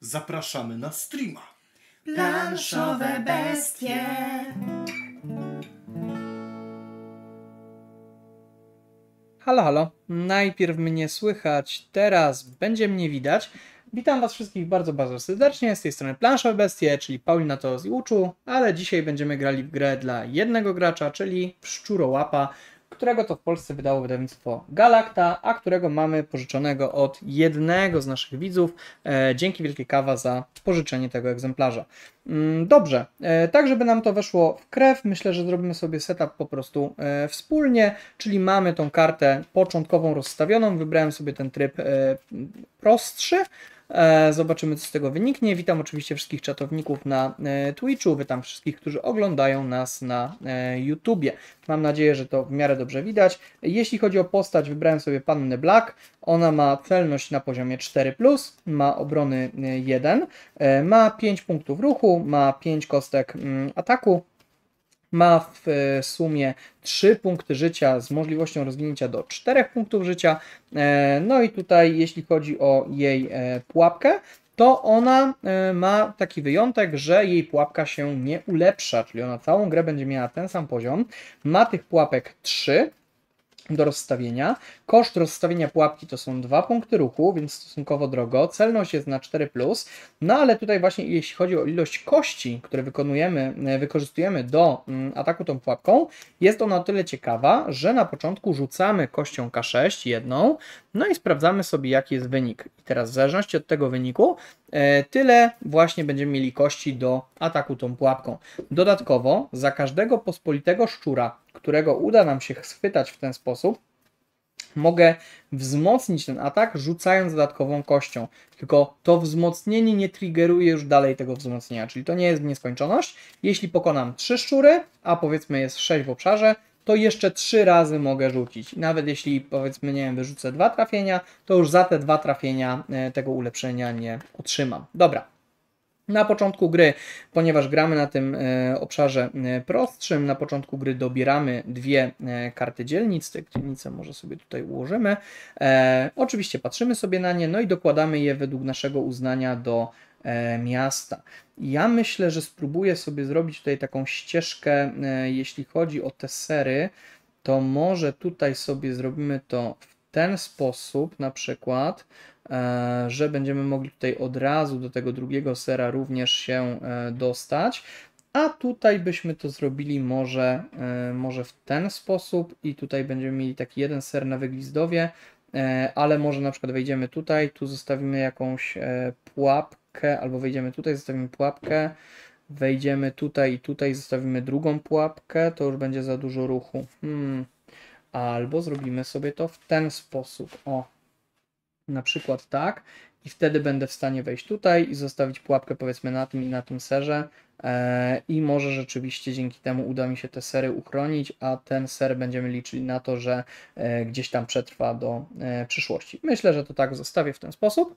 Zapraszamy na streama. Planszowe bestie. Halo, halo. Najpierw mnie słychać, teraz będzie mnie widać. Witam Was wszystkich bardzo, bardzo serdecznie. Z tej strony Planszowe Bestie, czyli Paulina to z Iuczu, ale dzisiaj będziemy grali w grę dla jednego gracza, czyli w Szczurołapa, którego to w Polsce wydało wydawnictwo Galacta, a którego mamy pożyczonego od jednego z naszych widzów. E, dzięki wielkie kawa za pożyczenie tego egzemplarza. Mm, Dobrze, e, tak żeby nam to weszło w krew, myślę, że zrobimy sobie setup po prostu e, wspólnie, czyli mamy tą kartę początkową rozstawioną, wybrałem sobie ten tryb prostszy, Zobaczymy, co z tego wyniknie. Witam oczywiście wszystkich czatowników na e, Twitchu, witam wszystkich, którzy oglądają nas na e, YouTubie. Mam nadzieję, że to w miarę dobrze widać. Jeśli chodzi o postać, wybrałem sobie pannę Black. Ona ma celność na poziomie 4, ma obrony e, 1, e, ma 5 punktów ruchu, ma 5 kostek mm, ataku, ma w e, sumie 3 punkty życia z możliwością rozwinięcia do 4 punktów życia. E, No i tutaj, jeśli chodzi o jej e, pułapkę, to ona ma taki wyjątek, że jej pułapka się nie ulepsza, czyli ona całą grę będzie miała ten sam poziom. Ma tych pułapek 3 do rozstawienia. Koszt rozstawienia pułapki to są 2 punkty ruchu, więc stosunkowo drogo. Celność jest na 4, no ale tutaj właśnie jeśli chodzi o ilość kości, które wykonujemy, e, wykorzystujemy do mm, ataku tą pułapką, jest ona o tyle ciekawa, że na początku rzucamy kością K6 jedną, no i sprawdzamy sobie jaki jest wynik. I teraz w zależności od tego wyniku, e, tyle właśnie będziemy mieli kości do ataku tą pułapką. Dodatkowo za każdego pospolitego szczura, którego uda nam się schwytać w ten sposób, mogę wzmocnić ten atak rzucając dodatkową kością. Tylko to wzmocnienie nie triggeruje już dalej tego wzmocnienia, czyli to nie jest nieskończoność. Jeśli pokonam 3 szczury, a powiedzmy jest 6 w obszarze, to jeszcze 3 razy mogę rzucić. Nawet jeśli powiedzmy, nie wiem, wyrzucę dwa trafienia, to już za te dwa trafienia e, tego ulepszenia nie otrzymam. Dobra. Na początku gry, ponieważ gramy na tym e, obszarze e, prostszym, na początku gry dobieramy dwie e, karty dzielnic. Te dzielnice może sobie tutaj ułożymy. Oczywiście patrzymy sobie na nie, no i dokładamy je według naszego uznania do miasta. Ja myślę, że spróbuję sobie zrobić tutaj taką ścieżkę, jeśli chodzi o te sery, to może tutaj sobie zrobimy to w ten sposób, na przykład, e, że będziemy mogli tutaj od razu do tego drugiego sera również się e, dostać. A tutaj byśmy to zrobili może, e, może w ten sposób i tutaj będziemy mieli taki jeden ser na wyglizdowie, ale może na przykład wejdziemy tutaj, tu zostawimy jakąś pułapkę, albo wejdziemy tutaj, zostawimy pułapkę, wejdziemy tutaj i tutaj zostawimy drugą pułapkę, to już będzie za dużo ruchu. Hmm. Albo zrobimy sobie to w ten sposób. O, na przykład tak. I wtedy będę w stanie wejść tutaj i zostawić pułapkę powiedzmy na tym i na tym serze. E, I może rzeczywiście dzięki temu uda mi się te sery uchronić, a ten ser będziemy liczyli na to, że e, gdzieś tam przetrwa do e, przyszłości. Myślę, że to tak zostawię w ten sposób.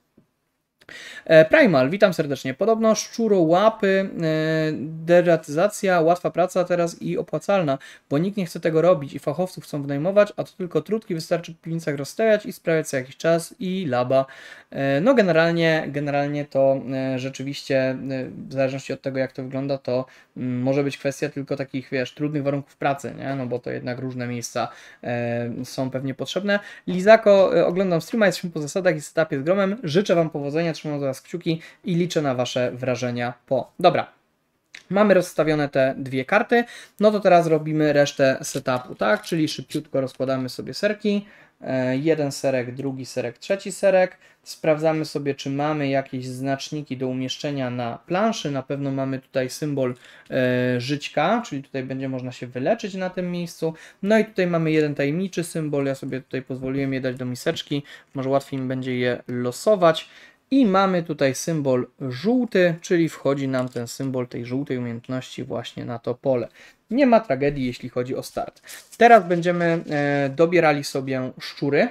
E, Primal, witam serdecznie. Podobno szczurołapy, e, deratyzacja, łatwa praca teraz i opłacalna, bo nikt nie chce tego robić i fachowców chcą wynajmować, a to tylko trudki, wystarczy w piwnicach rozstawiać i sprawiać co jakiś czas i laba. E, No generalnie, generalnie to rzeczywiście, w zależności od tego jak to wygląda, to mm, może być kwestia tylko takich, wiesz, trudnych warunków pracy, nie? No bo to jednak różne miejsca są pewnie potrzebne. Lizako, oglądam streama, jesteśmy po zasadach i setupie z gromem. Życzę Wam powodzenia, trzymam za Was kciuki i liczę na Wasze wrażenia po. Dobra. Mamy rozstawione te dwie karty, no to teraz robimy resztę setupu, tak? Czyli szybciutko rozkładamy sobie serki. E, Jeden serek, drugi serek, trzeci serek. Sprawdzamy sobie, czy mamy jakieś znaczniki do umieszczenia na planszy. Na pewno mamy tutaj symbol e, żyćka, czyli tutaj będzie można się wyleczyć na tym miejscu. No i tutaj mamy jeden tajemniczy symbol. Ja sobie tutaj pozwoliłem je dać do miseczki, może łatwiej mi będzie je losować. I mamy tutaj symbol żółty, czyli wchodzi nam ten symbol tej żółtej umiejętności właśnie na to pole. Nie ma tragedii, jeśli chodzi o start. Teraz będziemy e, dobierali sobie szczury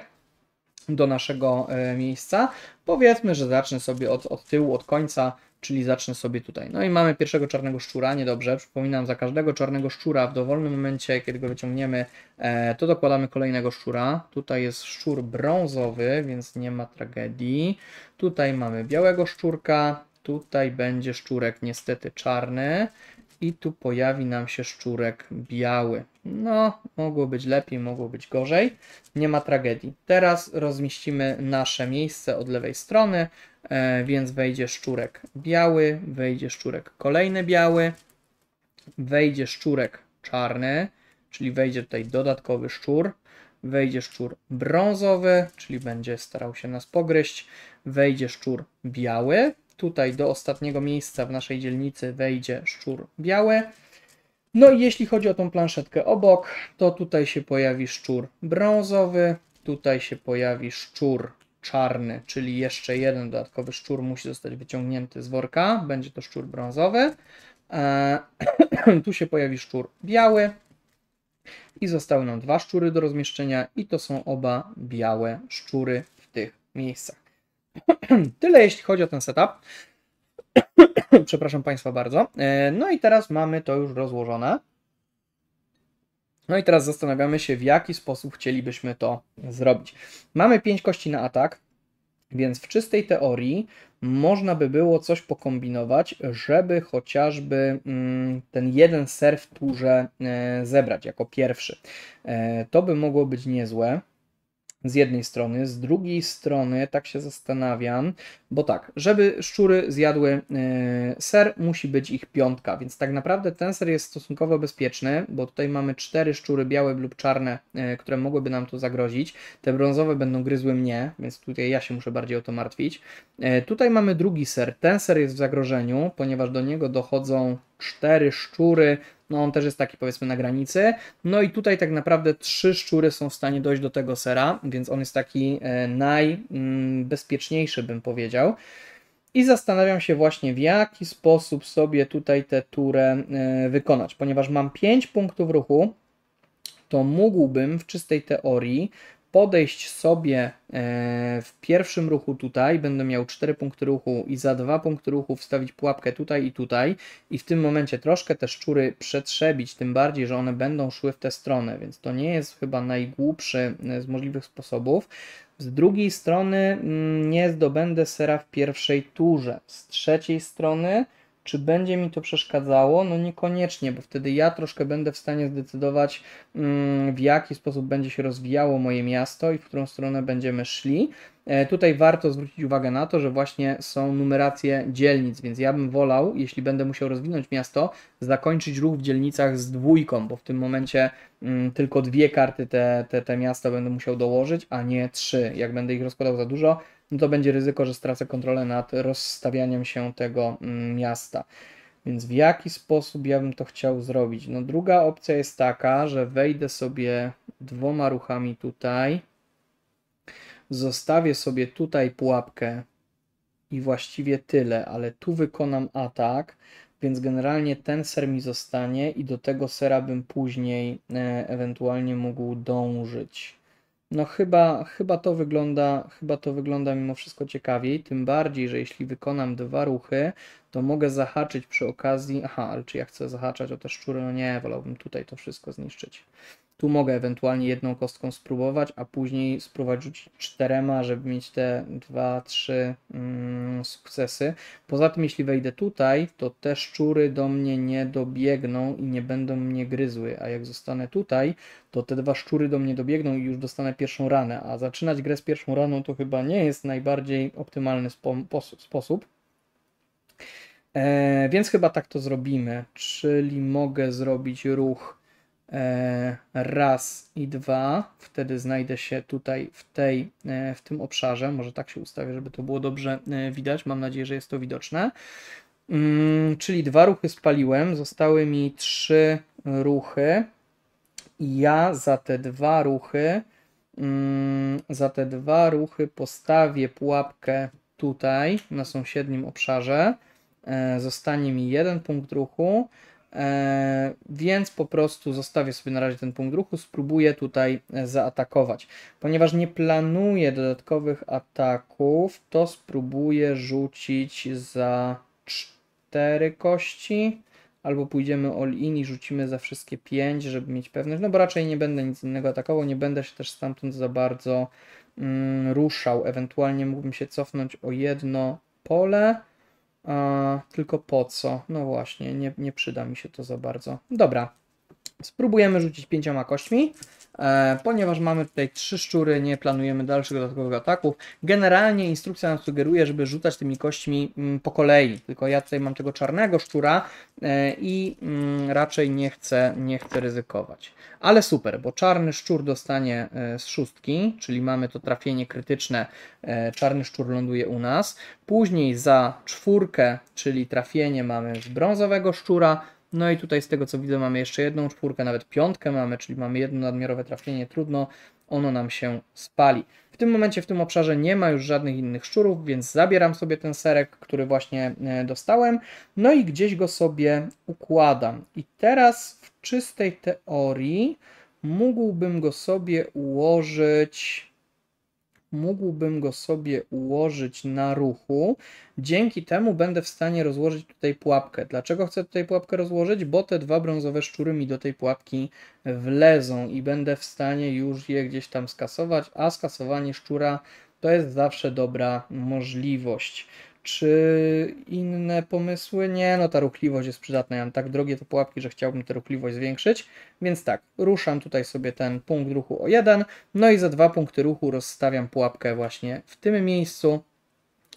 do naszego e, miejsca. Powiedzmy, że zacznę sobie od, od tyłu, od końca. Czyli zacznę sobie tutaj. No i mamy pierwszego czarnego szczura, niedobrze. Przypominam, za każdego czarnego szczura w dowolnym momencie, kiedy go wyciągniemy, e, to dokładamy kolejnego szczura. Tutaj jest szczur brązowy, więc nie ma tragedii. Tutaj mamy białego szczurka, tutaj będzie szczurek niestety czarny i tu pojawi nam się szczurek biały. No, mogło być lepiej, mogło być gorzej. Nie ma tragedii. Teraz rozmieścimy nasze miejsce od lewej strony, więc wejdzie szczurek biały, wejdzie szczurek kolejny biały, wejdzie szczurek czarny, czyli wejdzie tutaj dodatkowy szczur, wejdzie szczur brązowy, czyli będzie starał się nas pogryźć, wejdzie szczur biały, tutaj do ostatniego miejsca w naszej dzielnicy wejdzie szczur biały. No i jeśli chodzi o tą planszetkę obok, to tutaj się pojawi szczur brązowy, tutaj się pojawi szczur czarny, czyli jeszcze jeden dodatkowy szczur musi zostać wyciągnięty z worka, będzie to szczur brązowy. Eee, tu się pojawi szczur biały i zostały nam dwa szczury do rozmieszczenia i to są oba białe szczury w tych miejscach. Tyle jeśli chodzi o ten setup. Przepraszam Państwa bardzo. E, no i teraz mamy to już rozłożone. No i teraz zastanawiamy się, w jaki sposób chcielibyśmy to zrobić. Mamy 5 kości na atak, więc w czystej teorii można by było coś pokombinować, żeby chociażby mm, ten jeden ser w turze e, zebrać jako pierwszy. E, to by mogło być niezłe z jednej strony, z drugiej strony tak się zastanawiam, bo tak, żeby szczury zjadły e, ser, musi być ich piątka, więc tak naprawdę ten ser jest stosunkowo bezpieczny, bo tutaj mamy cztery szczury białe lub czarne, e, które mogłyby nam tu zagrozić. Te brązowe będą gryzły mnie, więc tutaj ja się muszę bardziej o to martwić. E, tutaj mamy drugi ser. Ten ser jest w zagrożeniu, ponieważ do niego dochodzą cztery szczury, no on też jest taki powiedzmy na granicy. No i tutaj tak naprawdę trzy szczury są w stanie dojść do tego sera, więc on jest taki e, najbezpieczniejszy bym powiedział. I zastanawiam się właśnie w jaki sposób sobie tutaj tę turę e, wykonać, ponieważ mam 5 punktów ruchu, to mógłbym w czystej teorii podejść sobie e, w pierwszym ruchu tutaj, będę miał 4 punkty ruchu i za 2 punkty ruchu wstawić pułapkę tutaj i tutaj i w tym momencie troszkę te szczury przetrzebić, tym bardziej, że one będą szły w tę stronę, więc to nie jest chyba najgłupszy e, z możliwych sposobów. Z drugiej strony mm, nie zdobędę sera w pierwszej turze. Z trzeciej strony czy będzie mi to przeszkadzało? No niekoniecznie, bo wtedy ja troszkę będę w stanie zdecydować, mm, w jaki sposób będzie się rozwijało moje miasto i w którą stronę będziemy szli. E, tutaj warto zwrócić uwagę na to, że właśnie są numeracje dzielnic, więc ja bym wolał, jeśli będę musiał rozwinąć miasto, zakończyć ruch w dzielnicach z dwójką, bo w tym momencie mm, tylko dwie karty te, te, te miasta będę musiał dołożyć, a nie trzy. Jak będę ich rozkładał za dużo, no to będzie ryzyko, że stracę kontrolę nad rozstawianiem się tego mm, miasta. Więc w jaki sposób ja bym to chciał zrobić? No druga opcja jest taka, że wejdę sobie dwoma ruchami tutaj, zostawię sobie tutaj pułapkę i właściwie tyle, ale tu wykonam atak, więc generalnie ten ser mi zostanie i do tego sera bym później e, ewentualnie mógł dążyć. No chyba, chyba to wygląda, chyba to wygląda mimo wszystko ciekawiej, tym bardziej, że jeśli wykonam dwa ruchy, to mogę zahaczyć przy okazji, aha, ale czy ja chcę zahaczać o te szczury? No nie, wolałbym tutaj to wszystko zniszczyć. Tu mogę ewentualnie jedną kostką spróbować, a później spróbować rzucić czterema, żeby mieć te dwa, trzy mm, sukcesy. Poza tym, jeśli wejdę tutaj, to te szczury do mnie nie dobiegną i nie będą mnie gryzły, a jak zostanę tutaj, to te dwa szczury do mnie dobiegną i już dostanę pierwszą ranę, a zaczynać grę z pierwszą raną to chyba nie jest najbardziej optymalny spo sposób. E, więc chyba tak to zrobimy, czyli mogę zrobić ruch raz i dwa, wtedy znajdę się tutaj w, tej, e, w tym obszarze. Może tak się ustawię, żeby to było dobrze e, widać. Mam nadzieję, że jest to widoczne. Mm, czyli dwa ruchy spaliłem, zostały mi trzy ruchy. I ja za te dwa ruchy, mm, za te dwa ruchy postawię pułapkę tutaj na sąsiednim obszarze. Zostanie mi jeden punkt ruchu E, więc po prostu zostawię sobie na razie ten punkt ruchu, spróbuję tutaj e, zaatakować. Ponieważ nie planuję dodatkowych ataków, to spróbuję rzucić za cztery kości, albo pójdziemy all in i rzucimy za wszystkie pięć, żeby mieć pewność, no bo raczej nie będę nic innego atakował, nie będę się też stamtąd za bardzo mm, ruszał, ewentualnie mógłbym się cofnąć o jedno pole, a, tylko po co? No właśnie, nie, nie przyda mi się to za bardzo. Dobra, spróbujemy rzucić pięcioma kośćmi. E, ponieważ mamy tutaj trzy szczury, nie planujemy dalszych dodatkowych ataków. Generalnie instrukcja nam sugeruje, żeby rzucać tymi kośćmi mm, po kolei, tylko ja tutaj mam tego czarnego szczura e, i mm, raczej nie chcę, nie chcę ryzykować. Ale super, bo czarny szczur dostanie e, z szóstki, czyli mamy to trafienie krytyczne, czarny szczur ląduje u nas. Później za czwórkę, czyli trafienie mamy z brązowego szczura, no i tutaj z tego co widzę mamy jeszcze jedną czwórkę, nawet piątkę mamy, czyli mamy jedno nadmiarowe trafienie, trudno, ono nam się spali. W tym momencie w tym obszarze nie ma już żadnych innych szczurów, więc zabieram sobie ten serek, który właśnie e, dostałem, no i gdzieś go sobie układam. I teraz w czystej teorii mógłbym go sobie ułożyć mógłbym go sobie ułożyć na ruchu. Dzięki temu będę w stanie rozłożyć tutaj pułapkę. Dlaczego chcę tutaj pułapkę rozłożyć? Bo te dwa brązowe szczury mi do tej pułapki wlezą i będę w stanie już je gdzieś tam skasować, a skasowanie szczura to jest zawsze dobra możliwość. Czy inne pomysły? Nie, no ta ruchliwość jest przydatna. Ja mam tak drogie te pułapki, że chciałbym tę ruchliwość zwiększyć. Więc tak, ruszam tutaj sobie ten punkt ruchu o jeden, no i za dwa punkty ruchu rozstawiam pułapkę właśnie w tym miejscu,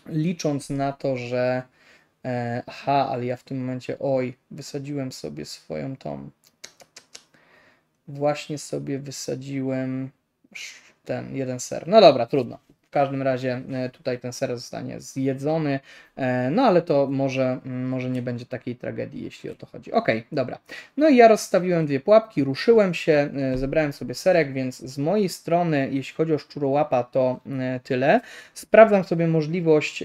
licząc na to, że e, aha, ale ja w tym momencie, oj, wysadziłem sobie swoją tą, właśnie sobie wysadziłem ten jeden ser. No dobra, trudno każdym razie e, tutaj ten ser zostanie zjedzony, e, no ale to może, mm, może nie będzie takiej tragedii, jeśli o to chodzi. Ok, dobra. No i ja rozstawiłem dwie pułapki, ruszyłem się, e, zebrałem sobie serek, więc z mojej strony, jeśli chodzi o szczurołapa, to tyle. Sprawdzam sobie możliwość,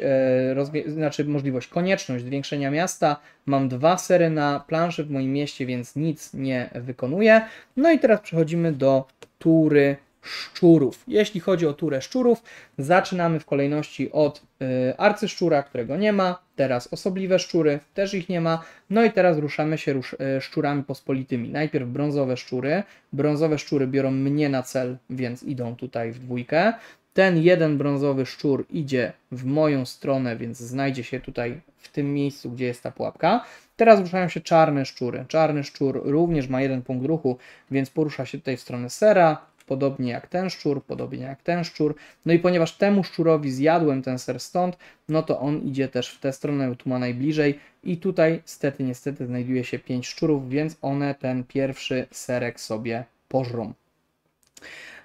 znaczy możliwość, konieczność zwiększenia miasta. Mam dwa sery na planszy w moim mieście, więc nic nie wykonuję. No i teraz przechodzimy do tury szczurów. Jeśli chodzi o turę szczurów, zaczynamy w kolejności od y, arcyszczura, którego nie ma, teraz osobliwe szczury, też ich nie ma, no i teraz ruszamy się rusz, y, szczurami pospolitymi. Najpierw brązowe szczury, brązowe szczury biorą mnie na cel, więc idą tutaj w dwójkę. Ten jeden brązowy szczur idzie w moją stronę, więc znajdzie się tutaj w tym miejscu, gdzie jest ta pułapka. Teraz ruszają się czarne szczury. Czarny szczur również ma jeden punkt ruchu, więc porusza się tutaj w stronę sera podobnie jak ten szczur, podobnie jak ten szczur. No i ponieważ temu szczurowi zjadłem ten ser stąd, no to on idzie też w tę stronę, tu ma najbliżej i tutaj stety, niestety znajduje się 5 szczurów, więc one ten pierwszy serek sobie pożrą.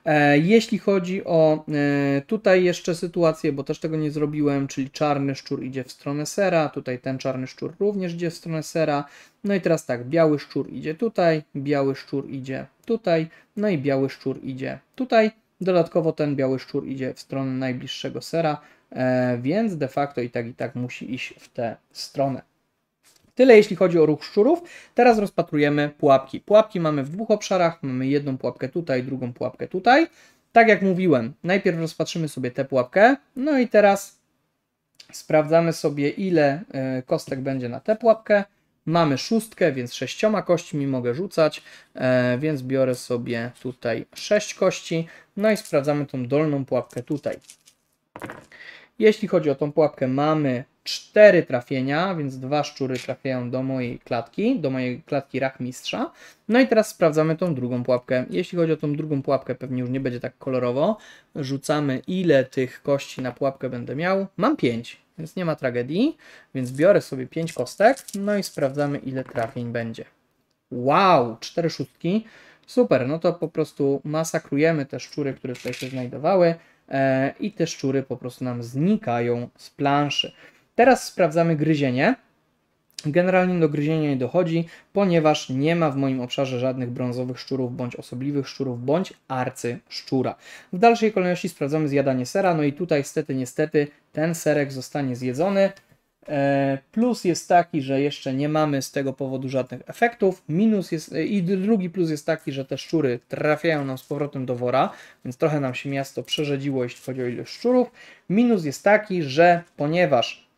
E, jeśli chodzi o e, tutaj jeszcze sytuację, bo też tego nie zrobiłem, czyli czarny szczur idzie w stronę sera, tutaj ten czarny szczur również idzie w stronę sera. No i teraz tak, biały szczur idzie tutaj, biały szczur idzie tutaj, no i biały szczur idzie tutaj. Dodatkowo ten biały szczur idzie w stronę najbliższego sera, e, więc de facto i tak i tak musi iść w tę stronę. Tyle jeśli chodzi o ruch szczurów. Teraz rozpatrujemy pułapki. Pułapki mamy w dwóch obszarach. Mamy jedną pułapkę tutaj, drugą pułapkę tutaj. Tak jak mówiłem, najpierw rozpatrzymy sobie tę pułapkę. No i teraz sprawdzamy sobie, ile e, kostek będzie na tę pułapkę. Mamy szóstkę, więc sześcioma kośćmi mogę rzucać, e, więc biorę sobie tutaj sześć kości. No i sprawdzamy tą dolną pułapkę tutaj. Jeśli chodzi o tą pułapkę, mamy cztery trafienia, więc dwa szczury trafiają do mojej klatki, do mojej klatki rachmistrza. No i teraz sprawdzamy tą drugą pułapkę. Jeśli chodzi o tą drugą pułapkę, pewnie już nie będzie tak kolorowo. Rzucamy ile tych kości na pułapkę będę miał. Mam pięć, więc nie ma tragedii. Więc biorę sobie pięć kostek, no i sprawdzamy ile trafień będzie. Wow, cztery szóstki. Super, no to po prostu masakrujemy te szczury, które tutaj się znajdowały e, i te szczury po prostu nam znikają z planszy. Teraz sprawdzamy gryzienie. Generalnie do gryzienia nie dochodzi, ponieważ nie ma w moim obszarze żadnych brązowych szczurów, bądź osobliwych szczurów, bądź arcy szczura. W dalszej kolejności sprawdzamy zjadanie sera, no i tutaj niestety, niestety ten serek zostanie zjedzony. E, plus jest taki, że jeszcze nie mamy z tego powodu żadnych efektów. Minus jest, i drugi plus jest taki, że te szczury trafiają nam z powrotem do wora, więc trochę nam się miasto przerzedziło, jeśli chodzi o ilość szczurów. Minus jest taki, że ponieważ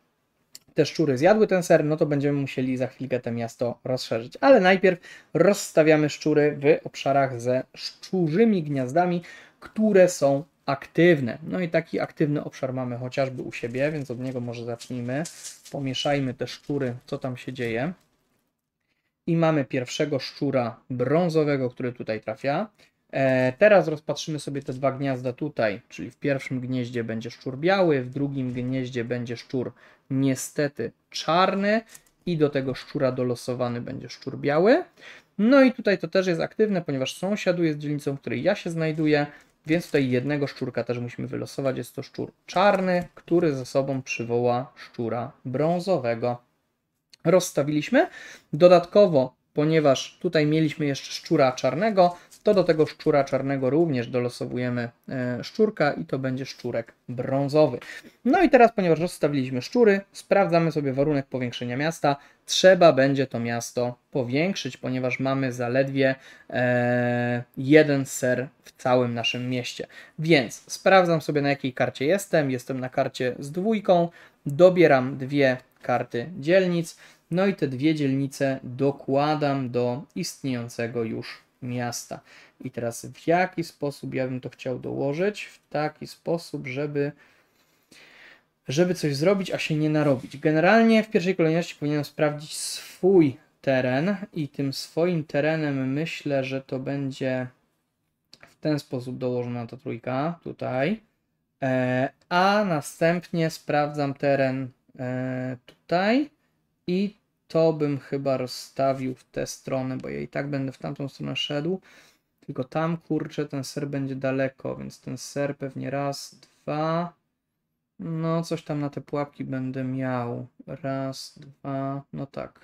te szczury zjadły ten ser, no to będziemy musieli za chwilkę to miasto rozszerzyć. Ale najpierw rozstawiamy szczury w obszarach ze szczurzymi gniazdami, które są aktywne. No i taki aktywny obszar mamy chociażby u siebie, więc od niego może zacznijmy. Pomieszajmy te szczury, co tam się dzieje. I mamy pierwszego szczura brązowego, który tutaj trafia. E, teraz rozpatrzymy sobie te dwa gniazda tutaj, czyli w pierwszym gnieździe będzie szczur biały, w drugim gnieździe będzie szczur niestety czarny i do tego szczura dolosowany będzie szczur biały. No i tutaj to też jest aktywne, ponieważ sąsiaduje z dzielnicą, w której ja się znajduję, więc tutaj jednego szczurka też musimy wylosować. Jest to szczur czarny, który ze sobą przywoła szczura brązowego. Rozstawiliśmy. Dodatkowo, ponieważ tutaj mieliśmy jeszcze szczura czarnego, to do tego szczura czarnego również dolosowujemy e, szczurka i to będzie szczurek brązowy. No i teraz, ponieważ rozstawiliśmy szczury, sprawdzamy sobie warunek powiększenia miasta. Trzeba będzie to miasto powiększyć, ponieważ mamy zaledwie e, jeden ser w całym naszym mieście. Więc sprawdzam sobie na jakiej karcie jestem. Jestem na karcie z dwójką. Dobieram dwie karty dzielnic. No i te dwie dzielnice dokładam do istniejącego już miasta. I teraz w jaki sposób ja bym to chciał dołożyć? W taki sposób, żeby żeby coś zrobić, a się nie narobić. Generalnie w pierwszej kolejności powinienem sprawdzić swój teren i tym swoim terenem myślę, że to będzie w ten sposób dołożona ta trójka tutaj, e, a następnie sprawdzam teren e, tutaj i to bym chyba rozstawił w tę stronę, bo ja i tak będę w tamtą stronę szedł. Tylko tam, kurczę, ten ser będzie daleko, więc ten ser pewnie raz, dwa. No, coś tam na te pułapki będę miał. Raz, dwa, no tak.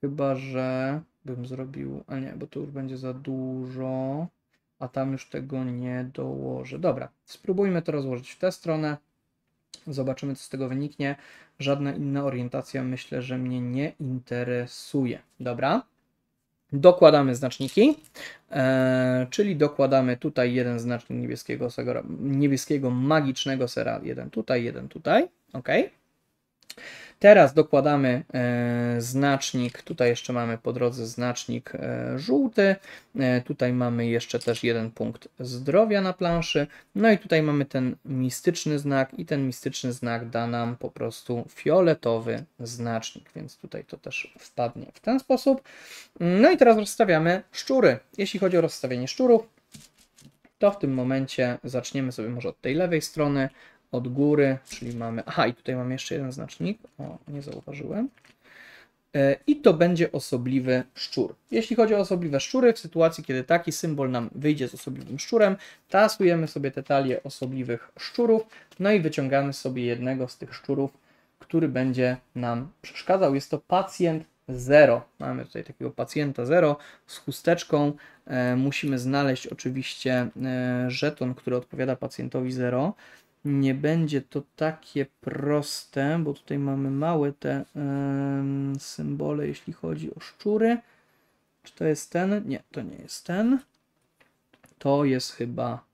Chyba, że bym zrobił, a nie, bo to już będzie za dużo, a tam już tego nie dołożę. Dobra, spróbujmy to rozłożyć w tę stronę. Zobaczymy, co z tego wyniknie. Żadna inna orientacja myślę, że mnie nie interesuje. Dobra. Dokładamy znaczniki, e, czyli dokładamy tutaj jeden znacznik niebieskiego, niebieskiego magicznego sera, jeden tutaj, jeden tutaj, ok. Teraz dokładamy e, znacznik, tutaj jeszcze mamy po drodze znacznik e, żółty, e, tutaj mamy jeszcze też jeden punkt zdrowia na planszy, no i tutaj mamy ten mistyczny znak i ten mistyczny znak da nam po prostu fioletowy znacznik, więc tutaj to też wpadnie w ten sposób. No i teraz rozstawiamy szczury. Jeśli chodzi o rozstawienie szczurów, to w tym momencie zaczniemy sobie może od tej lewej strony, od góry, czyli mamy. Aha, i tutaj mamy jeszcze jeden znacznik. O, nie zauważyłem. E, I to będzie osobliwy szczur. Jeśli chodzi o osobliwe szczury, w sytuacji, kiedy taki symbol nam wyjdzie z osobliwym szczurem, tasujemy sobie te talie osobliwych szczurów, no i wyciągamy sobie jednego z tych szczurów, który będzie nam przeszkadzał. Jest to pacjent 0. Mamy tutaj takiego pacjenta 0 z chusteczką. E, musimy znaleźć oczywiście e, żeton, który odpowiada pacjentowi 0 nie będzie to takie proste, bo tutaj mamy małe te symbole, jeśli chodzi o szczury. Czy to jest ten? Nie, to nie jest ten. To jest chyba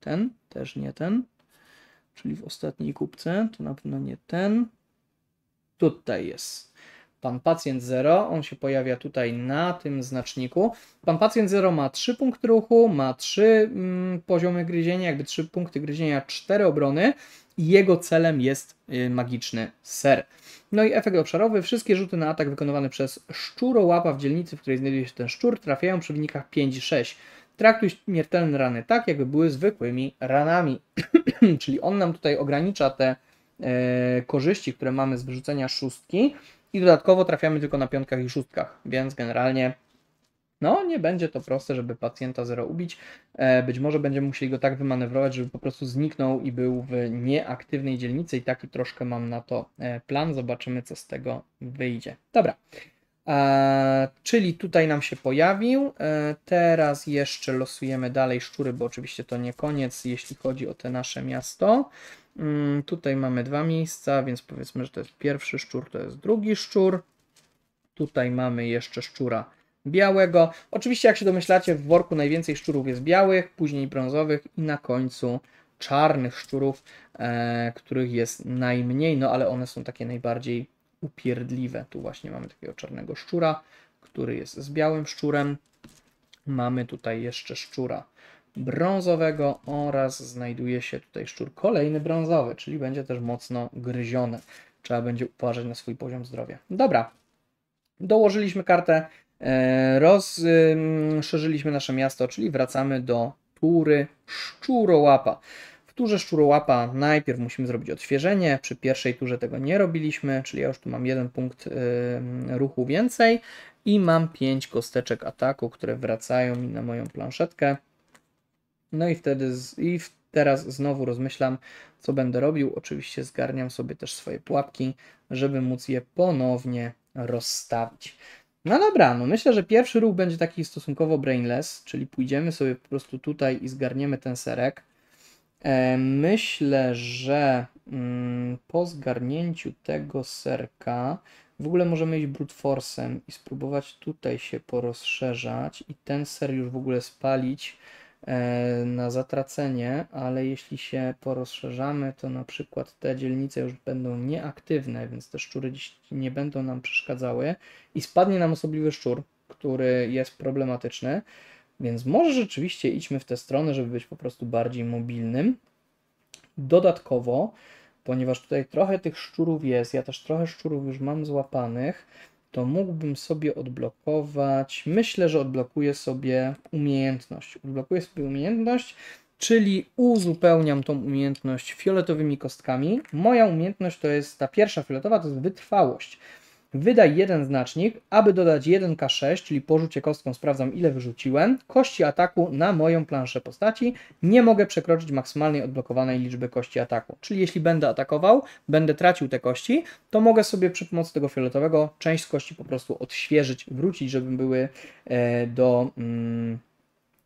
ten, też nie ten. Czyli w ostatniej kupce, to na pewno nie ten. Tutaj jest pan pacjent 0, on się pojawia tutaj na tym znaczniku. Pan pacjent 0 ma 3 punkty ruchu, ma 3 mm, poziomy gryzienia, jakby 3 punkty gryzienia, 4 obrony i jego celem jest y, magiczny ser. No i efekt obszarowy. Wszystkie rzuty na atak wykonywane przez szczurołapa w dzielnicy, w której znajduje się ten szczur, trafiają przy wynikach 5 i 6. Traktuj śmiertelne rany tak, jakby były zwykłymi ranami. Czyli on nam tutaj ogranicza te e, korzyści, które mamy z wyrzucenia szóstki i dodatkowo trafiamy tylko na piątkach i szóstkach, więc generalnie no nie będzie to proste, żeby pacjenta zero ubić. E, być może będziemy musieli go tak wymanewrować, żeby po prostu zniknął i był w nieaktywnej dzielnicy i taki troszkę mam na to e, plan. Zobaczymy, co z tego wyjdzie. Dobra. E, czyli tutaj nam się pojawił. E, teraz jeszcze losujemy dalej szczury, bo oczywiście to nie koniec, jeśli chodzi o te nasze miasto. Mm, tutaj mamy dwa miejsca, więc powiedzmy, że to jest pierwszy szczur, to jest drugi szczur. Tutaj mamy jeszcze szczura białego. Oczywiście, jak się domyślacie, w worku najwięcej szczurów jest białych, później brązowych i na końcu czarnych szczurów, e, których jest najmniej, no ale one są takie najbardziej upierdliwe. Tu właśnie mamy takiego czarnego szczura, który jest z białym szczurem. Mamy tutaj jeszcze szczura brązowego oraz znajduje się tutaj szczur kolejny brązowy, czyli będzie też mocno gryziony. Trzeba będzie uważać na swój poziom zdrowia. Dobra, dołożyliśmy kartę, e, rozszerzyliśmy nasze miasto, czyli wracamy do tury szczurołapa. W turze szczurołapa najpierw musimy zrobić odświeżenie. Przy pierwszej turze tego nie robiliśmy, czyli ja już tu mam jeden punkt ruchu więcej i mam 5 kosteczek ataku, które wracają mi na moją planszetkę. No i wtedy z, i w, teraz znowu rozmyślam, co będę robił. Oczywiście zgarniam sobie też swoje pułapki, żeby móc je ponownie rozstawić. No dobra, no myślę, że pierwszy ruch będzie taki stosunkowo brainless, czyli pójdziemy sobie po prostu tutaj i zgarniemy ten serek. E, myślę, że mm, po zgarnięciu tego serka w ogóle możemy iść brute force'em i spróbować tutaj się porozszerzać i ten ser już w ogóle spalić na zatracenie, ale jeśli się porozszerzamy, to na przykład te dzielnice już będą nieaktywne, więc te szczury dziś nie będą nam przeszkadzały i spadnie nam osobliwy szczur, który jest problematyczny, więc może rzeczywiście idźmy w tę stronę, żeby być po prostu bardziej mobilnym. Dodatkowo, ponieważ tutaj trochę tych szczurów jest, ja też trochę szczurów już mam złapanych, to mógłbym sobie odblokować. Myślę, że odblokuję sobie umiejętność. Odblokuję sobie umiejętność, czyli uzupełniam tą umiejętność fioletowymi kostkami. Moja umiejętność to jest ta pierwsza fioletowa, to jest wytrwałość. Wydaj jeden znacznik, aby dodać 1K6, czyli po rzucie kostką sprawdzam ile wyrzuciłem, kości ataku na moją planszę postaci. Nie mogę przekroczyć maksymalnej odblokowanej liczby kości ataku. Czyli jeśli będę atakował, będę tracił te kości, to mogę sobie przy pomocy tego fioletowego część z kości po prostu odświeżyć, wrócić, żeby były e, do, mm,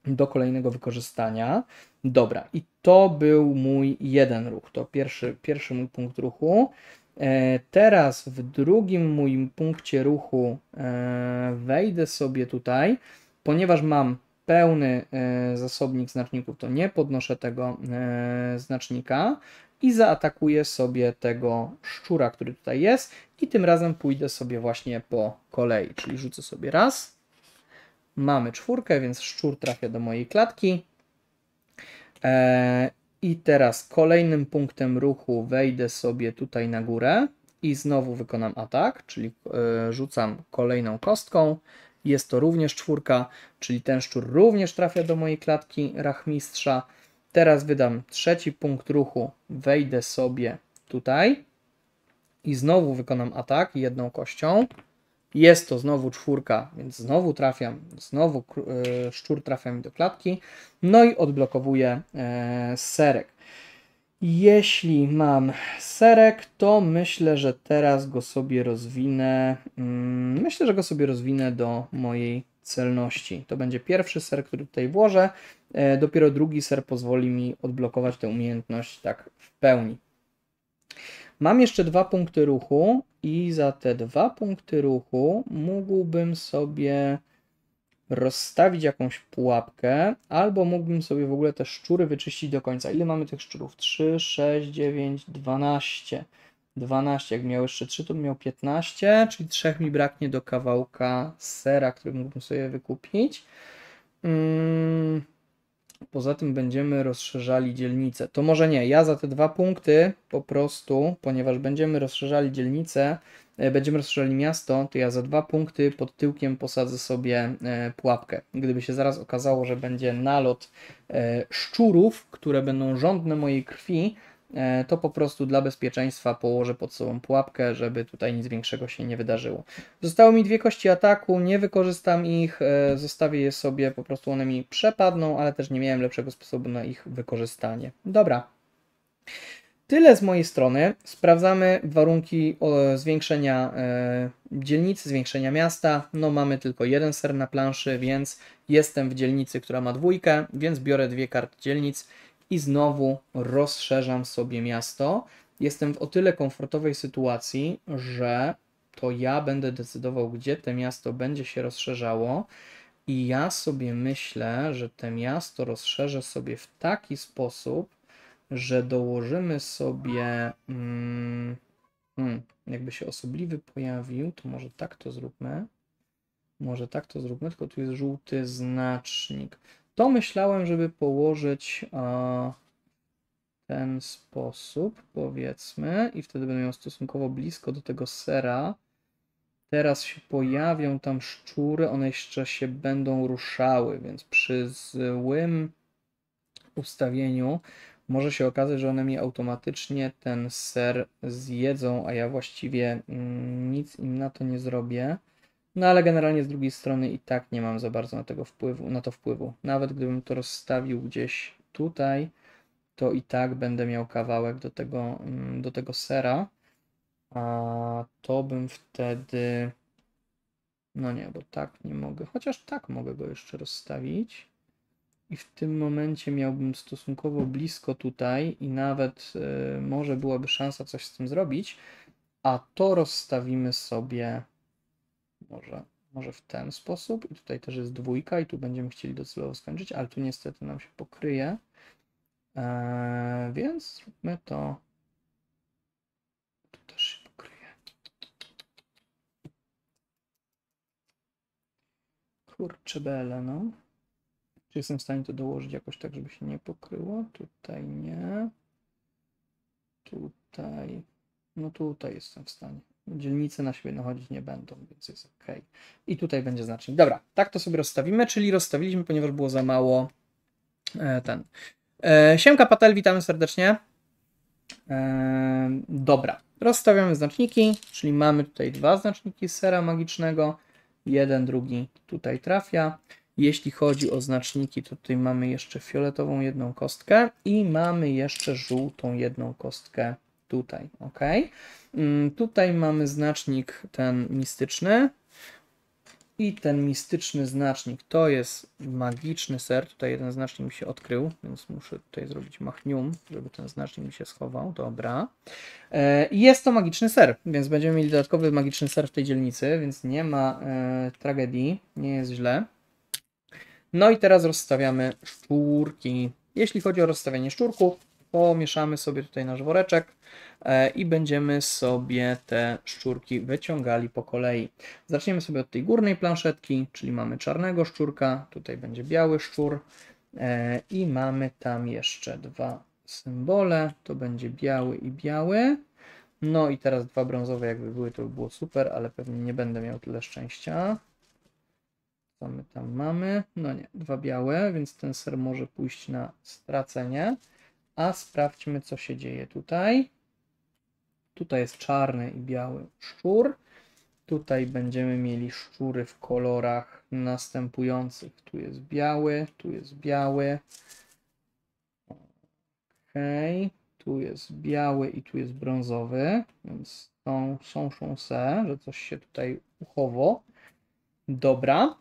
do kolejnego wykorzystania. Dobra, i to był mój jeden ruch, to pierwszy, pierwszy mój punkt ruchu. E, teraz w drugim moim punkcie ruchu e, wejdę sobie tutaj, ponieważ mam pełny e, zasobnik znaczników, to nie podnoszę tego znacznika i zaatakuję sobie tego szczura, który tutaj jest. I tym razem pójdę sobie właśnie po kolei, czyli rzucę sobie raz, mamy czwórkę, więc szczur trafia do mojej klatki i teraz kolejnym punktem ruchu wejdę sobie tutaj na górę i znowu wykonam atak, czyli e, rzucam kolejną kostką. Jest to również czwórka, czyli ten szczur również trafia do mojej klatki rachmistrza. Teraz wydam trzeci punkt ruchu, wejdę sobie tutaj i znowu wykonam atak jedną kością. Jest to znowu czwórka, więc znowu trafiam, znowu e, szczur trafia mi do klatki, no i odblokowuję e, serek. Jeśli mam serek, to myślę, że teraz go sobie rozwinę. Mm, myślę, że go sobie rozwinę do mojej celności. To będzie pierwszy ser, który tutaj włożę. E, dopiero drugi ser pozwoli mi odblokować tę umiejętność tak w pełni. Mam jeszcze dwa punkty ruchu i za te dwa punkty ruchu mógłbym sobie rozstawić jakąś pułapkę, albo mógłbym sobie w ogóle te szczury wyczyścić do końca. Ile mamy tych szczurów? 3, 6, 9, 12. 12, jak miał jeszcze 3, to miał 15, czyli 3 mi braknie do kawałka sera, który mógłbym sobie wykupić. Hmm. Poza tym będziemy rozszerzali dzielnicę. To może nie, ja za te dwa punkty po prostu, ponieważ będziemy rozszerzali dzielnicę, e, będziemy rozszerzali miasto, to ja za dwa punkty pod tyłkiem posadzę sobie e, pułapkę. Gdyby się zaraz okazało, że będzie nalot e, szczurów, które będą żądne mojej krwi, to po prostu dla bezpieczeństwa położę pod sobą pułapkę, żeby tutaj nic większego się nie wydarzyło. Zostały mi dwie kości ataku, nie wykorzystam ich, e, zostawię je sobie, po prostu one mi przepadną, ale też nie miałem lepszego sposobu na ich wykorzystanie. Dobra. Tyle z mojej strony. Sprawdzamy warunki zwiększenia e, dzielnicy, zwiększenia miasta. No mamy tylko jeden ser na planszy, więc jestem w dzielnicy, która ma dwójkę, więc biorę dwie karty dzielnic i znowu rozszerzam sobie miasto. Jestem w o tyle komfortowej sytuacji, że to ja będę decydował, gdzie to miasto będzie się rozszerzało. I ja sobie myślę, że to miasto rozszerzę sobie w taki sposób, że dołożymy sobie. Mm, hmm, jakby się osobliwy pojawił, to może tak to zróbmy. Może tak to zróbmy, tylko tu jest żółty znacznik. To myślałem, żeby położyć a, ten sposób, powiedzmy, i wtedy będę miał stosunkowo blisko do tego sera. Teraz się pojawią tam szczury, one jeszcze się będą ruszały, więc przy złym ustawieniu może się okazać, że one mi automatycznie ten ser zjedzą, a ja właściwie mm, nic im na to nie zrobię. No ale generalnie z drugiej strony i tak nie mam za bardzo na, tego wpływu, na to wpływu. Nawet gdybym to rozstawił gdzieś tutaj, to i tak będę miał kawałek do tego, mm, do tego sera. A to bym wtedy. No nie, bo tak nie mogę. Chociaż tak mogę go jeszcze rozstawić. I w tym momencie miałbym stosunkowo blisko tutaj i nawet y, może byłaby szansa coś z tym zrobić. A to rozstawimy sobie może, może w ten sposób. I tutaj też jest dwójka i tu będziemy chcieli docelowo skończyć, ale tu niestety nam się pokryje. Eee, więc zróbmy to. Tu też się pokryje. Kurczę bele, no. Czy jestem w stanie to dołożyć jakoś tak, żeby się nie pokryło? Tutaj nie. Tutaj. No tutaj jestem w stanie. Dzielnice na siebie nachodzić nie będą, więc jest ok. I tutaj będzie znacznik. Dobra, tak to sobie rozstawimy, czyli rozstawiliśmy, ponieważ było za mało e, ten. E, Siemka Patel, witamy serdecznie. E, dobra, rozstawiamy znaczniki, czyli mamy tutaj dwa znaczniki sera magicznego. Jeden, drugi tutaj trafia. Jeśli chodzi o znaczniki, to tutaj mamy jeszcze fioletową jedną kostkę i mamy jeszcze żółtą jedną kostkę tutaj, ok? Tutaj mamy znacznik ten mistyczny i ten mistyczny znacznik to jest magiczny ser. Tutaj jeden znacznik mi się odkrył, więc muszę tutaj zrobić machnium, żeby ten znacznik mi się schował. Dobra. E, jest to magiczny ser, więc będziemy mieli dodatkowy magiczny ser w tej dzielnicy, więc nie ma e, tragedii, nie jest źle. No i teraz rozstawiamy szczurki. Jeśli chodzi o rozstawianie szczurków, pomieszamy sobie tutaj nasz woreczek e, i będziemy sobie te szczurki wyciągali po kolei. Zaczniemy sobie od tej górnej planszetki, czyli mamy czarnego szczurka, tutaj będzie biały szczur e, i mamy tam jeszcze dwa symbole, to będzie biały i biały. No i teraz dwa brązowe jakby były, to by było super, ale pewnie nie będę miał tyle szczęścia. Co my tam mamy? No nie, dwa białe, więc ten ser może pójść na stracenie. A sprawdźmy, co się dzieje tutaj. Tutaj jest czarny i biały szczur. Tutaj będziemy mieli szczury w kolorach następujących. Tu jest biały, tu jest biały. Ok, tu jest biały i tu jest brązowy, więc są, są szanse, że coś się tutaj uchowo. Dobra.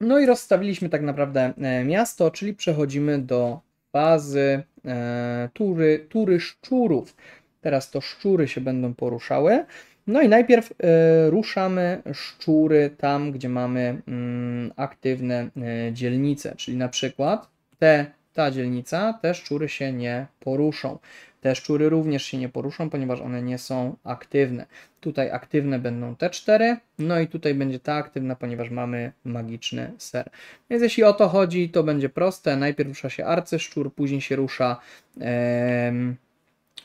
No i rozstawiliśmy tak naprawdę e, miasto, czyli przechodzimy do fazy e, tury, tury szczurów. Teraz to szczury się będą poruszały. No i najpierw e, ruszamy szczury tam, gdzie mamy mm, aktywne e, dzielnice, czyli na przykład te, ta dzielnica, te szczury się nie poruszą. Te szczury również się nie poruszą, ponieważ one nie są aktywne. Tutaj aktywne będą te cztery, no i tutaj będzie ta aktywna, ponieważ mamy magiczny ser. Więc jeśli o to chodzi, to będzie proste. Najpierw rusza się arcyszczur, później się rusza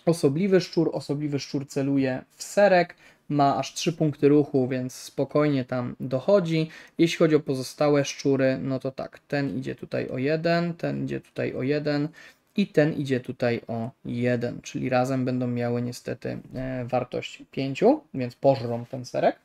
osobliwy szczur. Osobliwy szczur celuje w serek, ma aż 3 punkty ruchu, więc spokojnie tam dochodzi. Jeśli chodzi o pozostałe szczury, no to tak, ten idzie tutaj o 1, ten idzie tutaj o 1, i ten idzie tutaj o 1, czyli razem będą miały niestety e, wartość 5, więc pożrą ten serek.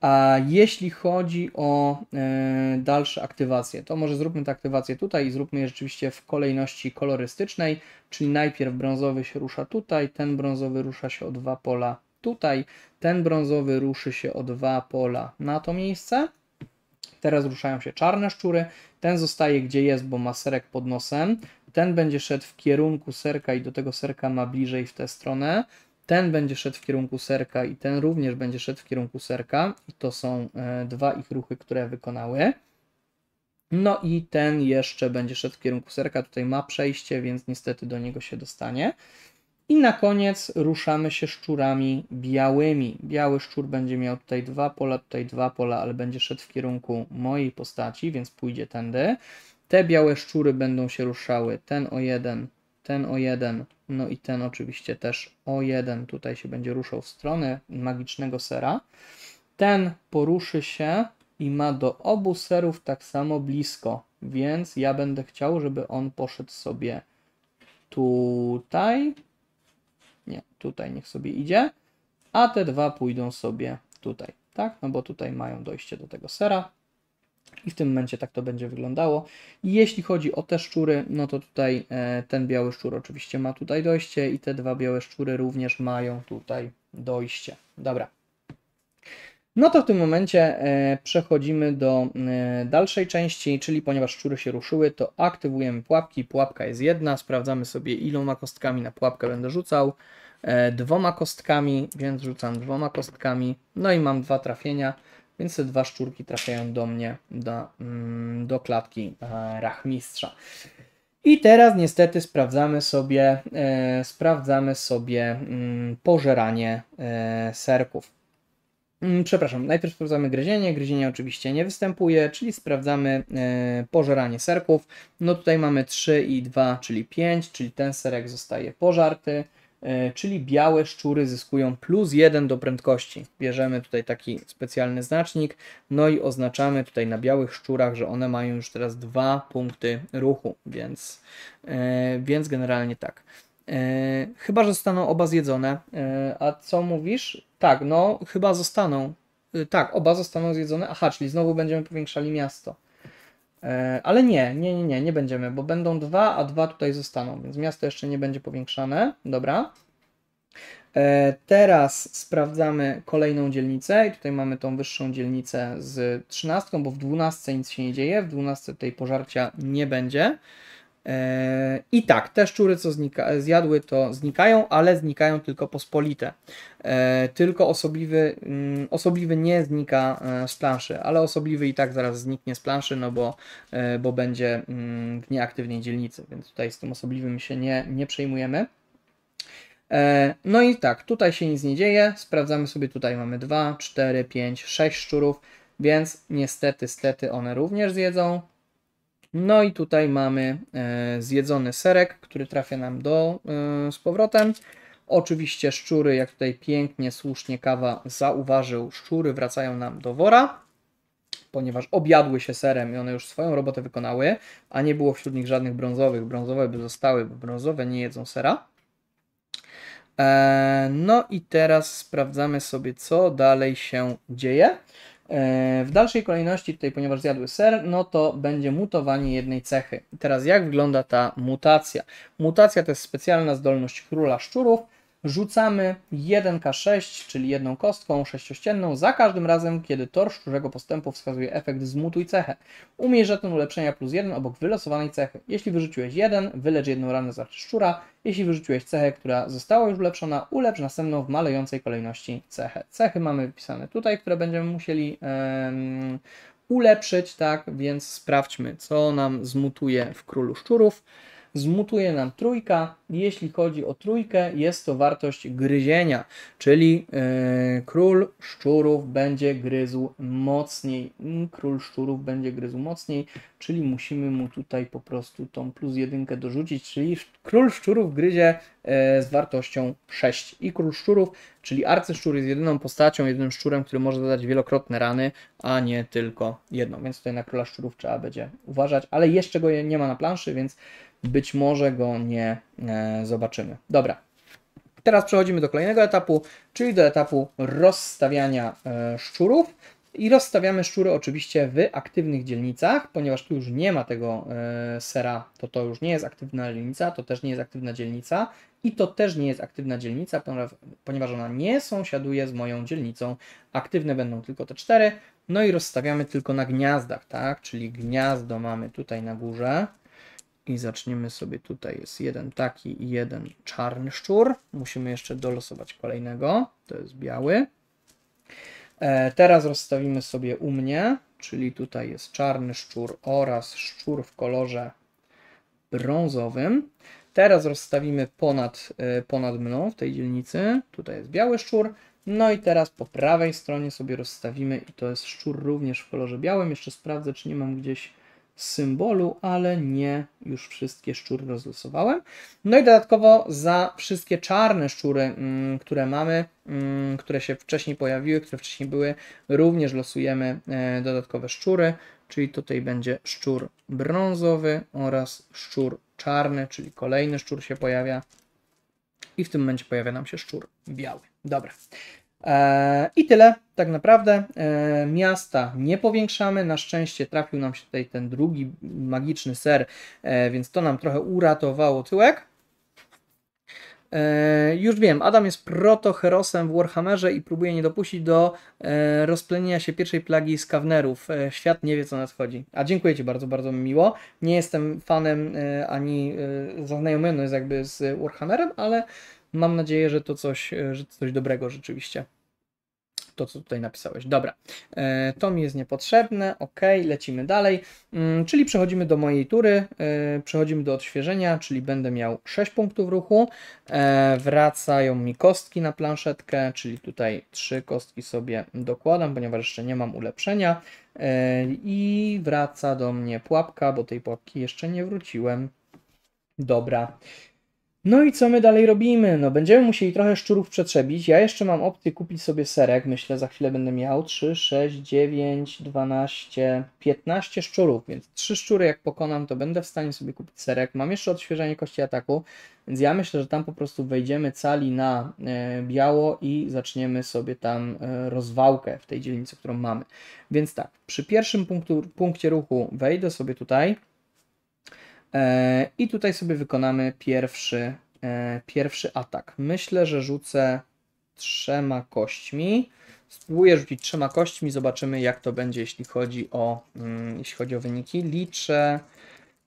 A jeśli chodzi o e, dalsze aktywacje, to może zróbmy tę aktywację tutaj i zróbmy je rzeczywiście w kolejności kolorystycznej, czyli najpierw brązowy się rusza tutaj, ten brązowy rusza się o dwa pola tutaj, ten brązowy ruszy się o dwa pola na to miejsce. Teraz ruszają się czarne szczury, ten zostaje gdzie jest, bo ma serek pod nosem. Ten będzie szedł w kierunku serka i do tego serka ma bliżej w tę stronę. Ten będzie szedł w kierunku serka i ten również będzie szedł w kierunku serka. I to są e, dwa ich ruchy, które wykonały. No i ten jeszcze będzie szedł w kierunku serka. Tutaj ma przejście, więc niestety do niego się dostanie. I na koniec ruszamy się szczurami białymi. Biały szczur będzie miał tutaj dwa pola, tutaj dwa pola, ale będzie szedł w kierunku mojej postaci, więc pójdzie tędy. Te białe szczury będą się ruszały ten o jeden, ten o jeden, no i ten oczywiście też o jeden. Tutaj się będzie ruszał w stronę magicznego sera. Ten poruszy się i ma do obu serów tak samo blisko, więc ja będę chciał, żeby on poszedł sobie tutaj. Tutaj niech sobie idzie, a te dwa pójdą sobie tutaj, tak? No bo tutaj mają dojście do tego sera. I w tym momencie tak to będzie wyglądało. I jeśli chodzi o te szczury, no to tutaj e, ten biały szczur oczywiście ma tutaj dojście i te dwa białe szczury również mają tutaj dojście. Dobra. No to w tym momencie e, przechodzimy do e, dalszej części, czyli ponieważ szczury się ruszyły, to aktywujemy pułapki. Pułapka jest jedna, sprawdzamy sobie iloma kostkami na pułapkę będę rzucał. E, dwoma kostkami, więc rzucam dwoma kostkami. No i mam dwa trafienia, więc te dwa szczurki trafiają do mnie, do, mm, do klatki e, rachmistrza. I teraz niestety sprawdzamy sobie, e, sprawdzamy sobie mm, pożeranie serków. Mm, Przepraszam, najpierw sprawdzamy gryzienie. Gryzienie oczywiście nie występuje, czyli sprawdzamy pożeranie serków. No tutaj mamy 3 i 2, czyli 5, czyli ten serek zostaje pożarty, czyli białe szczury zyskują plus 1 do prędkości. Bierzemy tutaj taki specjalny znacznik, no i oznaczamy tutaj na białych szczurach, że one mają już teraz 2 punkty ruchu, więc, e, więc generalnie tak. E, chyba, że zostaną oba zjedzone. E, a co mówisz? Tak, no chyba zostaną. E, tak, oba zostaną zjedzone. Aha, czyli znowu będziemy powiększali miasto. E, ale nie, nie, nie, nie, nie będziemy, bo będą dwa, a dwa tutaj zostaną, więc miasto jeszcze nie będzie powiększane. Dobra. E, Teraz sprawdzamy kolejną dzielnicę i tutaj mamy tą wyższą dzielnicę z 13, bo w 12 nic się nie dzieje, w 12 tej pożarcia nie będzie. E, I tak, te szczury, co znika, zjadły, to znikają, ale znikają tylko pospolite. E, Tylko osobliwy, mm, osobliwy nie znika e, z planszy, ale osobliwy i tak zaraz zniknie z planszy, no bo, bo będzie mm, w nieaktywnej dzielnicy, więc tutaj z tym osobliwym się nie, nie przejmujemy. No i tak, tutaj się nic nie dzieje. Sprawdzamy sobie, tutaj mamy 2, 4, 5, 6 szczurów, więc niestety, stety one również zjedzą. No i tutaj mamy e, zjedzony serek, który trafia nam do e, z powrotem. Oczywiście szczury, jak tutaj pięknie, słusznie kawa zauważył, szczury wracają nam do wora, ponieważ objadły się serem i one już swoją robotę wykonały, a nie było wśród nich żadnych brązowych. Brązowe by zostały, bo brązowe nie jedzą sera. E, No i teraz sprawdzamy sobie, co dalej się dzieje. E, W dalszej kolejności, tutaj, ponieważ zjadły ser, no to będzie mutowanie jednej cechy. Teraz jak wygląda ta mutacja? Mutacja to jest specjalna zdolność króla szczurów. Rzucamy 1k6, czyli jedną kostką sześciościenną za każdym razem, kiedy tor szczurzego postępu wskazuje efekt zmutuj cechę. Umierz żeton ulepszenia plus 1 obok wylosowanej cechy. Jeśli wyrzuciłeś 1, wylecz jedną ranę z tarczy szczura. Jeśli wyrzuciłeś cechę, która została już ulepszona, ulepsz następną w malejącej kolejności cechę. Cechy mamy wypisane tutaj, które będziemy musieli ulepszyć, tak, więc sprawdźmy, co nam zmutuje w królu szczurów. Zmutuje nam trójka. Jeśli chodzi o trójkę, jest to wartość gryzienia, czyli e, król szczurów będzie gryzł mocniej. Mm, Król szczurów będzie gryzł mocniej, czyli musimy mu tutaj po prostu tą plus jedynkę dorzucić, czyli król szczurów gryzie e, z wartością 6. I król szczurów, czyli arcyszczur jest jedyną postacią, jedynym szczurem, który może zadać wielokrotne rany, a nie tylko jedną. Więc tutaj na króla szczurów trzeba będzie uważać, ale jeszcze go nie ma na planszy, więc być może go nie e, zobaczymy. Dobra. Teraz przechodzimy do kolejnego etapu, czyli do etapu rozstawiania e, szczurów. I rozstawiamy szczury oczywiście w aktywnych dzielnicach, ponieważ tu już nie ma tego e, sera, to to już nie jest aktywna dzielnica, to też nie jest aktywna dzielnica i to też nie jest aktywna dzielnica, ponieważ, ona nie sąsiaduje z moją dzielnicą. Aktywne będą tylko te cztery, no i rozstawiamy tylko na gniazdach, tak? Czyli gniazdo mamy tutaj na górze. I zaczniemy sobie tutaj. Jest jeden taki i jeden czarny szczur. Musimy jeszcze dolosować kolejnego. To jest biały. E, teraz rozstawimy sobie u mnie, czyli tutaj jest czarny szczur oraz szczur w kolorze brązowym. Teraz rozstawimy ponad, e, ponad mną w tej dzielnicy. Tutaj jest biały szczur. No i teraz po prawej stronie sobie rozstawimy i to jest szczur również w kolorze białym. Jeszcze sprawdzę, czy nie mam gdzieś symbolu, ale nie już wszystkie szczury rozlosowałem. No i dodatkowo za wszystkie czarne szczury, mm, które mamy, mm, które się wcześniej pojawiły, które wcześniej były, również losujemy e, dodatkowe szczury, czyli tutaj będzie szczur brązowy oraz szczur czarny, czyli kolejny szczur się pojawia i w tym momencie pojawia nam się szczur biały. Dobra. E, I tyle, tak naprawdę. E, miasta nie powiększamy. Na szczęście trafił nam się tutaj ten drugi magiczny ser, e, więc to nam trochę uratowało tyłek. Już wiem, Adam jest protoherosem w Warhammerze i próbuje nie dopuścić do rozplenienia się pierwszej plagi z kawnerów. Świat nie wie, co nadchodzi. A dziękuję Ci bardzo, bardzo mi miło. Nie jestem fanem ani zaznajomiony jakby z Warhammerem, ale mam nadzieję, że to coś, że to coś dobrego rzeczywiście to, co tutaj napisałeś. Dobra, e, to mi jest niepotrzebne, ok, lecimy dalej, mm, czyli przechodzimy do mojej tury, e, przechodzimy do odświeżenia, czyli będę miał 6 punktów ruchu, e, wracają mi kostki na planszetkę, czyli tutaj 3 kostki sobie dokładam, ponieważ jeszcze nie mam ulepszenia i wraca do mnie pułapka, bo tej pułapki jeszcze nie wróciłem. Dobra. No i co my dalej robimy? No będziemy musieli trochę szczurów przetrzebić. Ja jeszcze mam opcję kupić sobie serek. Myślę, za chwilę będę miał 3, 6, 9, 12, 15 szczurów. Więc 3 szczury jak pokonam, to będę w stanie sobie kupić serek. Mam jeszcze odświeżenie kości ataku. Więc ja myślę, że tam po prostu wejdziemy cali na e, biało i zaczniemy sobie tam e, rozwałkę w tej dzielnicy, którą mamy. Więc tak, przy pierwszym punktu, punkcie ruchu wejdę sobie tutaj I tutaj sobie wykonamy pierwszy, e, pierwszy atak. Myślę, że rzucę trzema kośćmi. Spróbuję rzucić trzema kośćmi, zobaczymy jak to będzie, jeśli chodzi o, mm, jeśli chodzi o wyniki. Liczę,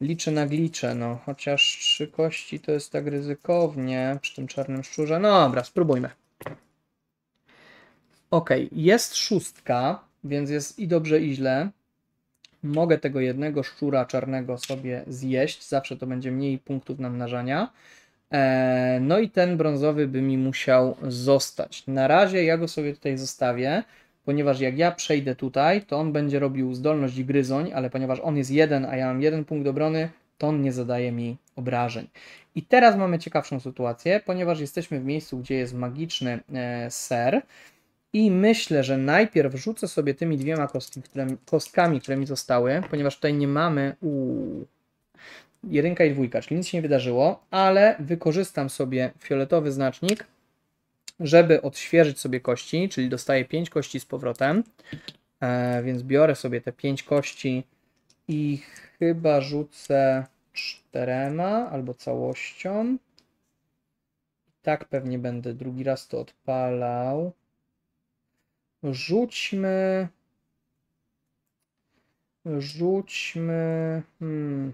liczę na glicze, no chociaż trzy kości to jest tak ryzykownie przy tym czarnym szczurze. No dobra, spróbujmy. Ok, jest szóstka, więc jest i dobrze i źle mogę tego jednego szczura czarnego sobie zjeść, zawsze to będzie mniej punktów namnażania. E, no i ten brązowy by mi musiał zostać. Na razie ja go sobie tutaj zostawię, ponieważ jak ja przejdę tutaj, to on będzie robił zdolność gryzoń, ale ponieważ on jest jeden, a ja mam jeden punkt obrony, to on nie zadaje mi obrażeń. I teraz mamy ciekawszą sytuację, ponieważ jesteśmy w miejscu, gdzie jest magiczny e, ser. I myślę, że najpierw rzucę sobie tymi dwiema kostki, które, kostkami, które mi zostały, ponieważ tutaj nie mamy uu, jedynka i dwójka, czyli nic się nie wydarzyło, ale wykorzystam sobie fioletowy znacznik, żeby odświeżyć sobie kości, czyli dostaję 5 kości z powrotem, e, więc biorę sobie te 5 kości i chyba rzucę czterema albo całością. Tak pewnie będę drugi raz to odpalał. Rzućmy. Rzućmy. Hmm.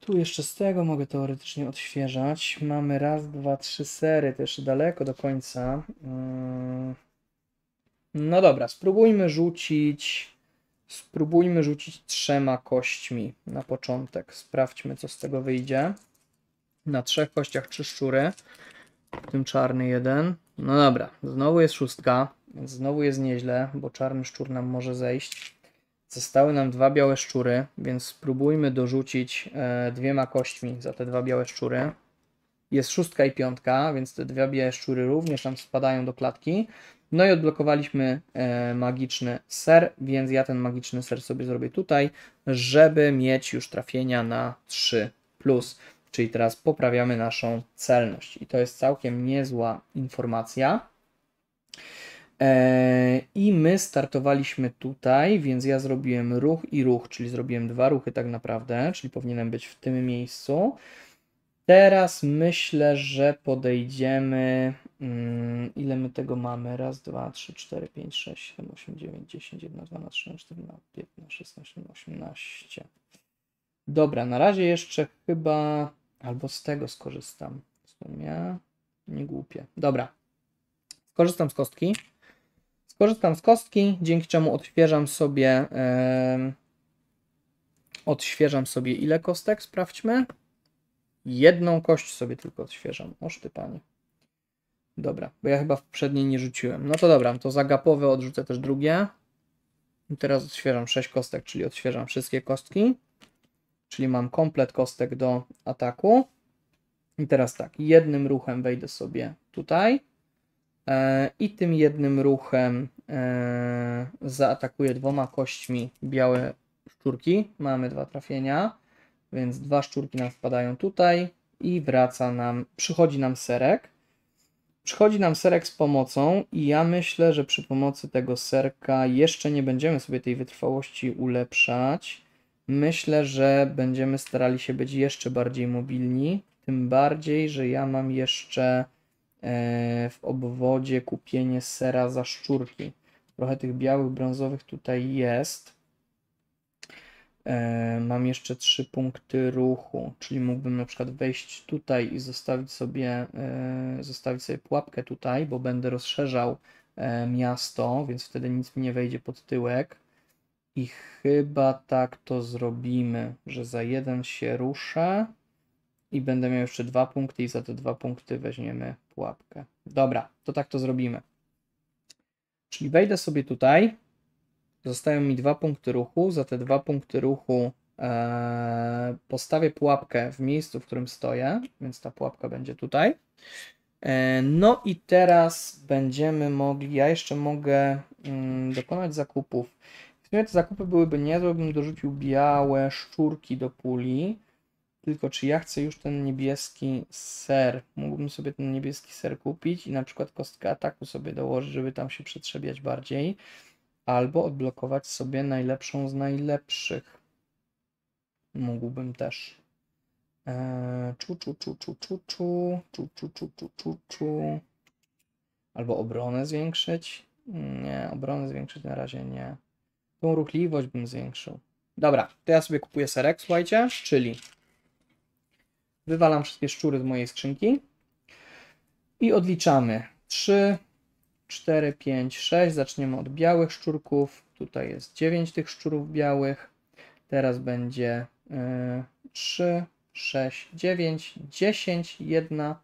Tu jeszcze z tego mogę teoretycznie odświeżać. Mamy raz, dwa, trzy sery, to jeszcze daleko do końca. Hmm. No dobra, spróbujmy rzucić. Spróbujmy rzucić trzema kośćmi na początek. Sprawdźmy, co z tego wyjdzie. Na trzech kościach trzy szczury. W tym czarny jeden. No dobra, znowu jest szóstka, więc znowu jest nieźle, bo czarny szczur nam może zejść. Zostały nam dwa białe szczury, więc spróbujmy dorzucić e, dwiema kośćmi za te dwa białe szczury. Jest szóstka i piątka, więc te dwie białe szczury również nam spadają do klatki. No i odblokowaliśmy e, magiczny ser, więc ja ten magiczny ser sobie zrobię tutaj, żeby mieć już trafienia na 3+. Czyli teraz poprawiamy naszą celność i to jest całkiem niezła informacja. E, I my startowaliśmy tutaj, więc ja zrobiłem ruch i ruch, czyli zrobiłem dwa ruchy tak naprawdę, czyli powinienem być w tym miejscu. Teraz myślę, że podejdziemy. Hmm, ile my tego mamy? Raz, dwa, trzy, cztery, pięć, sześć, siedem, osiem, dziewięć, dziesięć, jedna, dwa, trzy, cztery, piętnaście, szesnaście, osiemnaście. Dobra, na razie jeszcze chyba Albo z tego skorzystam. W sumie nie głupie. Dobra. Skorzystam z kostki. Skorzystam z kostki, dzięki czemu odświeżam sobie em, odświeżam sobie ile kostek, sprawdźmy. Jedną kość sobie tylko odświeżam. Oż ty panie. Dobra, bo ja chyba w poprzedniej nie rzuciłem. No to dobra, to zagapowe odrzucę też drugie. I teraz odświeżam 6 kostek, czyli odświeżam wszystkie kostki. Czyli mam komplet kostek do ataku. I teraz tak, jednym ruchem wejdę sobie tutaj. E, I tym jednym ruchem e, zaatakuję dwoma kośćmi białe szczurki. Mamy dwa trafienia, więc dwa szczurki nam wpadają tutaj i wraca nam, przychodzi nam serek. Przychodzi nam serek z pomocą i ja myślę, że przy pomocy tego serka jeszcze nie będziemy sobie tej wytrwałości ulepszać. Myślę, że będziemy starali się być jeszcze bardziej mobilni, tym bardziej, że ja mam jeszcze e, w obwodzie kupienie sera za szczurki. Trochę tych białych, brązowych tutaj jest. E, Mam jeszcze trzy punkty ruchu, czyli mógłbym na przykład wejść tutaj i zostawić sobie, e, zostawić sobie pułapkę tutaj, bo będę rozszerzał miasto, więc wtedy nic mi nie wejdzie pod tyłek. I chyba tak to zrobimy, że za jeden się ruszę i będę miał jeszcze dwa punkty i za te dwa punkty weźmiemy pułapkę. Dobra, to tak to zrobimy. Czyli wejdę sobie tutaj, Zostają mi dwa punkty ruchu. Za te dwa punkty ruchu e, postawię pułapkę w miejscu, w którym stoję, więc ta pułapka będzie tutaj. E, no i teraz będziemy mogli, ja jeszcze mogę mm, dokonać zakupów. Te zakupy byłyby niezłe, bym dorzucił białe szczurki do puli. Tylko czy ja chcę już ten niebieski ser? Mógłbym sobie ten niebieski ser kupić i na przykład kostkę ataku sobie dołożyć, żeby tam się przetrzebiać bardziej albo odblokować sobie najlepszą z najlepszych. Mógłbym też. Eee, czu, czu, czu, czu, czu, czu, czu, czu, czu, czu, czu, czu. Albo obronę zwiększyć. Nie, obronę zwiększyć na razie nie. Tą ruchliwość bym zwiększył. Dobra, to ja sobie kupuję serek, słuchajcie, czyli wywalam wszystkie szczury z mojej skrzynki i odliczamy 3, 4, 5, 6. Zaczniemy od białych szczurków. Tutaj jest 9 tych szczurów białych. Teraz będzie y, 3, 6, 9, 10, 1,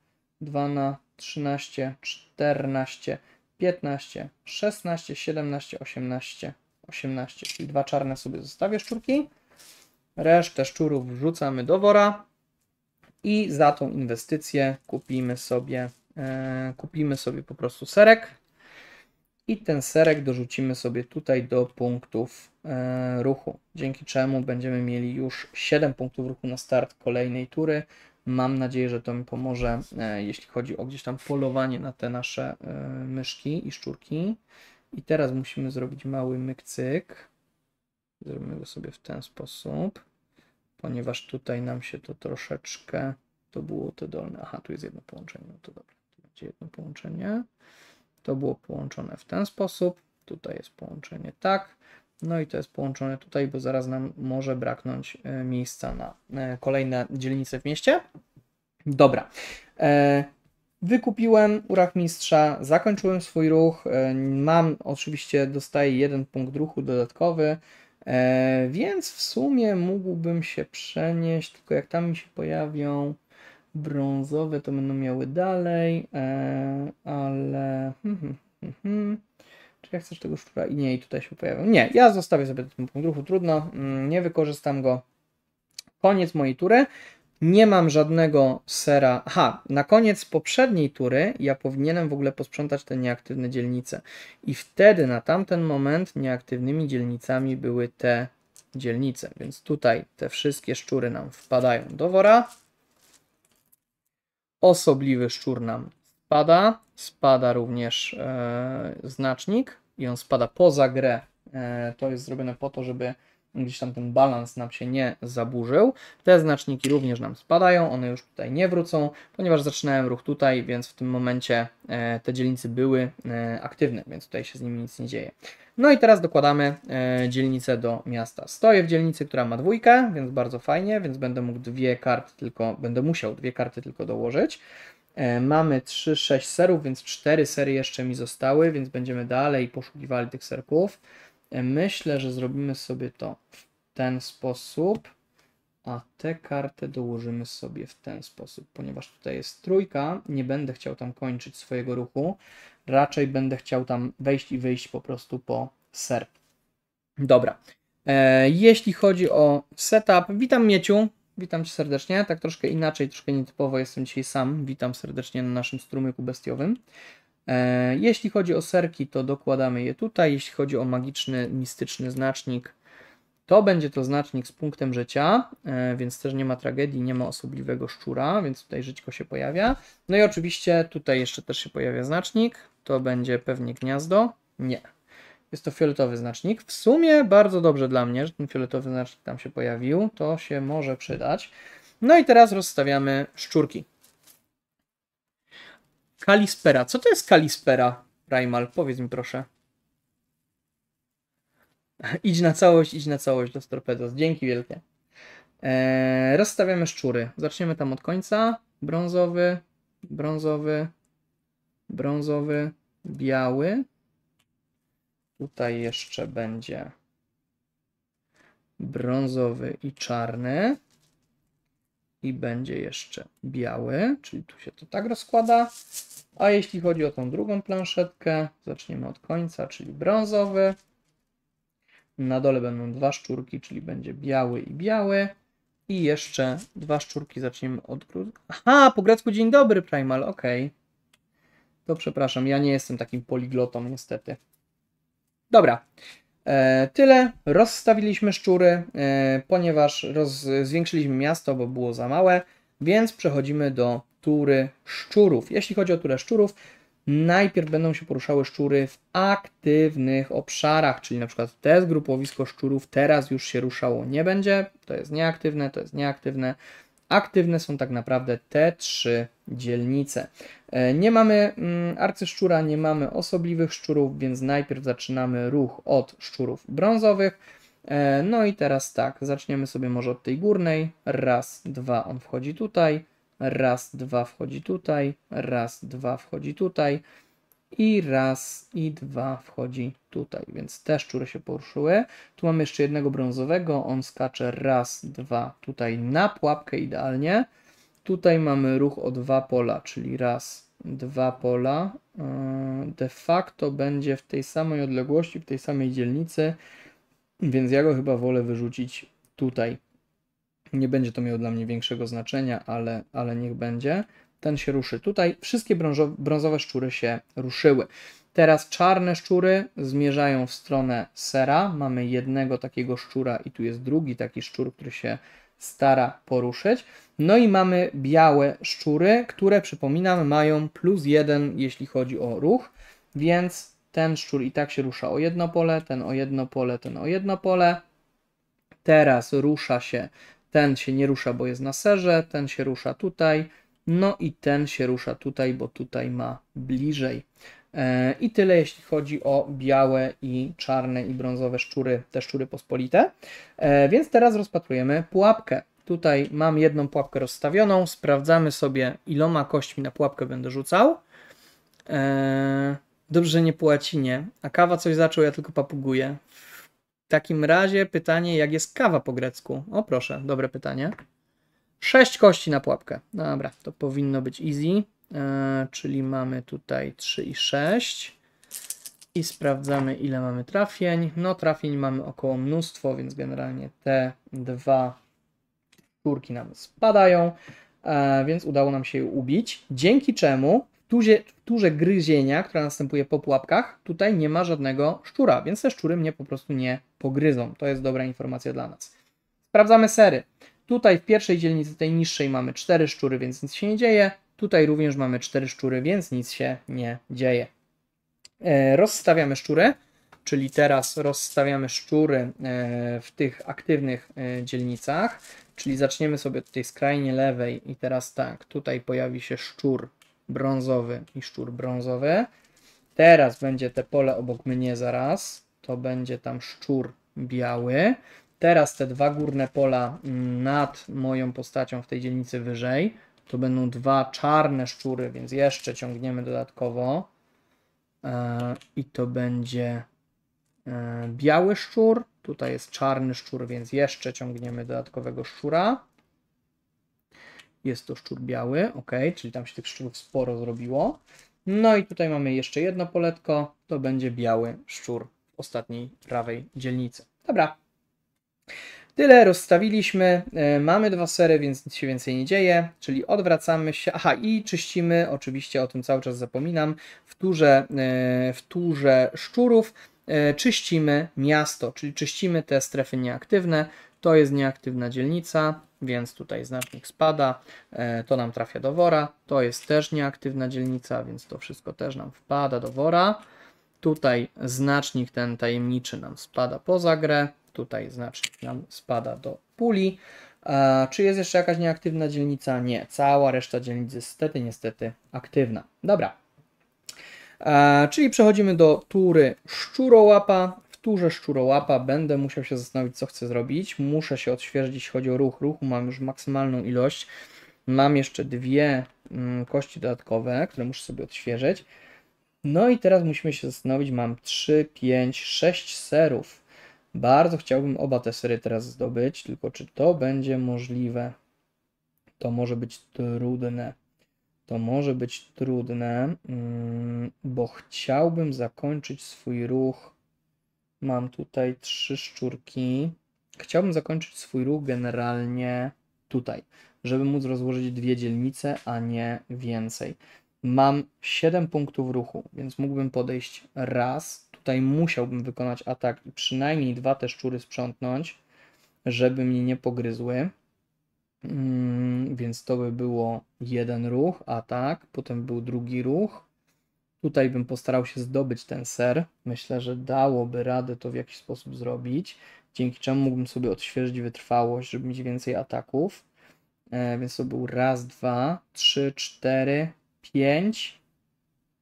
12, 13, 14, 15, 16, 17, 18, 18. Czyli dwa czarne sobie zostawię szczurki. Resztę szczurów wrzucamy do wora i za tą inwestycję kupimy sobie, e, kupimy sobie po prostu serek i ten serek dorzucimy sobie tutaj do punktów e, ruchu, dzięki czemu będziemy mieli już 7 punktów ruchu na start kolejnej tury. Mam nadzieję, że to mi pomoże, e, jeśli chodzi o gdzieś tam polowanie na te nasze e, myszki i szczurki. I teraz musimy zrobić mały mykcyk. Zrobimy go sobie w ten sposób, ponieważ tutaj nam się to troszeczkę, to było te dolne, aha, tu jest jedno połączenie, no to dobra, tu będzie jedno połączenie. To było połączone w ten sposób. Tutaj jest połączenie tak. No i to jest połączone tutaj, bo zaraz nam może braknąć e, miejsca na e, kolejne dzielnice w mieście. Dobra. E, wykupiłem u Rachmistrza, zakończyłem swój ruch. Mam oczywiście, dostaję jeden punkt ruchu dodatkowy, więc w sumie mógłbym się przenieść, tylko jak tam mi się pojawią brązowe to będą miały dalej, e, ale... Hmm, hmm, hmm. Czy ja chcesz tego szczura? I nie, i tutaj się pojawią. Nie, ja zostawię sobie ten punkt ruchu, trudno, mm, nie wykorzystam go. Koniec mojej tury. Nie mam żadnego sera. Aha, na koniec poprzedniej tury ja powinienem w ogóle posprzątać te nieaktywne dzielnice. I wtedy na tamten moment nieaktywnymi dzielnicami były te dzielnice. Więc tutaj te wszystkie szczury nam wpadają do wora osobliwy szczur nam spada. Spada również e, znacznik i on spada poza grę. E, to jest zrobione po to, żeby gdzieś tam ten balans nam się nie zaburzył. Te znaczniki również nam spadają, one już tutaj nie wrócą, ponieważ zaczynałem ruch tutaj, więc w tym momencie e, te dzielnice były e, aktywne, więc tutaj się z nimi nic nie dzieje. No i teraz dokładamy e, dzielnicę do miasta. Stoję w dzielnicy, która ma dwójkę, więc bardzo fajnie, więc będę mógł dwie karty tylko, będę musiał dwie karty tylko dołożyć. Mamy 3, 6 serów, więc 4 sery jeszcze mi zostały, więc będziemy dalej poszukiwali tych serków. Myślę, że zrobimy sobie to w ten sposób, a tę kartę dołożymy sobie w ten sposób, ponieważ tutaj jest trójka, nie będę chciał tam kończyć swojego ruchu, raczej będę chciał tam wejść i wyjść po prostu po ser. Dobra. E, jeśli chodzi o setup, witam Mieciu, witam Cię serdecznie, tak troszkę inaczej, troszkę nietypowo, jestem dzisiaj sam, witam serdecznie na naszym strumyku bestiowym. E, jeśli chodzi o serki, to dokładamy je tutaj, jeśli chodzi o magiczny, mistyczny znacznik, to będzie to znacznik z punktem życia, e, więc też nie ma tragedii, nie ma osobliwego szczura, więc tutaj żyćko się pojawia. No i oczywiście tutaj jeszcze też się pojawia znacznik, to będzie pewnie gniazdo. Nie. Jest to fioletowy znacznik. W sumie bardzo dobrze dla mnie, że ten fioletowy znacznik tam się pojawił. To się może przydać. No i teraz rozstawiamy szczurki. Kalispera. Co to jest kalispera, Primal? Powiedz mi proszę. idź na całość, idź na całość do Torpedos. Dzięki wielkie. Eee, rozstawiamy szczury. Zaczniemy tam od końca. Brązowy, brązowy, brązowy, biały. Tutaj jeszcze będzie brązowy i czarny. I będzie jeszcze biały, czyli tu się to tak rozkłada. A jeśli chodzi o tą drugą planszetkę, zaczniemy od końca, czyli brązowy. Na dole będą dwa szczurki, czyli będzie biały i biały. I jeszcze dwa szczurki zaczniemy od... Aha, po grecku dzień dobry, Primal, ok. To przepraszam, ja nie jestem takim poliglotą niestety. Dobra, tyle. Rozstawiliśmy szczury, e, ponieważ roz, zwiększyliśmy miasto, bo było za małe, więc przechodzimy do tury szczurów. Jeśli chodzi o turę szczurów, najpierw będą się poruszały szczury w aktywnych obszarach, czyli na przykład te zgrupowisko szczurów teraz już się ruszało nie będzie, to jest nieaktywne, to jest nieaktywne. Aktywne są tak naprawdę te trzy dzielnice. E, nie mamy mm, arcyszczura, nie mamy osobliwych szczurów, więc najpierw zaczynamy ruch od szczurów brązowych. E, no i teraz tak, zaczniemy sobie może od tej górnej. Raz, dwa, on wchodzi tutaj. Raz, dwa, wchodzi tutaj. Raz, dwa, wchodzi tutaj. I raz, i dwa wchodzi tutaj, więc te szczury się poruszyły. Tu mamy jeszcze jednego brązowego, on skacze raz, dwa, tutaj na pułapkę idealnie. Tutaj mamy ruch o dwa pola, czyli raz, dwa pola. Yy, de facto będzie w tej samej odległości, w tej samej dzielnicy, więc ja go chyba wolę wyrzucić tutaj. Nie będzie to miało dla mnie większego znaczenia, ale, ale niech będzie. Ten się ruszy tutaj. Wszystkie brązowe szczury się ruszyły. Teraz czarne szczury zmierzają w stronę sera. Mamy jednego takiego szczura i tu jest drugi taki szczur, który się stara poruszyć. No i mamy białe szczury, które przypominam mają plus jeden, jeśli chodzi o ruch, więc ten szczur i tak się rusza o jedno pole, ten o jedno pole, ten o jedno pole. Teraz rusza się, ten się nie rusza, bo jest na serze, ten się rusza tutaj, no i ten się rusza tutaj, bo tutaj ma bliżej. E, I tyle jeśli chodzi o białe i czarne i brązowe szczury, te szczury pospolite. E, więc teraz rozpatrujemy pułapkę. Tutaj mam jedną pułapkę rozstawioną. Sprawdzamy sobie, iloma kośćmi na pułapkę będę rzucał. E, dobrze, że nie po łacinie. A kawa coś zaczął, ja tylko papuguję. W takim razie pytanie, jak jest kawa po grecku? O proszę, dobre pytanie. 6 kości na pułapkę. Dobra, to powinno być easy. E, czyli mamy tutaj 3 i 6. I sprawdzamy, ile mamy trafień. No, trafień mamy około mnóstwo, więc generalnie te dwa czwórki nam spadają, e, więc udało nam się je ubić. Dzięki czemu w turze, w turze gryzienia, która następuje po pułapkach, tutaj nie ma żadnego szczura, więc te szczury mnie po prostu nie pogryzą. To jest dobra informacja dla nas. Sprawdzamy sery. Tutaj w pierwszej dzielnicy, tej niższej, mamy 4 szczury, więc nic się nie dzieje. Tutaj również mamy 4 szczury, więc nic się nie dzieje. E, rozstawiamy szczury. czyli teraz rozstawiamy szczury e, w tych aktywnych e, dzielnicach, czyli zaczniemy sobie od tej skrajnie lewej i teraz tak, tutaj pojawi się szczur brązowy i szczur brązowy. Teraz będzie te pole obok mnie zaraz, to będzie tam szczur biały. Teraz te dwa górne pola nad moją postacią w tej dzielnicy wyżej, to będą dwa czarne szczury, więc jeszcze ciągniemy dodatkowo. E, I to będzie e, biały szczur. Tutaj jest czarny szczur, więc jeszcze ciągniemy dodatkowego szczura. Jest to szczur biały, ok, czyli tam się tych szczurów sporo zrobiło. No i tutaj mamy jeszcze jedno poletko, to będzie biały szczur w ostatniej prawej dzielnicy. Dobra. Tyle rozstawiliśmy. E, mamy dwa sery, więc nic się więcej nie dzieje, czyli odwracamy się. Aha, i czyścimy, oczywiście o tym cały czas zapominam, w turze, e, w turze szczurów e, czyścimy miasto, czyli czyścimy te strefy nieaktywne. To jest nieaktywna dzielnica, więc tutaj znacznik spada, to nam trafia do wora. To jest też nieaktywna dzielnica, więc to wszystko też nam wpada do wora. Tutaj znacznik ten tajemniczy nam spada poza grę. Tutaj znacznik nam spada do puli. czy jest jeszcze jakaś nieaktywna dzielnica? Nie. Cała reszta dzielnic jest niestety, niestety aktywna. Dobra. czyli przechodzimy do tury szczurołapa. W turze szczurołapa będę musiał się zastanowić, co chcę zrobić. Muszę się odświeżyć, jeśli chodzi o ruch. Ruchu mam już maksymalną ilość. Mam jeszcze dwie mm, kości dodatkowe, które muszę sobie odświeżyć. No i teraz musimy się zastanowić, mam 3, 5, 6 serów. Bardzo chciałbym oba te sery teraz zdobyć, tylko czy to będzie możliwe? To może być trudne. To może być trudne, mm, bo chciałbym zakończyć swój ruch. Mam tutaj trzy szczurki. Chciałbym zakończyć swój ruch generalnie tutaj, żeby móc rozłożyć dwie dzielnice, a nie więcej. Mam 7 punktów ruchu, więc mógłbym podejść raz. Tutaj musiałbym wykonać atak i przynajmniej dwa te szczury sprzątnąć, żeby mnie nie pogryzły. Mm, więc to by było jeden ruch, atak, potem był drugi ruch. Tutaj bym postarał się zdobyć ten ser. Myślę, że dałoby radę to w jakiś sposób zrobić, dzięki czemu mógłbym sobie odświeżyć wytrwałość, żeby mieć więcej ataków. E, więc to był raz, dwa, trzy, cztery, 5,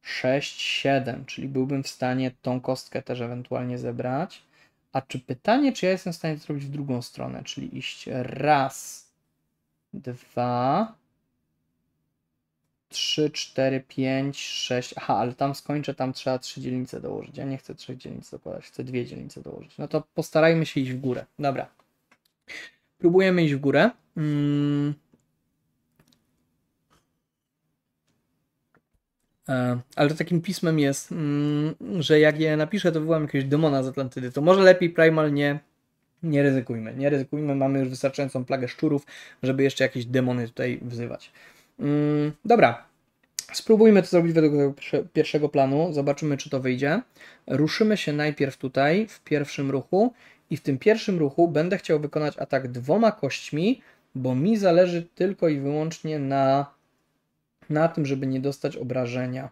6, 7, czyli byłbym w stanie tą kostkę też ewentualnie zebrać. A czy pytanie, czy ja jestem w stanie zrobić w drugą stronę, czyli iść raz, dwa, trzy, cztery, pięć, sześć. Aha, ale tam skończę, tam trzeba trzy dzielnice dołożyć. Ja nie chcę trzech dzielnic dokładać, chcę dwie dzielnice dołożyć. No to postarajmy się iść w górę. Dobra. Próbujemy iść w górę. Hmm. Ale to takim pismem jest, mm, że jak je napiszę, to wywołam jakiegoś demona z Atlantydy. To może lepiej Primal nie, nie ryzykujmy. Nie ryzykujmy, mamy już wystarczającą plagę szczurów, żeby jeszcze jakieś demony tutaj wzywać. Mm, dobra, spróbujmy to zrobić według tego pierwszego planu. Zobaczymy, czy to wyjdzie. Ruszymy się najpierw tutaj, w pierwszym ruchu i w tym pierwszym ruchu będę chciał wykonać atak dwoma kośćmi, bo mi zależy tylko i wyłącznie na na tym, żeby nie dostać obrażenia.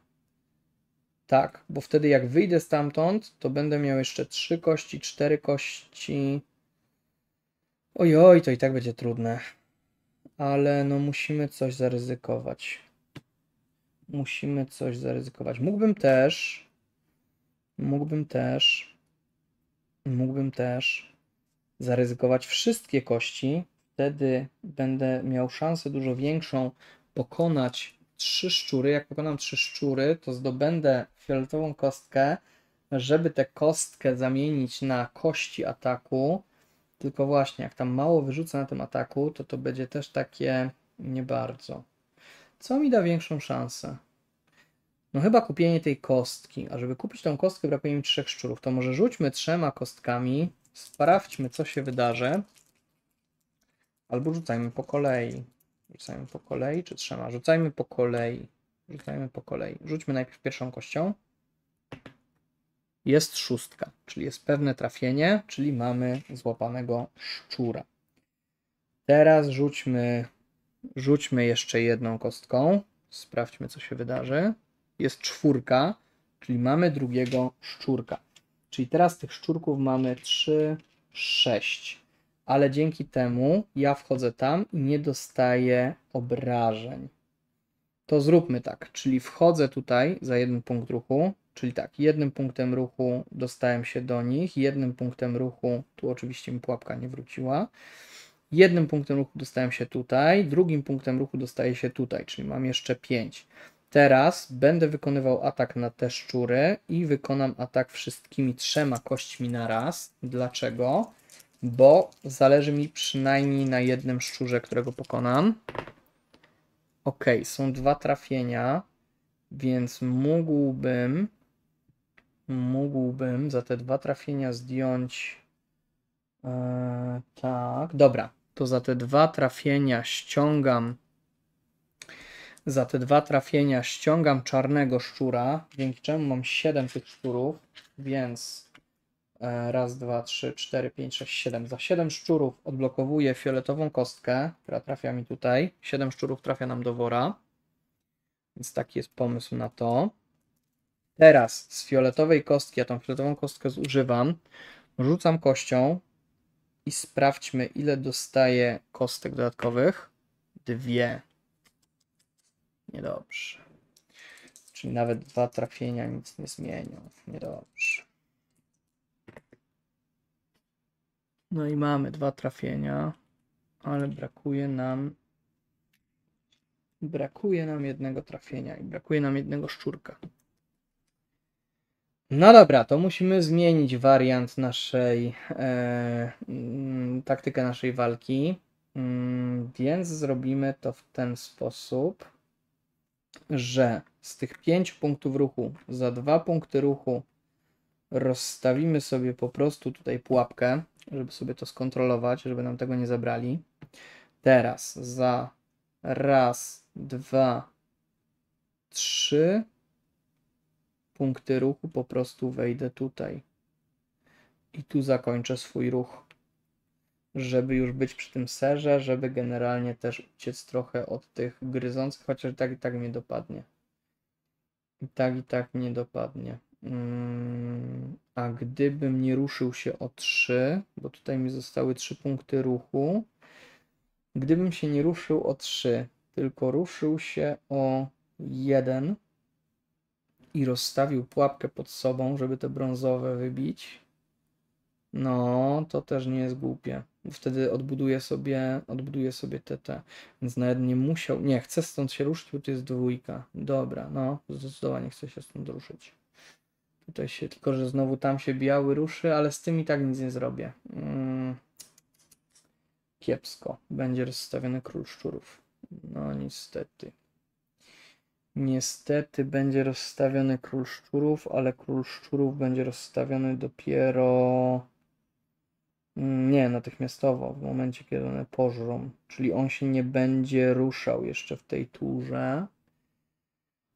Tak, bo wtedy jak wyjdę stamtąd, to będę miał jeszcze trzy kości, cztery kości. Ojoj, to i tak będzie trudne. Ale no musimy coś zaryzykować. Musimy coś zaryzykować. Mógłbym też, mógłbym też, mógłbym też zaryzykować wszystkie kości. Wtedy będę miał szansę dużo większą pokonać trzy szczury. Jak pokonam trzy szczury, to zdobędę fioletową kostkę, żeby tę kostkę zamienić na kości ataku. Tylko właśnie, jak tam mało wyrzucę na tym ataku, to to będzie też takie nie bardzo. Co mi da większą szansę? No chyba kupienie tej kostki. A żeby kupić tą kostkę brakuje mi trzech szczurów. To może rzućmy trzema kostkami. Sprawdźmy co się wydarzy. Albo rzucajmy po kolei. Rzucajmy po kolei, czy trzema? Rzucajmy po kolei. Rzucajmy po kolei. Rzućmy najpierw pierwszą kością. Jest szóstka, czyli jest pewne trafienie, czyli mamy złapanego szczura. Teraz rzućmy, rzućmy jeszcze jedną kostką. Sprawdźmy, co się wydarzy. Jest czwórka, czyli mamy drugiego szczurka. Czyli teraz tych szczurków mamy 3, 6. Ale dzięki temu ja wchodzę tam i nie dostaję obrażeń. To zróbmy tak, czyli wchodzę tutaj za jeden punkt ruchu, czyli tak, jednym punktem ruchu dostałem się do nich, jednym punktem ruchu, tu oczywiście mi pułapka nie wróciła, jednym punktem ruchu dostałem się tutaj, drugim punktem ruchu dostaję się tutaj, czyli mam jeszcze 5. Teraz będę wykonywał atak na te szczury i wykonam atak wszystkimi trzema kośćmi na raz. Dlaczego? Bo zależy mi przynajmniej na jednym szczurze, którego pokonam. Ok, są dwa trafienia, więc mógłbym mógłbym za te dwa trafienia zdjąć e, tak, dobra, to za te dwa trafienia ściągam za te dwa trafienia ściągam czarnego szczura, dzięki czemu mam 7 tych szczurów, więc raz, dwa, trzy, cztery, pięć, sześć, siedem. Za 7 szczurów odblokowuję fioletową kostkę, która trafia mi tutaj. 7 szczurów trafia nam do wora, więc taki jest pomysł na to. Teraz z fioletowej kostki, ja tą fioletową kostkę zużywam, rzucam kością i sprawdźmy, ile dostaję kostek dodatkowych. Dwie. Niedobrze. Czyli nawet dwa trafienia nic nie zmienią. Niedobrze. No i mamy dwa trafienia, ale brakuje nam brakuje nam jednego trafienia i brakuje nam jednego szczurka. No dobra, to musimy zmienić wariant naszej, e, mm, taktykę naszej walki, Mm, więc zrobimy to w ten sposób, że z tych 5 punktów ruchu, za dwa punkty ruchu rozstawimy sobie po prostu tutaj pułapkę, żeby sobie to skontrolować, żeby nam tego nie zabrali. Teraz za raz, dwa, trzy punkty ruchu po prostu wejdę tutaj. I tu zakończę swój ruch. Żeby już być przy tym serze, żeby generalnie też uciec trochę od tych gryzących, chociaż tak i tak mnie dopadnie. I tak i tak mnie dopadnie. Mm, a gdybym nie ruszył się o 3, bo tutaj mi zostały 3 punkty ruchu, gdybym się nie ruszył o 3, tylko ruszył się o 1 i rozstawił pułapkę pod sobą, żeby te brązowe wybić, no to też nie jest głupie. Wtedy odbuduję sobie, odbuduję sobie TT, więc nawet nie musiał, nie, chcę stąd się ruszyć, bo to jest dwójka. Dobra, no, zdecydowanie chcę się stąd ruszyć. Tutaj się, tylko że znowu tam się biały ruszy, ale z tym i tak nic nie zrobię. Mm. Kiepsko. Będzie rozstawiony król szczurów. No niestety. Niestety będzie rozstawiony król szczurów, ale król szczurów będzie rozstawiony dopiero mm, nie, natychmiastowo, w momencie kiedy one pożrą. Czyli on się nie będzie ruszał jeszcze w tej turze.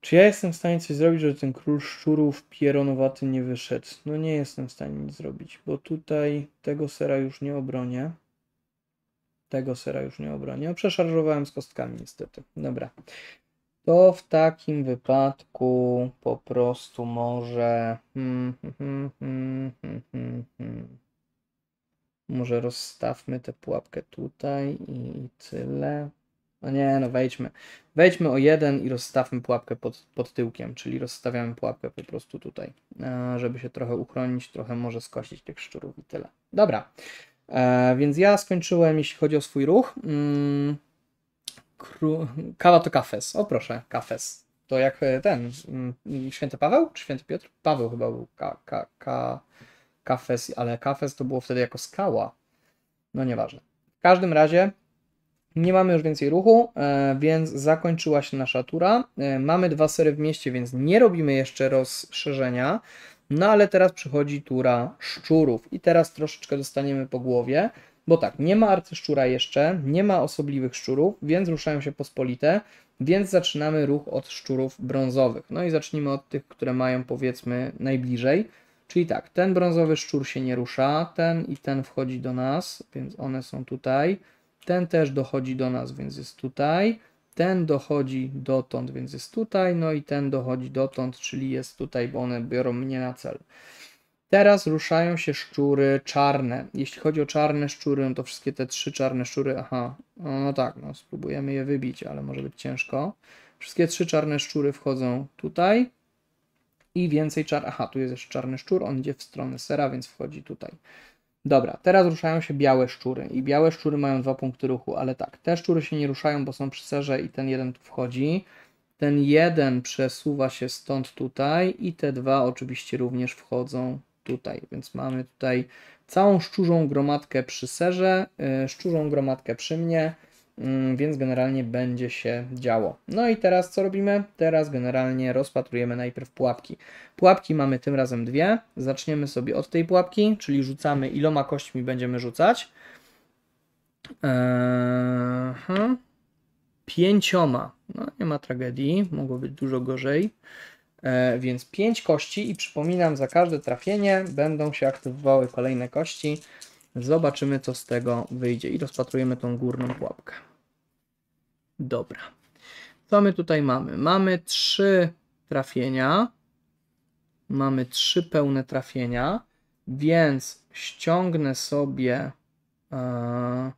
Czy ja jestem w stanie coś zrobić, żeby ten król szczurów pieronowaty nie wyszedł? No nie jestem w stanie nic zrobić, bo tutaj tego sera już nie obronię. Tego sera już nie obronię. Przeszarżowałem z kostkami niestety. Dobra. To w takim wypadku po prostu może. Hmm, hmm, hmm. Może rozstawmy tę pułapkę tutaj i tyle. No nie, no wejdźmy. Wejdźmy o jeden i rozstawmy pułapkę pod, pod tyłkiem, czyli rozstawiamy pułapkę po prostu tutaj, e, żeby się trochę uchronić, trochę może skosić tych szczurów i tyle. Dobra, e, więc ja skończyłem, jeśli chodzi o swój ruch. Mm. Kawa to kafes. O proszę, kafes. To jak e, ten, mm, święty Paweł czy święty Piotr? Paweł chyba był ka, ka, ka, kafes, ale kafes to było wtedy jako skała. No nieważne. W każdym razie nie mamy już więcej ruchu, e, więc zakończyła się nasza tura. E, mamy dwa sery w mieście, więc nie robimy jeszcze rozszerzenia. No ale teraz przychodzi tura szczurów i teraz troszeczkę dostaniemy po głowie, bo tak, nie ma arcyszczura jeszcze, nie ma osobliwych szczurów, więc ruszają się pospolite, więc zaczynamy ruch od szczurów brązowych. No i zacznijmy od tych, które mają powiedzmy najbliżej. Czyli tak, ten brązowy szczur się nie rusza, ten i ten wchodzi do nas, więc one są tutaj. Ten też dochodzi do nas, więc jest tutaj. Ten dochodzi dotąd, więc jest tutaj. No i ten dochodzi dotąd, czyli jest tutaj, bo one biorą mnie na cel. Teraz ruszają się szczury czarne. Jeśli chodzi o czarne szczury, no to wszystkie te trzy czarne szczury, aha, no, no tak, no spróbujemy je wybić, ale może być ciężko. Wszystkie trzy czarne szczury wchodzą tutaj i więcej czar... Aha, tu jest jeszcze czarny szczur, on idzie w stronę sera, więc wchodzi tutaj. Dobra, teraz ruszają się białe szczury. I białe szczury mają dwa punkty ruchu, ale tak, te szczury się nie ruszają, bo są przy serze i ten jeden tu wchodzi. Ten jeden przesuwa się stąd tutaj i te dwa oczywiście również wchodzą tutaj, więc mamy tutaj całą szczurzą gromadkę przy serze, yy, szczurzą gromadkę przy mnie, więc generalnie będzie się działo. No i teraz co robimy? Teraz generalnie rozpatrujemy najpierw pułapki. Pułapki mamy tym razem dwie. Zaczniemy sobie od tej pułapki, czyli rzucamy iloma kośćmi będziemy rzucać. Eee, pięcioma. No nie ma tragedii, mogło być dużo gorzej. E, więc 5 kości i przypominam, za każde trafienie będą się aktywowały kolejne kości. Zobaczymy, co z tego wyjdzie i rozpatrujemy tą górną pułapkę. Dobra. Co my tutaj mamy? Mamy 3 trafienia. Mamy 3 pełne trafienia, więc ściągnę sobie e,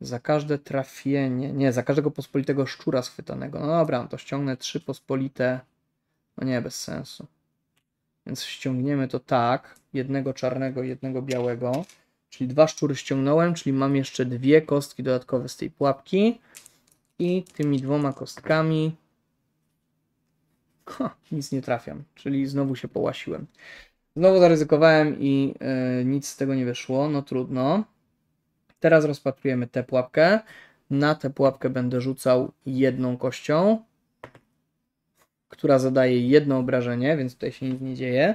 za każde trafienie, nie, za każdego pospolitego szczura schwytanego. No dobra, to ściągnę trzy pospolite, no nie, bez sensu. Więc ściągniemy to tak, jednego czarnego, jednego białego, czyli dwa szczury ściągnąłem, czyli mam jeszcze dwie kostki dodatkowe z tej pułapki i tymi dwoma kostkami ha, nic nie trafiam, czyli znowu się połasiłem. Znowu zaryzykowałem i yy, nic z tego nie wyszło, no trudno. Teraz rozpatrujemy tę pułapkę. Na tę pułapkę będę rzucał jedną kością, która zadaje jedno obrażenie, więc tutaj się nic nie dzieje.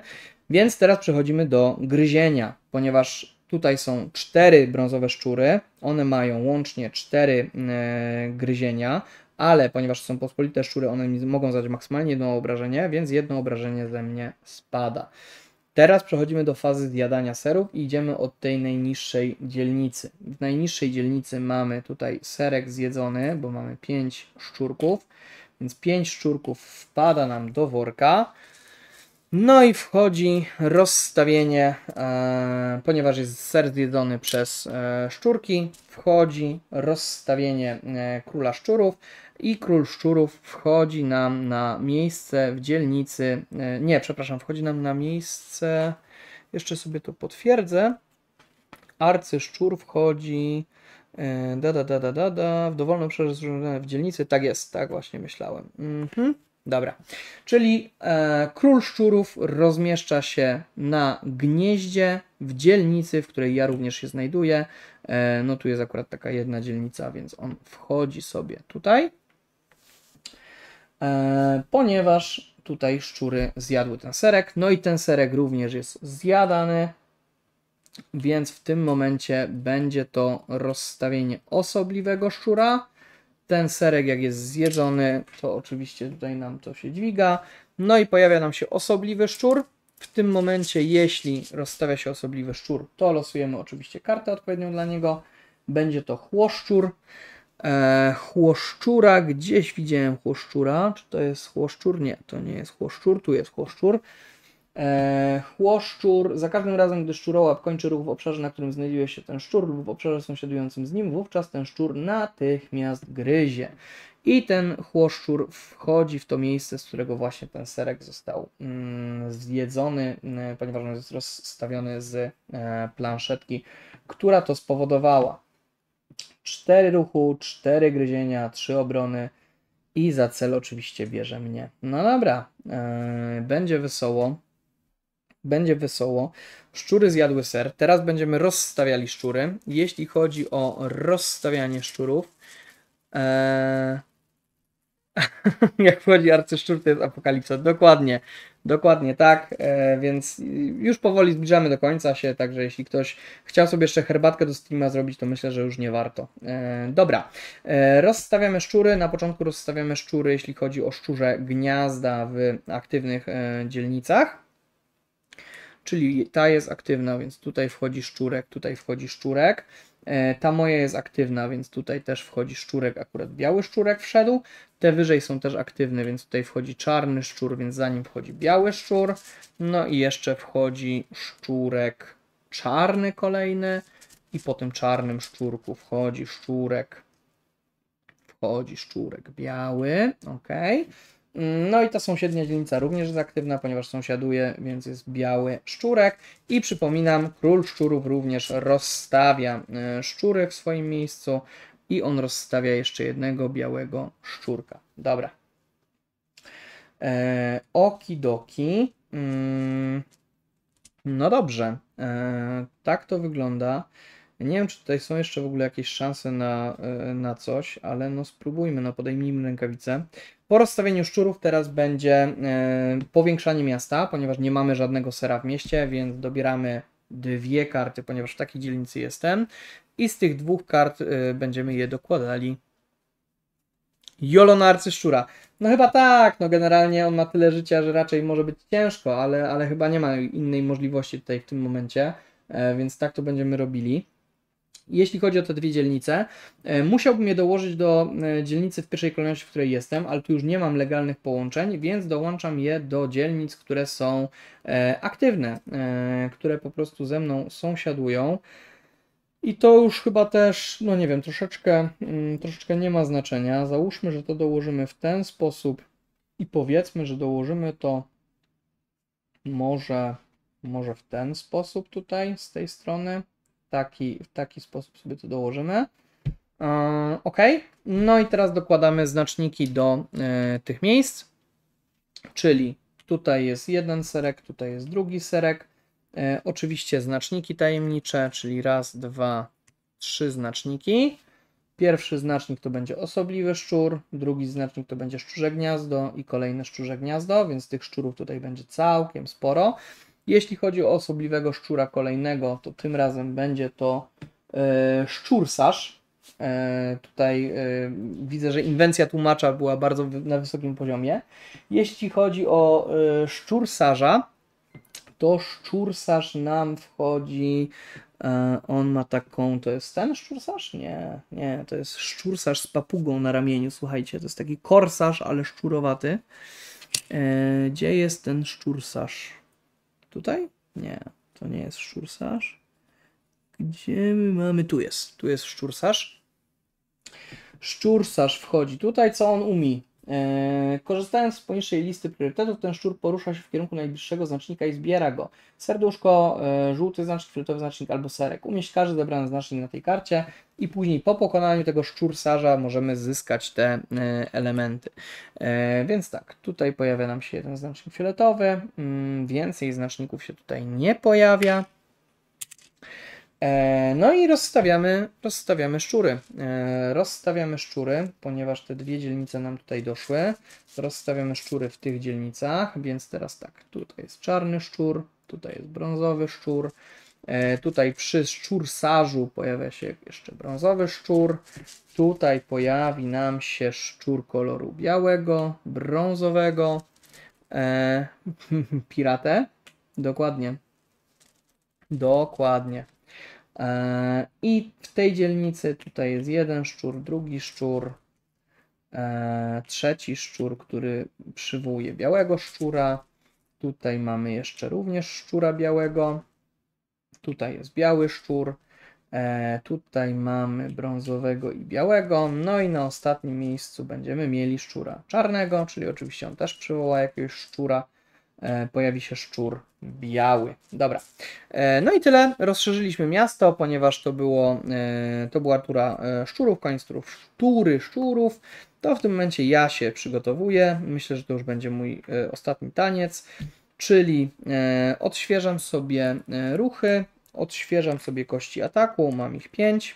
Więc teraz przechodzimy do gryzienia, ponieważ tutaj są cztery brązowe szczury, one mają łącznie cztery e, gryzienia, ale ponieważ są pospolite szczury, one mogą zadać maksymalnie jedno obrażenie, więc jedno obrażenie ze mnie spada. Teraz przechodzimy do fazy zjadania serów i idziemy od tej najniższej dzielnicy. W najniższej dzielnicy mamy tutaj serek zjedzony, bo mamy 5 szczurków, więc 5 szczurków wpada nam do worka. No i wchodzi rozstawienie, e, ponieważ jest ser zjedzony przez e, szczurki, wchodzi rozstawienie e, króla szczurów i król szczurów wchodzi nam na miejsce w dzielnicy, e, nie, przepraszam, wchodzi nam na miejsce, jeszcze sobie to potwierdzę, arcyszczur wchodzi da, da, da, da, da, da, w dowolnym obszarze w dzielnicy, tak jest, tak właśnie myślałem. Mhm. Dobra, czyli e, król szczurów rozmieszcza się na gnieździe w dzielnicy, w której ja również się znajduję. E, no tu jest akurat taka jedna dzielnica, więc on wchodzi sobie tutaj, e, ponieważ tutaj szczury zjadły ten serek. No i ten serek również jest zjadany, więc w tym momencie będzie to rozstawienie osobliwego szczura ten serek, jak jest zjedzony, to oczywiście tutaj nam to się dźwiga. No i pojawia nam się osobliwy szczur. W tym momencie, jeśli rozstawia się osobliwy szczur, to losujemy oczywiście kartę odpowiednią dla niego. Będzie to chłoszczur. E, chłoszczura, gdzieś widziałem chłoszczura. Czy to jest chłoszczur? Nie, to nie jest chłoszczur, tu jest chłoszczur. E, chłoszczur, za każdym razem, gdy szczurołap kończy ruch w obszarze, na którym znajduje się ten szczur lub w obszarze sąsiadującym z nim, wówczas ten szczur natychmiast gryzie. I ten chłoszczur wchodzi w to miejsce, z którego właśnie ten serek został mm, zjedzony, mm, ponieważ on jest rozstawiony z e, planszetki, która to spowodowała. Cztery ruchu, cztery gryzienia, trzy obrony i za cel oczywiście bierze mnie. No dobra, e, będzie wesoło będzie wesoło. Szczury zjadły ser. Teraz będziemy rozstawiali szczury. Jeśli chodzi o rozstawianie szczurów, ee... jak wchodzi arcyszczur, to jest apokalipsa. Dokładnie, dokładnie tak, e, więc już powoli zbliżamy do końca się, także jeśli ktoś chciał sobie jeszcze herbatkę do streama zrobić, to myślę, że już nie warto. E, dobra, e, rozstawiamy szczury, na początku rozstawiamy szczury, jeśli chodzi o szczurze gniazda w aktywnych e, dzielnicach czyli ta jest aktywna, więc tutaj wchodzi szczurek, tutaj wchodzi szczurek. E, ta moja jest aktywna, więc tutaj też wchodzi szczurek, akurat biały szczurek wszedł. Te wyżej są też aktywne, więc tutaj wchodzi czarny szczur, więc za nim wchodzi biały szczur. No i jeszcze wchodzi szczurek czarny kolejny i po tym czarnym szczurku wchodzi szczurek wchodzi szczurek biały, ok. No i ta sąsiednia dzielnica również jest aktywna, ponieważ sąsiaduje, więc jest biały szczurek. I przypominam, król szczurów również rozstawia e, szczury w swoim miejscu i on rozstawia jeszcze jednego białego szczurka. Dobra. E, okidoki. Mm, no dobrze. E, tak to wygląda. Nie wiem, czy tutaj są jeszcze w ogóle jakieś szanse na, e, na coś, ale no spróbujmy, no podejmijmy rękawice. Po rozstawieniu szczurów teraz będzie e, powiększanie miasta, ponieważ nie mamy żadnego sera w mieście, więc dobieramy dwie karty, ponieważ w takiej dzielnicy jestem. I z tych dwóch kart e, będziemy je dokładali. Jolonarcy szczura. No chyba tak, no generalnie on ma tyle życia, że raczej może być ciężko, ale, ale chyba nie ma innej możliwości tutaj w tym momencie, więc tak to będziemy robili. Jeśli chodzi o te dwie dzielnice, e, musiałbym je dołożyć do e, dzielnicy w pierwszej kolejności, w której jestem, ale tu już nie mam legalnych połączeń, więc dołączam je do dzielnic, które są e, aktywne, które po prostu ze mną sąsiadują. I to już chyba też, no nie wiem, troszeczkę, mm, troszeczkę nie ma znaczenia. Załóżmy, że to dołożymy w ten sposób i powiedzmy, że dołożymy to może, może w ten sposób tutaj, z tej strony taki, w taki sposób sobie to dołożymy. Ok, no i teraz dokładamy znaczniki do e, tych miejsc, czyli tutaj jest jeden serek, tutaj jest drugi serek. E, oczywiście znaczniki tajemnicze, czyli raz, dwa, trzy znaczniki. Pierwszy znacznik to będzie osobliwy szczur, drugi znacznik to będzie szczurze gniazdo i kolejne szczurze gniazdo, więc tych szczurów tutaj będzie całkiem sporo. Jeśli chodzi o osobliwego szczura kolejnego, to tym razem będzie to e, szczursarz. E, tutaj e, widzę, że inwencja tłumacza była bardzo na wysokim poziomie. Jeśli chodzi o e, szczursarza, to szczursarz nam wchodzi. E, on ma taką. To jest ten szczursarz? Nie, nie, to jest szczursarz z papugą na ramieniu. Słuchajcie, to jest taki korsarz, ale szczurowaty. Gdzie jest ten szczursarz? Tutaj? Nie, to nie jest szczursarz. Gdzie my mamy? Tu jest. Tu jest szczursarz. Szczursarz wchodzi tutaj. Co on umie? Eee, korzystając z poniższej listy priorytetów, ten szczur porusza się w kierunku najbliższego znacznika i zbiera go. Serduszko, e, żółty znacznik, fioletowy znacznik albo serek. Umieść każdy zebrany znacznik na tej karcie i później po pokonaniu tego szczursarza możemy zyskać te e, elementy. E, więc tak, tutaj pojawia nam się jeden znacznik fioletowy, mm, więcej znaczników się tutaj nie pojawia. E, no i rozstawiamy, rozstawiamy szczury. E, rozstawiamy szczury, ponieważ te dwie dzielnice nam tutaj doszły. Rozstawiamy szczury w tych dzielnicach, więc teraz tak, tutaj jest czarny szczur, tutaj jest brązowy szczur. E, tutaj przy szczursarzu pojawia się jeszcze brązowy szczur. Tutaj pojawi nam się szczur koloru białego, brązowego. E, piratę. Dokładnie. Dokładnie. E, I w tej dzielnicy tutaj jest jeden szczur, drugi szczur, e, trzeci szczur, który przywołuje białego szczura. Tutaj mamy jeszcze również szczura białego. Tutaj jest biały szczur. E, tutaj mamy brązowego i białego. No i na ostatnim miejscu będziemy mieli szczura czarnego, czyli oczywiście on też przywoła jakiegoś szczura. E, pojawi się szczur biały. Dobra. E, no i tyle. Rozszerzyliśmy miasto, ponieważ to było e, to była tura szczurów, koniec turów szczury szczurów. To w tym momencie ja się przygotowuję. Myślę, że to już będzie mój ostatni taniec. Czyli odświeżam sobie ruchy, odświeżam sobie kości ataku, mam ich 5.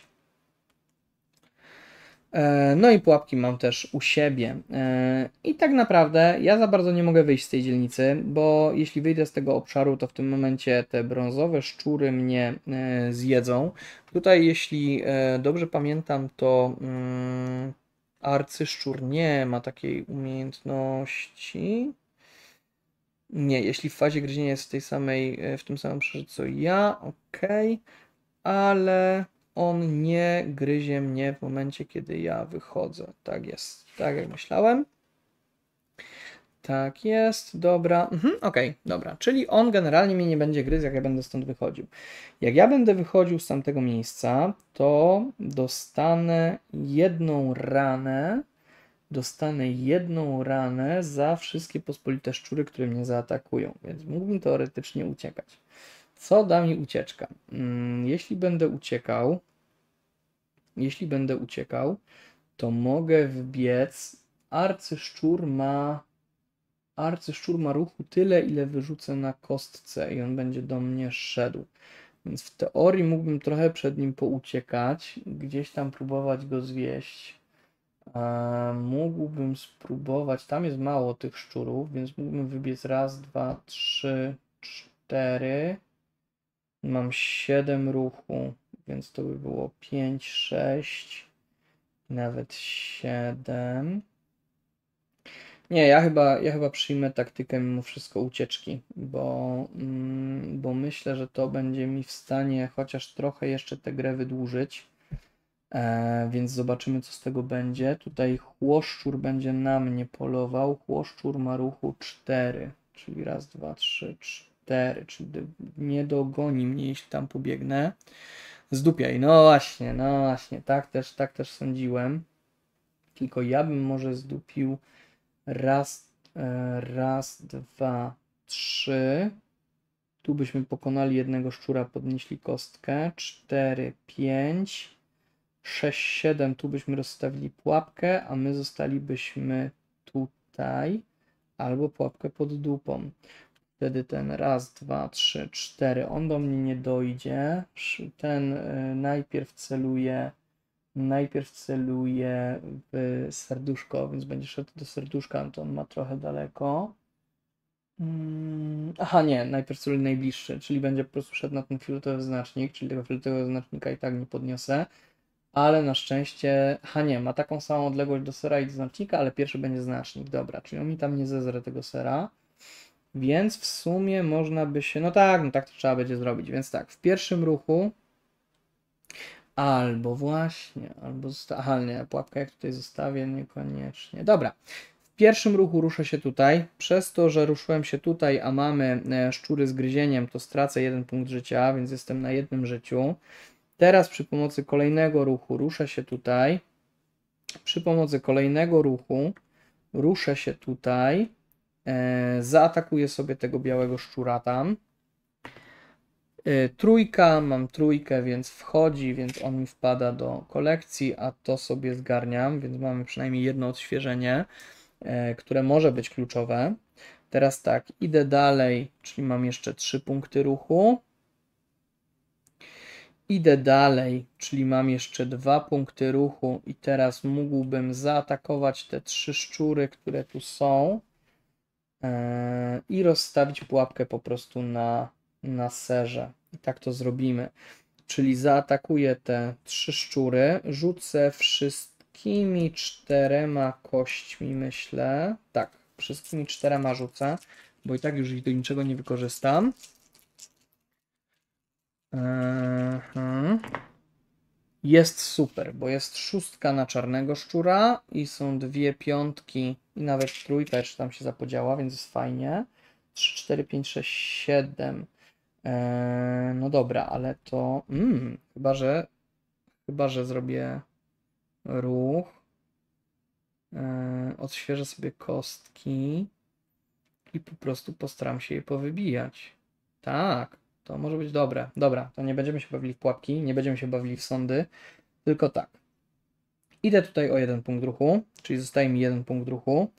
E, no i pułapki mam też u siebie. E, I tak naprawdę ja za bardzo nie mogę wyjść z tej dzielnicy, bo jeśli wyjdę z tego obszaru, to w tym momencie te brązowe szczury mnie e, zjedzą. Tutaj, jeśli dobrze pamiętam, to mm, arcyszczur nie ma takiej umiejętności. Nie, jeśli w fazie gryzienia jest w tej samej, w tym samym obszarze co ja, ok, ale on nie gryzie mnie w momencie, kiedy ja wychodzę. Tak jest, tak jak myślałem. Tak jest, dobra. Mhm, Okej, dobra. Czyli on generalnie mnie nie będzie gryzł, jak ja będę stąd wychodził. Jak ja będę wychodził z tamtego miejsca, to dostanę jedną ranę. Dostanę jedną ranę za wszystkie pospolite szczury, które mnie zaatakują, więc mógłbym teoretycznie uciekać. Co da mi ucieczka? Mm, Jeśli będę uciekał, jeśli będę uciekał, to mogę wbiec. Arcyszczur ma arcyszczur ma ruchu tyle, ile wyrzucę na kostce i on będzie do mnie szedł. Więc w teorii mógłbym trochę przed nim pouciekać, gdzieś tam próbować go zwieść. A mógłbym spróbować, tam jest mało tych szczurów, więc mógłbym wybiec raz, dwa, trzy, cztery. Mam 7 ruchu, więc to by było 5, 6, nawet 7. Nie, ja chyba, ja chyba przyjmę taktykę mimo wszystko ucieczki, bo, mm, bo myślę, że to będzie mi w stanie chociaż trochę jeszcze tę grę wydłużyć. E, więc zobaczymy, co z tego będzie. Tutaj chłoszczur będzie na mnie polował. Chłoszczur ma ruchu 4, czyli raz, dwa, trzy, cztery, czyli nie dogoni mnie, jeśli tam pobiegnę. Zdupiaj, no właśnie, no właśnie, tak też, tak też sądziłem. Tylko ja bym może zdupił raz, e, raz, dwa, trzy. Tu byśmy pokonali jednego szczura, podnieśli kostkę. 4, 5, 6, 7. Tu byśmy rozstawili pułapkę, a my zostalibyśmy tutaj. Albo pułapkę pod dupą. Wtedy ten raz, dwa, trzy, cztery. On do mnie nie dojdzie. Ten y, najpierw celuje. Najpierw celuje w serduszko, więc będzie szedł do serduszka, to on ma trochę daleko. Mm, Aha, nie, najpierw celuje najbliższy, czyli będzie po prostu szedł na ten fioletowy znacznik, czyli tego fioletowego znacznika i tak nie podniosę. Ale na szczęście, aha nie, ma taką samą odległość do sera i do znacznika, ale pierwszy będzie znacznik, dobra, czyli on mi tam nie zezre tego sera. Więc w sumie można by się. No tak, no tak to trzeba będzie zrobić. Więc tak, w pierwszym ruchu. Albo właśnie, albo. Zosta- Aha, nie, pułapkę jak tutaj zostawię, niekoniecznie. Dobra. W pierwszym ruchu ruszę się tutaj. Przez to, że ruszyłem się tutaj, a mamy e, szczury z gryzieniem, to stracę jeden punkt życia, więc jestem na jednym życiu. Teraz przy pomocy kolejnego ruchu ruszę się tutaj. Przy pomocy kolejnego ruchu ruszę się tutaj. E, zaatakuję sobie tego białego szczura tam. E, trójka, mam trójkę, więc wchodzi, więc on mi wpada do kolekcji, a to sobie zgarniam, więc mamy przynajmniej jedno odświeżenie, e, które może być kluczowe. Teraz tak, idę dalej, czyli mam jeszcze trzy punkty ruchu. Idę dalej, czyli mam jeszcze dwa punkty ruchu i teraz mógłbym zaatakować te trzy szczury, które tu są. Eee, i rozstawić pułapkę po prostu na, na serze. I tak to zrobimy. Czyli zaatakuję te trzy szczury, rzucę wszystkimi czterema kośćmi, myślę. Tak, wszystkimi czterema rzucę, bo i tak już ich do niczego nie wykorzystam. Mhm. Jest super, bo jest szóstka na czarnego szczura i są dwie piątki i nawet trójka jeszcze tam się zapodziała, więc jest fajnie. 3, 4, 5, 6, 7. Eee, no dobra, ale to. Mm, chyba, że. Chyba, że zrobię ruch. Eee, odświeżę sobie kostki i po prostu postaram się je powybijać. Tak, to może być dobre. Dobra, to nie będziemy się bawili w pułapki, nie będziemy się bawili w sądy, tylko tak. Idę tutaj o jeden punkt ruchu, czyli zostaje mi jeden punkt ruchu.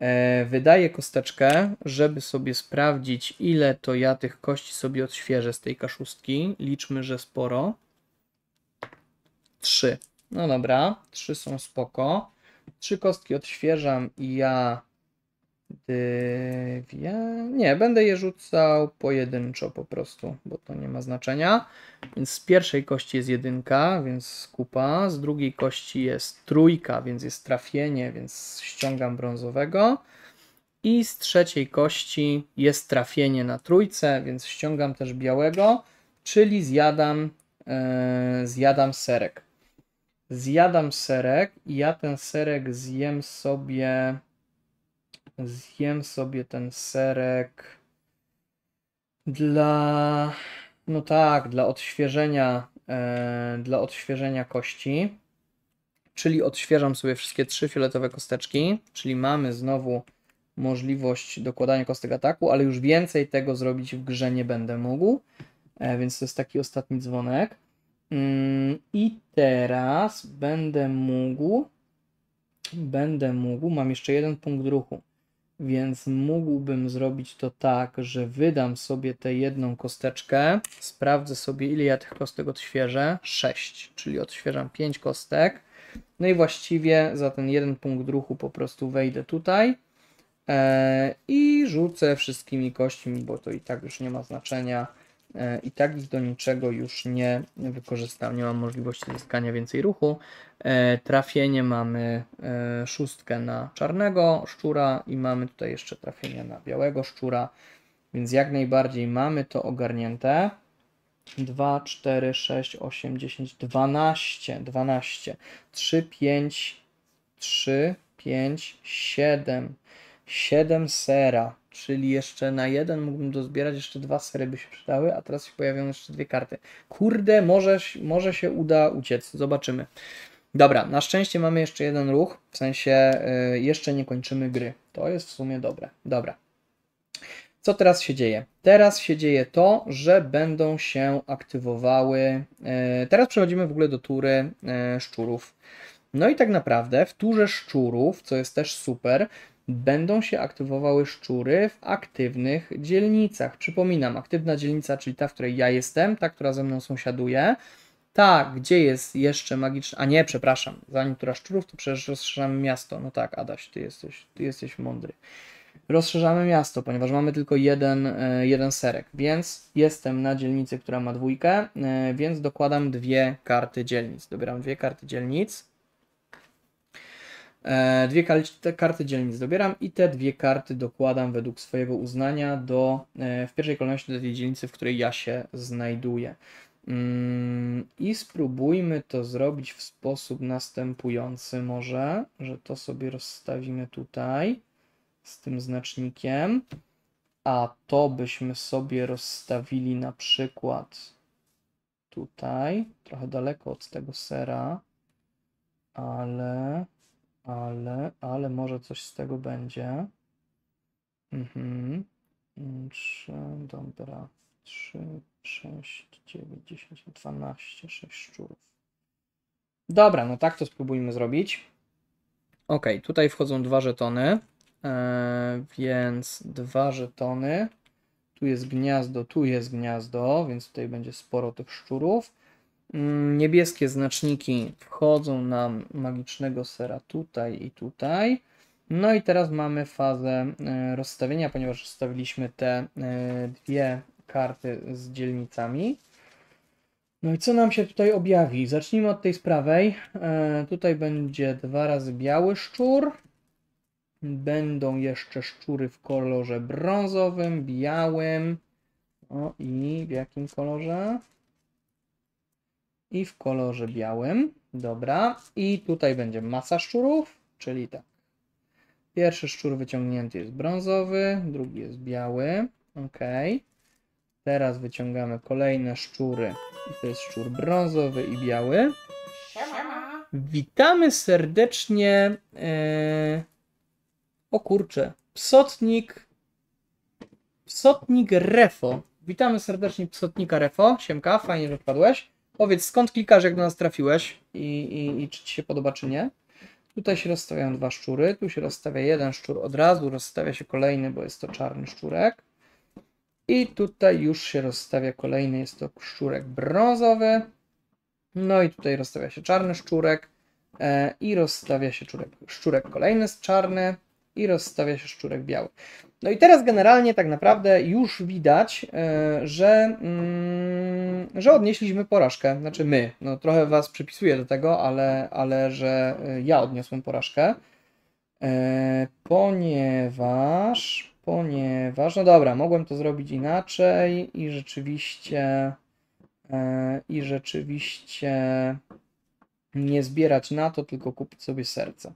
E, wydaję kosteczkę, żeby sobie sprawdzić, ile to ja tych kości sobie odświeżę z tej kaszustki. Liczmy, że sporo. Trzy. No dobra, trzy są spoko. Trzy kostki odświeżam i ja dwie. Nie, będę je rzucał pojedynczo po prostu, bo to nie ma znaczenia. Więc z pierwszej kości jest jedynka, więc skupa. Z drugiej kości jest trójka, więc jest trafienie, więc ściągam brązowego. I z trzeciej kości jest trafienie na trójce, więc ściągam też białego, czyli zjadam e, zjadam serek. Zjadam serek i ja ten serek zjem sobie. Zjem sobie ten serek dla. No tak, dla odświeżenia, e, dla odświeżenia kości. Czyli odświeżam sobie wszystkie trzy fioletowe kosteczki, czyli mamy znowu możliwość dokładania kostek ataku, ale już więcej tego zrobić w grze nie będę mógł, e, więc to jest taki ostatni dzwonek. Mm, I teraz będę mógł, będę mógł, mam jeszcze jeden punkt ruchu, więc mógłbym zrobić to tak, że wydam sobie tę jedną kosteczkę, sprawdzę sobie ile ja tych kostek odświeżę, 6, czyli odświeżam 5 kostek, no i właściwie za ten jeden punkt ruchu po prostu wejdę tutaj e, i rzucę wszystkimi kośćmi, bo to i tak już nie ma znaczenia. E, I tak do niczego już nie wykorzystam. Nie mam możliwości zyskania więcej ruchu. E, trafienie mamy e, szóstkę na czarnego szczura i mamy tutaj jeszcze trafienie na białego szczura. Więc jak najbardziej mamy to ogarnięte. 2, 4, 6, 8, 10, 12, 12, 3, 5, 3, 5, 7, 7 sera, czyli jeszcze na jeden mógłbym dozbierać, jeszcze dwa sery by się przydały, a teraz się pojawią jeszcze dwie karty. Kurde, może, może się uda uciec, zobaczymy. Dobra, na szczęście mamy jeszcze jeden ruch, w sensie y, jeszcze nie kończymy gry. To jest w sumie dobre. Dobra. Co teraz się dzieje? Teraz się dzieje to, że będą się aktywowały. e, Teraz przechodzimy w ogóle do tury e, szczurów. No i tak naprawdę w turze szczurów, co jest też super, będą się aktywowały szczury w aktywnych dzielnicach. Przypominam, aktywna dzielnica, czyli ta, w której ja jestem, ta, która ze mną sąsiaduje. Ta, gdzie jest jeszcze magiczna. A nie, przepraszam, zanim tura szczurów, to przecież rozszerzamy miasto. No tak, Adaś, ty jesteś, ty jesteś mądry rozszerzamy miasto, ponieważ mamy tylko jeden, e, jeden serek, więc jestem na dzielnicy, która ma dwójkę, e, więc dokładam dwie karty dzielnic. Dobieram dwie karty dzielnic. E, Dwie karty dzielnic dobieram i te dwie karty dokładam według swojego uznania do, w pierwszej kolejności do tej dzielnicy, w której ja się znajduję. Mm, I spróbujmy to zrobić w sposób następujący może, że to sobie rozstawimy tutaj z tym znacznikiem, a to byśmy sobie rozstawili na przykład tutaj, trochę daleko od tego sera, ale, ale, ale może coś z tego będzie. Mhm. 3, dobra, 3, 6, 9, 10, 12, 6 szczurów. Dobra, no tak to spróbujmy zrobić. Ok, tutaj wchodzą dwa żetony. E, więc dwa żetony. Tu jest gniazdo, tu jest gniazdo, więc tutaj będzie sporo tych szczurów. Mm, Niebieskie znaczniki wchodzą nam magicznego sera tutaj i tutaj. No i teraz mamy fazę e, rozstawienia, ponieważ rozstawiliśmy te e, dwie karty z dzielnicami. No i co nam się tutaj objawi? Zacznijmy od tej z prawej. E, Tutaj będzie dwa razy biały szczur. Będą jeszcze szczury w kolorze brązowym, białym. O i w jakim kolorze? I w kolorze białym. Dobra. I tutaj będzie masa szczurów, czyli tak. Pierwszy szczur wyciągnięty jest brązowy, drugi jest biały. Ok. Teraz wyciągamy kolejne szczury. I to jest szczur brązowy i biały. Siema. Witamy serdecznie. E... O kurczę. Psotnik. Psotnik Refo. Witamy serdecznie Psotnika Refo. Siemka, fajnie, że wpadłeś. Powiedz, skąd klikasz, jak do nas trafiłeś i, i, i czy ci się podoba, czy nie. Tutaj się rozstawiają dwa szczury. Tu się rozstawia jeden szczur od razu, rozstawia się kolejny, bo jest to czarny szczurek. I tutaj już się rozstawia kolejny, jest to szczurek brązowy. No i tutaj rozstawia się czarny szczurek e, i rozstawia się szczurek, szczurek kolejny czarny i rozstawia się szczurek biały. No i teraz generalnie tak naprawdę już widać, e, że, mm, że odnieśliśmy porażkę. Znaczy my, no trochę was przypisuję do tego, ale, ale że e, ja odniosłem porażkę. E, ponieważ, ponieważ, no dobra, mogłem to zrobić inaczej i rzeczywiście i rzeczywiście nie zbierać na to, tylko kupić sobie serce.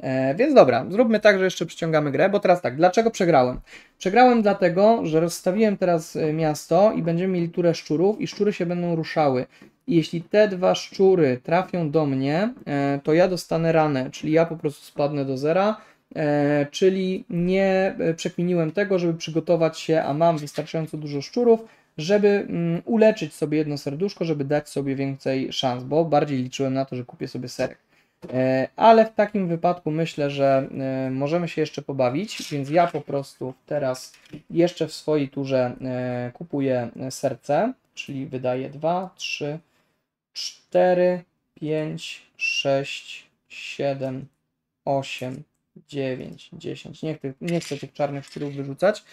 E, więc dobra, zróbmy tak, że jeszcze przyciągamy grę, bo teraz tak, dlaczego przegrałem? Przegrałem dlatego, że rozstawiłem teraz e, miasto i będziemy mieli turę szczurów i szczury się będą ruszały. I jeśli te dwa szczury trafią do mnie, e, to ja dostanę ranę, czyli ja po prostu spadnę do zera, e, czyli nie e, przekminiłem tego, żeby przygotować się, a mam wystarczająco dużo szczurów, żeby mm, uleczyć sobie jedno serduszko, żeby dać sobie więcej szans, bo bardziej liczyłem na to, że kupię sobie serek. E, Ale w takim wypadku myślę, że e, możemy się jeszcze pobawić, więc ja po prostu teraz jeszcze w swojej turze e, kupuję serce, czyli wydaję 2, 3, 4, 5, 6, 7, 8, 9, 10. Nie chcę, nie chcę tych czarnych szczurów wyrzucać,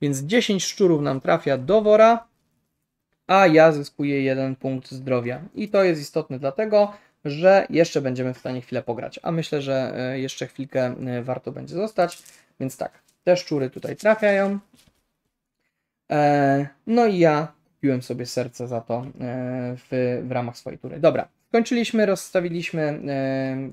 więc 10 szczurów nam trafia do wora, a ja zyskuję jeden punkt zdrowia. I to jest istotne dlatego, że jeszcze będziemy w stanie chwilę pograć, a myślę, że e, jeszcze chwilkę e, warto będzie zostać, więc tak, te szczury tutaj trafiają. E, No i ja kupiłem sobie serce za to w, w ramach swojej tury. Dobra, skończyliśmy, rozstawiliśmy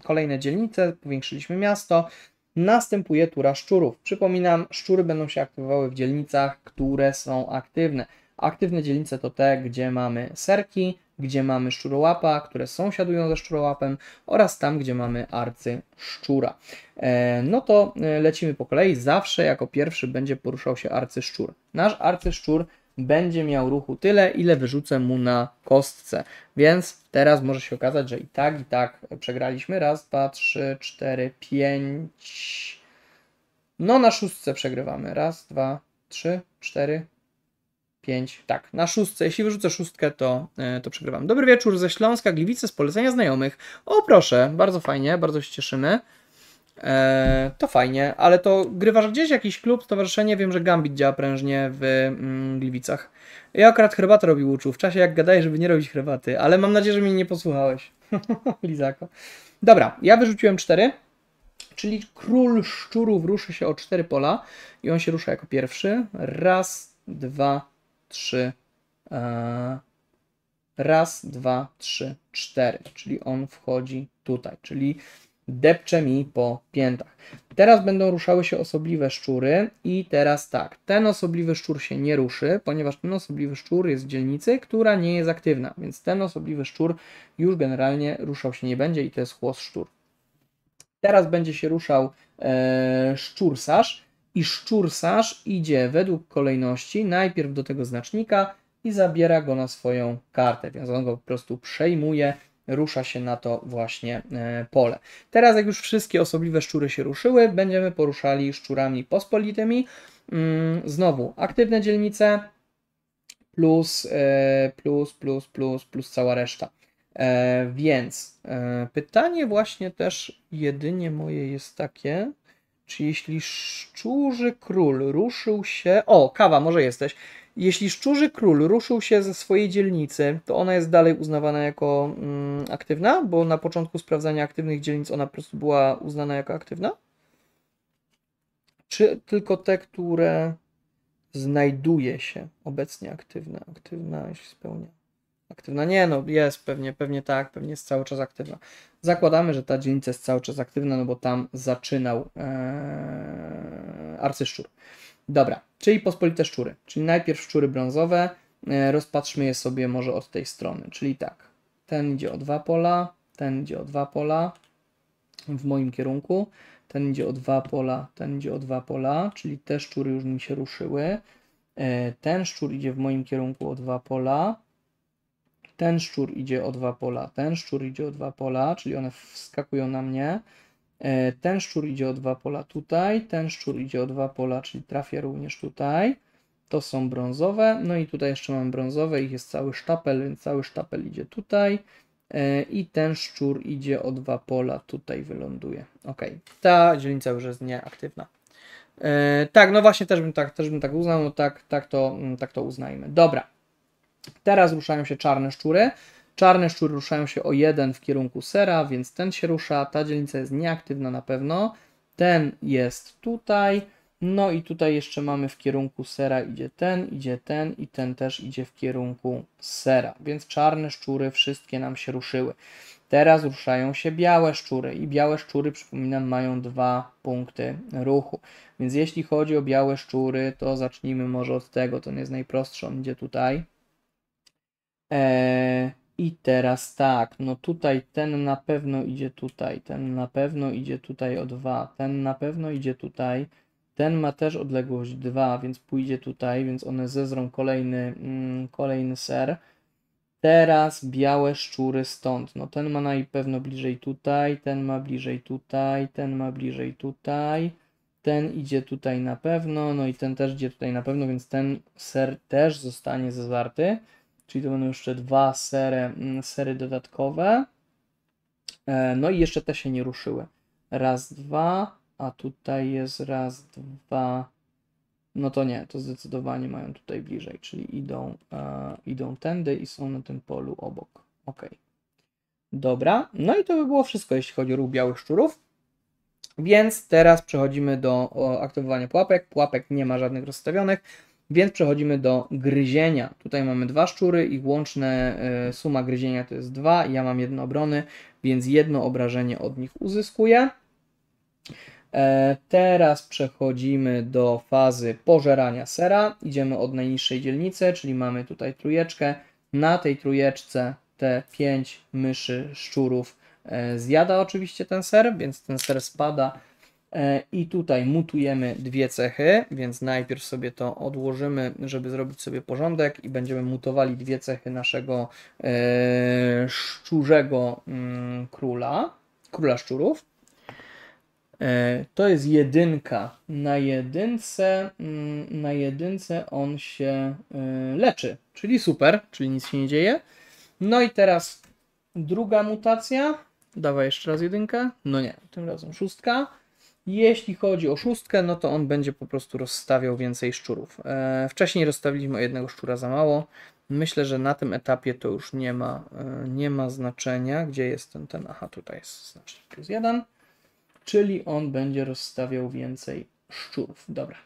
kolejne dzielnice, powiększyliśmy miasto. Następuje tura szczurów. Przypominam, szczury będą się aktywowały w dzielnicach, które są aktywne. Aktywne dzielnice to te, gdzie mamy serki, gdzie mamy szczurołapa, które sąsiadują ze szczurołapem oraz tam, gdzie mamy arcy szczura. E, No to e, lecimy po kolei. Zawsze jako pierwszy będzie poruszał się arcy szczur. Nasz arcy szczur będzie miał ruchu tyle, ile wyrzucę mu na kostce. Więc teraz może się okazać, że i tak, i tak przegraliśmy. Raz, dwa, trzy, cztery, pięć. No na szóstce przegrywamy. Raz, dwa, trzy, cztery, 5, tak, na szóstce. Jeśli wyrzucę szóstkę, to, e, to przegrywam. Dobry wieczór ze Śląska, Gliwice, z polecenia znajomych. O, proszę, bardzo fajnie, bardzo się cieszymy. E, to fajnie, ale to grywasz gdzieś jakiś klub, stowarzyszenie? Wiem, że Gambit działa prężnie w mm, Gliwicach. Ja akurat herbatę robił uczu, w czasie jak gadałeś, żeby nie robić herbaty, ale mam nadzieję, że mnie nie posłuchałeś. Lizako. Dobra, ja wyrzuciłem 4, czyli król szczurów ruszy się o 4 pola i on się rusza jako pierwszy. Raz, dwa, trzy. e, Raz, dwa, trzy, cztery. Czyli on wchodzi tutaj, czyli depcze mi po piętach. Teraz będą ruszały się osobliwe szczury i teraz tak, ten osobliwy szczur się nie ruszy, ponieważ ten osobliwy szczur jest w dzielnicy, która nie jest aktywna, więc ten osobliwy szczur już generalnie ruszał się nie będzie i to jest chłos szczur. Teraz będzie się ruszał e, i szczursarz idzie według kolejności najpierw do tego znacznika i zabiera go na swoją kartę, więc on go po prostu przejmuje, rusza się na to właśnie e, pole. Teraz jak już wszystkie osobliwe szczury się ruszyły, będziemy poruszali szczurami pospolitymi. Mm, Znowu aktywne dzielnice plus, e, plus, plus, plus, plus cała reszta. E, Więc pytanie właśnie też jedynie moje jest takie, czy jeśli szczurzy król ruszył się. O, kawa, może jesteś. Jeśli szczurzy król ruszył się ze swojej dzielnicy, to ona jest dalej uznawana jako mm, aktywna, bo na początku sprawdzania aktywnych dzielnic ona po prostu była uznana jako aktywna? Czy tylko te, które znajduje się obecnie aktywne? Aktywna się spełnia. Aktywna nie, no jest pewnie, pewnie tak, pewnie jest cały czas aktywna. Zakładamy, że ta dzielnica jest cały czas aktywna, no bo tam zaczynał ee, arcyszczur. Dobra, czyli pospolite szczury, czyli najpierw szczury brązowe, e, rozpatrzmy je sobie może od tej strony, czyli tak, ten idzie o dwa pola, ten idzie o dwa pola w moim kierunku, ten idzie o dwa pola, ten idzie o dwa pola, czyli te szczury już mi się ruszyły, E, ten szczur idzie w moim kierunku o dwa pola, ten szczur idzie o dwa pola, ten szczur idzie o dwa pola, czyli one wskakują na mnie. E, Ten szczur idzie o dwa pola tutaj, ten szczur idzie o dwa pola, czyli trafia również tutaj. To są brązowe, no i tutaj jeszcze mam brązowe, ich jest cały sztapel, więc cały sztapel idzie tutaj. E, I ten szczur idzie o dwa pola, tutaj wyląduje. Ok, ta dzielnica już jest nieaktywna. E, tak, no właśnie też bym tak, też bym tak uznał, no tak, tak, to, mm, tak to uznajmy. Dobra. Teraz ruszają się czarne szczury. Czarne szczury ruszają się o jeden w kierunku sera, więc ten się rusza. Ta dzielnica jest nieaktywna na pewno. Ten jest tutaj. No i tutaj jeszcze mamy w kierunku sera idzie ten, idzie ten i ten też idzie w kierunku sera. Więc czarne szczury wszystkie nam się ruszyły. Teraz ruszają się białe szczury i białe szczury, przypominam, mają dwa punkty ruchu. Więc jeśli chodzi o białe szczury, to zacznijmy może od tego, to nie jest najprostsze, on idzie tutaj. Eee, I teraz tak, no tutaj ten na pewno idzie tutaj, ten na pewno idzie tutaj o 2, ten na pewno idzie tutaj, ten ma też odległość 2, więc pójdzie tutaj, więc one zezrą kolejny, mm, kolejny ser. Teraz białe szczury stąd. No ten ma na pewno bliżej tutaj, ten ma bliżej tutaj, ten ma bliżej tutaj, ten idzie tutaj na pewno, no i ten też idzie tutaj na pewno, więc ten ser też zostanie zazwarty. Czyli to będą jeszcze dwa sery, mm, sery dodatkowe. E, No i jeszcze te się nie ruszyły. Raz, dwa, a tutaj jest raz, dwa. No to nie, to zdecydowanie mają tutaj bliżej, czyli idą, e, idą tędy i są na tym polu obok. Ok. Dobra, no i to by było wszystko, jeśli chodzi o ruch białych szczurów. Więc teraz przechodzimy do aktywowania pułapek. Pułapek nie ma żadnych rozstawionych, więc przechodzimy do gryzienia. Tutaj mamy dwa szczury i łączne e, suma gryzienia to jest dwa. Ja mam jedno obrony, więc jedno obrażenie od nich uzyskuję. E, Teraz przechodzimy do fazy pożerania sera. Idziemy od najniższej dzielnicy, czyli mamy tutaj trójeczkę. Na tej trójeczce te pięć myszy szczurów e, zjada oczywiście ten ser, więc ten ser spada. E, I tutaj mutujemy dwie cechy, więc najpierw sobie to odłożymy, żeby zrobić sobie porządek i będziemy mutowali dwie cechy naszego e, szczurzego mm, króla, króla szczurów. E, To jest jedynka. Na jedynce, mm, na jedynce on się leczy, czyli super, czyli nic się nie dzieje. No i teraz druga mutacja. Dawaj jeszcze raz jedynkę. No nie, tym razem szóstka. Jeśli chodzi o szóstkę, no to on będzie po prostu rozstawiał więcej szczurów. E, wcześniej rozstawiliśmy jednego szczura za mało. Myślę, że na tym etapie to już nie ma, e, nie ma znaczenia. Gdzie jest ten, ten? Aha, tutaj jest znacznik plus jeden. Czyli on będzie rozstawiał więcej szczurów. Dobra.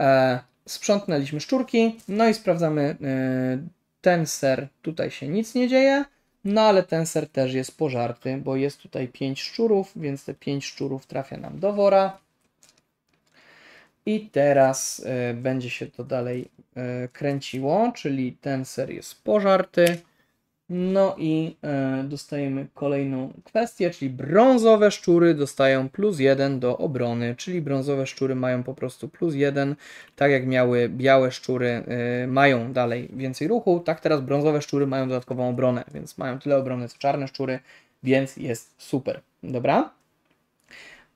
E, sprzątnęliśmy szczurki. No i sprawdzamy ten ser. Tutaj się nic nie dzieje. No ale ten ser też jest pożarty, bo jest tutaj 5 szczurów, więc te 5 szczurów trafia nam do wora. I teraz e, będzie się to dalej e, kręciło, czyli ten ser jest pożarty. No i e, dostajemy kolejną kwestię, czyli brązowe szczury dostają plus 1 do obrony, czyli brązowe szczury mają po prostu plus 1, tak jak miały białe szczury, e, mają dalej więcej ruchu, tak teraz brązowe szczury mają dodatkową obronę, więc mają tyle obrony co czarne szczury, więc jest super. Dobra.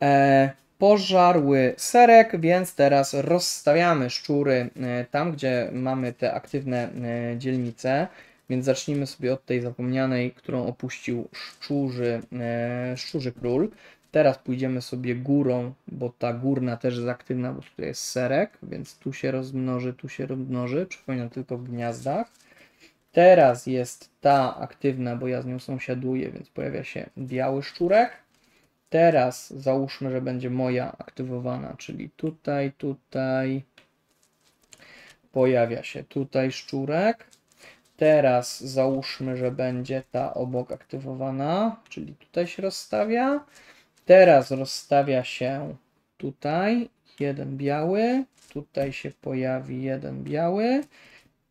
E, pożarły serek, więc teraz rozstawiamy szczury e, tam, gdzie mamy te aktywne e, dzielnice. Więc zacznijmy sobie od tej zapomnianej, którą opuścił szczurzy, e, szczurzy król. Teraz pójdziemy sobie górą, bo ta górna też jest aktywna, bo tutaj jest serek, więc tu się rozmnoży, tu się rozmnoży. Przypominam tylko w gniazdach. Teraz jest ta aktywna, bo ja z nią sąsiaduję, więc pojawia się biały szczurek. Teraz załóżmy, że będzie moja aktywowana, czyli tutaj, tutaj. Pojawia się tutaj szczurek. Teraz załóżmy, że będzie ta obok aktywowana, czyli tutaj się rozstawia. Teraz rozstawia się tutaj jeden biały, tutaj się pojawi jeden biały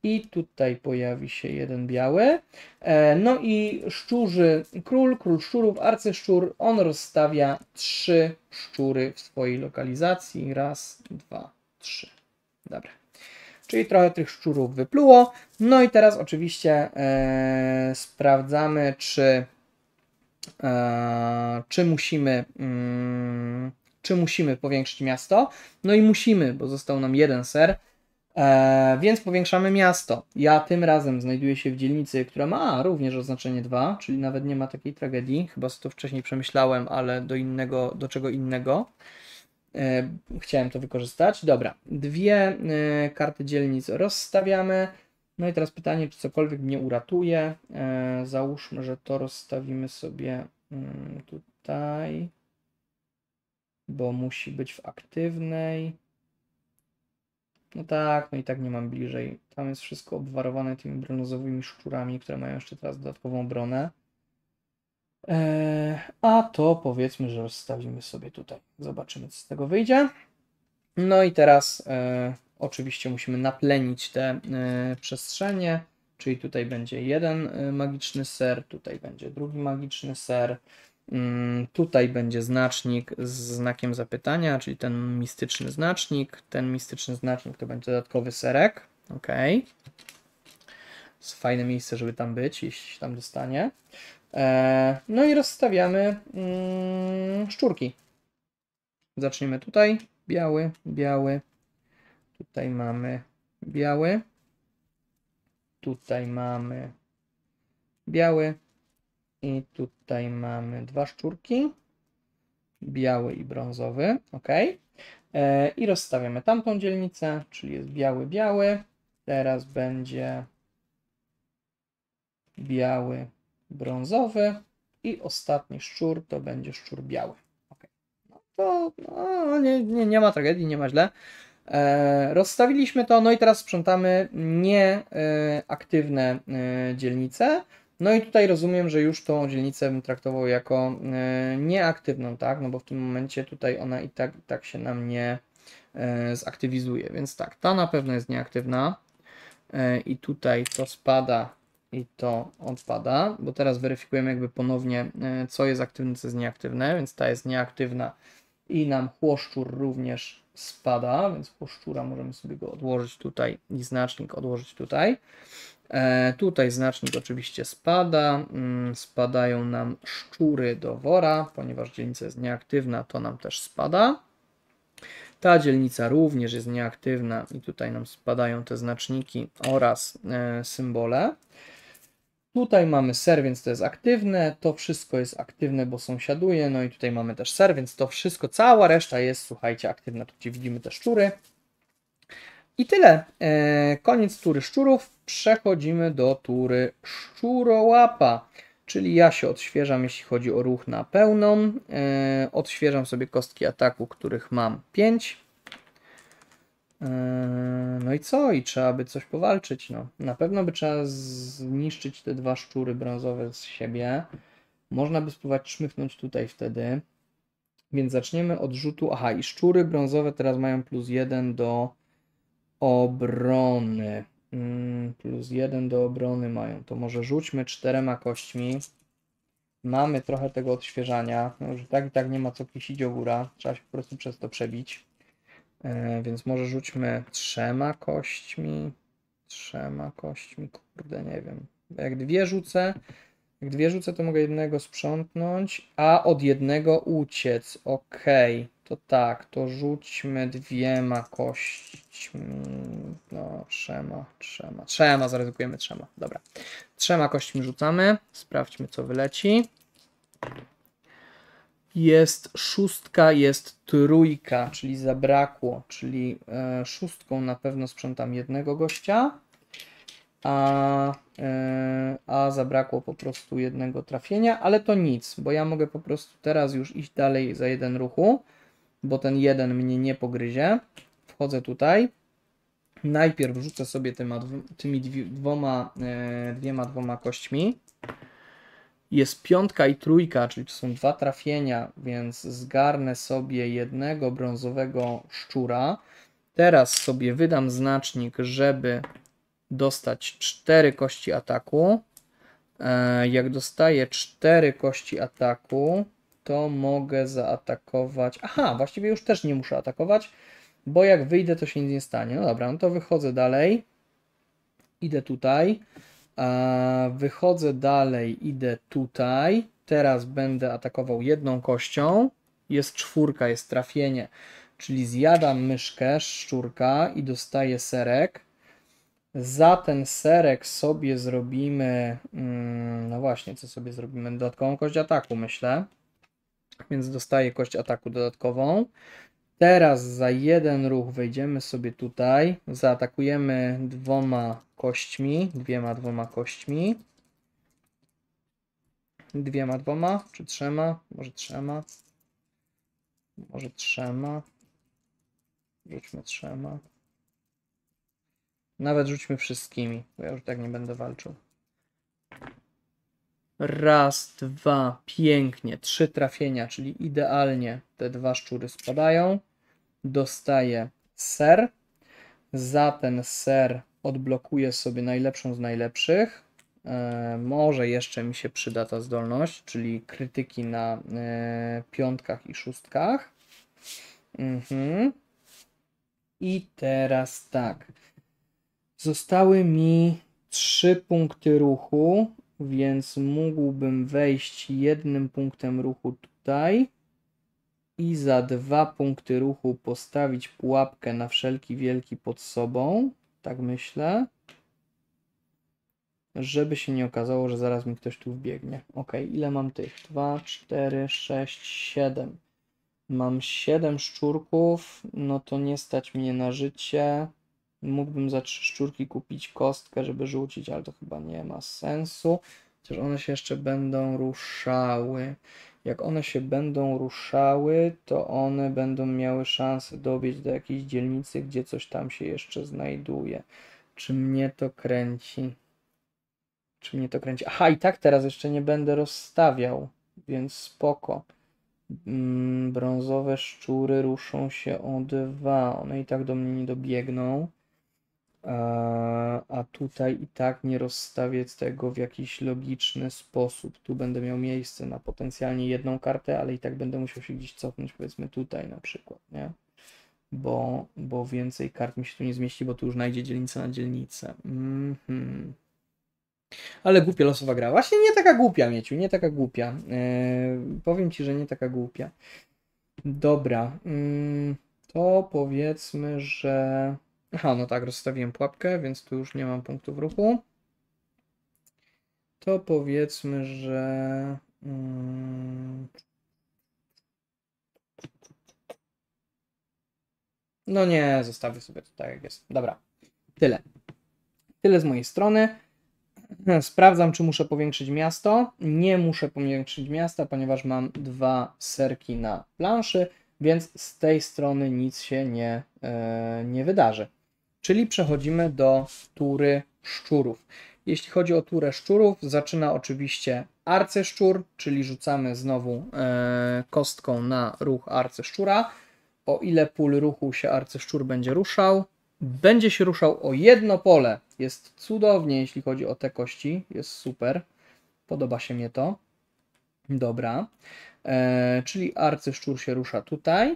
i tutaj pojawi się jeden biały. E, No i szczurzy, król, król szczurów, arcyszczur, on rozstawia trzy szczury w swojej lokalizacji. Raz, dwa, trzy. Dobra. Czyli trochę tych szczurów wypluło. No i teraz oczywiście e, sprawdzamy, czy, e, czy musimy. Mm, czy musimy powiększyć miasto? No i musimy, bo został nam jeden ser. E, więc powiększamy miasto. Ja tym razem znajduję się w dzielnicy, która ma również oznaczenie 2, czyli nawet nie ma takiej tragedii. Chyba to wcześniej przemyślałem, ale do innego, do czego innego. E, chciałem to wykorzystać. Dobra, dwie e, karty dzielnic rozstawiamy. No i teraz pytanie, czy cokolwiek mnie uratuje. E, załóżmy, że to rozstawimy sobie mm, tutaj. bo musi być w aktywnej. No tak, no i tak nie mam bliżej. Tam jest wszystko obwarowane tymi brązowymi szczurami, które mają jeszcze teraz dodatkową obronę. Eee, a to powiedzmy, że rozstawimy sobie tutaj. Zobaczymy, co z tego wyjdzie. No i teraz e, oczywiście musimy naplenić te e, przestrzenie, czyli tutaj będzie jeden e, magiczny ser, tutaj będzie drugi magiczny ser, mm, tutaj będzie znacznik z znakiem zapytania, czyli ten mistyczny znacznik. Ten mistyczny znacznik to będzie dodatkowy serek. Ok. Jest fajne miejsce, żeby tam być, jeśli się tam dostanie. E, no i rozstawiamy mm, szczurki. Zaczniemy tutaj. Biały, biały. Tutaj mamy biały. Tutaj mamy biały. I tutaj mamy dwa szczurki. Biały i brązowy. Ok. E, I rozstawiamy tamtą dzielnicę, czyli jest biały, biały. Teraz będzie biały, brązowy i ostatni szczur to będzie szczur biały. Okay. No to no, nie, nie, nie ma tragedii, nie ma źle. E, rozstawiliśmy to, no i teraz sprzątamy nieaktywne e, dzielnice. No i tutaj rozumiem, że już tą dzielnicę bym traktował jako e, nieaktywną, tak? No bo w tym momencie tutaj ona i tak, i tak się nam nie e, zaktywizuje. Więc tak, ta na pewno jest nieaktywna. E, I tutaj to spada i to odpada, bo teraz weryfikujemy jakby ponownie, e, co jest aktywne, co jest nieaktywne, więc ta jest nieaktywna i nam chłoszczur również spada, więc chłoszczura możemy sobie go odłożyć tutaj i znacznik odłożyć tutaj. E, tutaj znacznik oczywiście spada, mm, spadają nam szczury do wora, ponieważ dzielnica jest nieaktywna, to nam też spada. Ta dzielnica również jest nieaktywna i tutaj nam spadają te znaczniki oraz e, symbole. Tutaj mamy ser, więc to jest aktywne. To wszystko jest aktywne, bo sąsiaduje. No i tutaj mamy też ser, więc to wszystko, cała reszta jest, słuchajcie, aktywna. Tu widzimy te szczury. I tyle. E, koniec tury szczurów. Przechodzimy do tury szczurołapa. Czyli ja się odświeżam, jeśli chodzi o ruch na pełną. E, odświeżam sobie kostki ataku, których mam 5. Eee, no i co? I trzeba by coś powalczyć. No. Na pewno by trzeba zniszczyć te dwa szczury brązowe z siebie. Można by spróbować szmychnąć tutaj wtedy. Więc zaczniemy od rzutu. Aha, i szczury brązowe teraz mają plus jeden do obrony. Mm, plus jeden do obrony mają. To może rzućmy czterema kośćmi. Mamy trochę tego odświeżania. No, że tak i tak nie ma co kisić o góra. Trzeba się po prostu przez to przebić. E, więc może rzućmy trzema kośćmi. Trzema kośćmi, kurde, nie wiem. Jak dwie rzucę, jak dwie rzucę, to mogę jednego sprzątnąć, a od jednego uciec. Ok, to tak, to rzućmy dwiema kośćmi. No, trzema, trzema, trzema, zaryzykujemy trzema. Dobra. Trzema kośćmi rzucamy. Sprawdźmy, co wyleci jest szóstka, jest trójka, czyli zabrakło, czyli e, szóstką na pewno sprzątam jednego gościa, a, e, a zabrakło po prostu jednego trafienia, ale to nic, bo ja mogę po prostu teraz już iść dalej za jeden ruchu, bo ten jeden mnie nie pogryzie. Wchodzę tutaj. Najpierw rzucę sobie tyma, tymi dwoma, e, dwiema dwoma kośćmi jest piątka i trójka, czyli to są dwa trafienia, więc zgarnę sobie jednego brązowego szczura. Teraz sobie wydam znacznik, żeby dostać cztery kości ataku. E, jak dostaję cztery kości ataku, to mogę zaatakować. Aha, właściwie już też nie muszę atakować, bo jak wyjdę, to się nic nie stanie. No dobra, no to wychodzę dalej. Idę tutaj. Wychodzę dalej, idę tutaj. Teraz będę atakował jedną kością. Jest czwórka, jest trafienie. Czyli zjadam myszkę, szczurka i dostaję serek. Za ten serek sobie zrobimy. Mm, no właśnie, co sobie zrobimy? Dodatkową kość ataku, myślę. Więc dostaję kość ataku dodatkową. Teraz za jeden ruch wejdziemy sobie tutaj, zaatakujemy dwoma kośćmi, dwiema dwoma kośćmi. Dwiema dwoma, czy trzema? Może trzema. Może trzema. Rzućmy trzema. Nawet rzućmy wszystkimi, bo ja już tak nie będę walczył. Raz, dwa, pięknie. Trzy trafienia, czyli idealnie te dwa szczury spadają. Dostaję ser. Za ten ser odblokuję sobie najlepszą z najlepszych. E, może jeszcze mi się przyda ta zdolność, czyli krytyki na e, piątkach i szóstkach. Mhm. I teraz tak. Zostały mi trzy punkty ruchu, więc mógłbym wejść jednym punktem ruchu tutaj i za dwa punkty ruchu postawić pułapkę na wszelki wielki pod sobą. Tak myślę. Żeby się nie okazało, że zaraz mi ktoś tu wbiegnie. Ok, ile mam tych? 2, 4, 6, 7. Mam 7 szczurków, no to nie stać mnie na życie. Mógłbym za 3 szczurki kupić kostkę, żeby rzucić, ale to chyba nie ma sensu. Chociaż one się jeszcze będą ruszały. Jak one się będą ruszały, to one będą miały szansę dobiec do jakiejś dzielnicy, gdzie coś tam się jeszcze znajduje. Czy mnie to kręci? Czy mnie to kręci? Aha, i tak teraz jeszcze nie będę rozstawiał, więc spoko. Mm, brązowe szczury ruszą się o dwa. One i tak do mnie nie dobiegną. A, tutaj i tak nie rozstawię tego w jakiś logiczny sposób. Tu będę miał miejsce na potencjalnie jedną kartę, ale i tak będę musiał się gdzieś cofnąć, powiedzmy tutaj na przykład, nie? Bo, bo więcej kart mi się tu nie zmieści, bo tu już najdzie dzielnica na dzielnicę. Mhm. Ale głupia losowa gra. Właśnie nie taka głupia, Mieciu, nie taka głupia. Yy, powiem Ci, że nie taka głupia. Dobra. Yy, to powiedzmy, że... Aha, no tak, rozstawiłem pułapkę, więc tu już nie mam punktów ruchu. To powiedzmy, że... Yy... No nie, zostawię sobie to tak jak jest. Dobra, tyle. Tyle z mojej strony. Sprawdzam, czy muszę powiększyć miasto. Nie muszę powiększyć miasta, ponieważ mam dwa serki na planszy, więc z tej strony nic się nie, e, nie wydarzy. Czyli przechodzimy do tury szczurów. Jeśli chodzi o turę szczurów, zaczyna oczywiście arcyszczur, czyli rzucamy znowu e, kostką na ruch arcyszczura. O ile pól ruchu się arcyszczur będzie ruszał, będzie się ruszał o jedno pole. Jest cudownie, jeśli chodzi o te kości. Jest super. Podoba się mnie to. Dobra. E, czyli arcyszczur się rusza tutaj.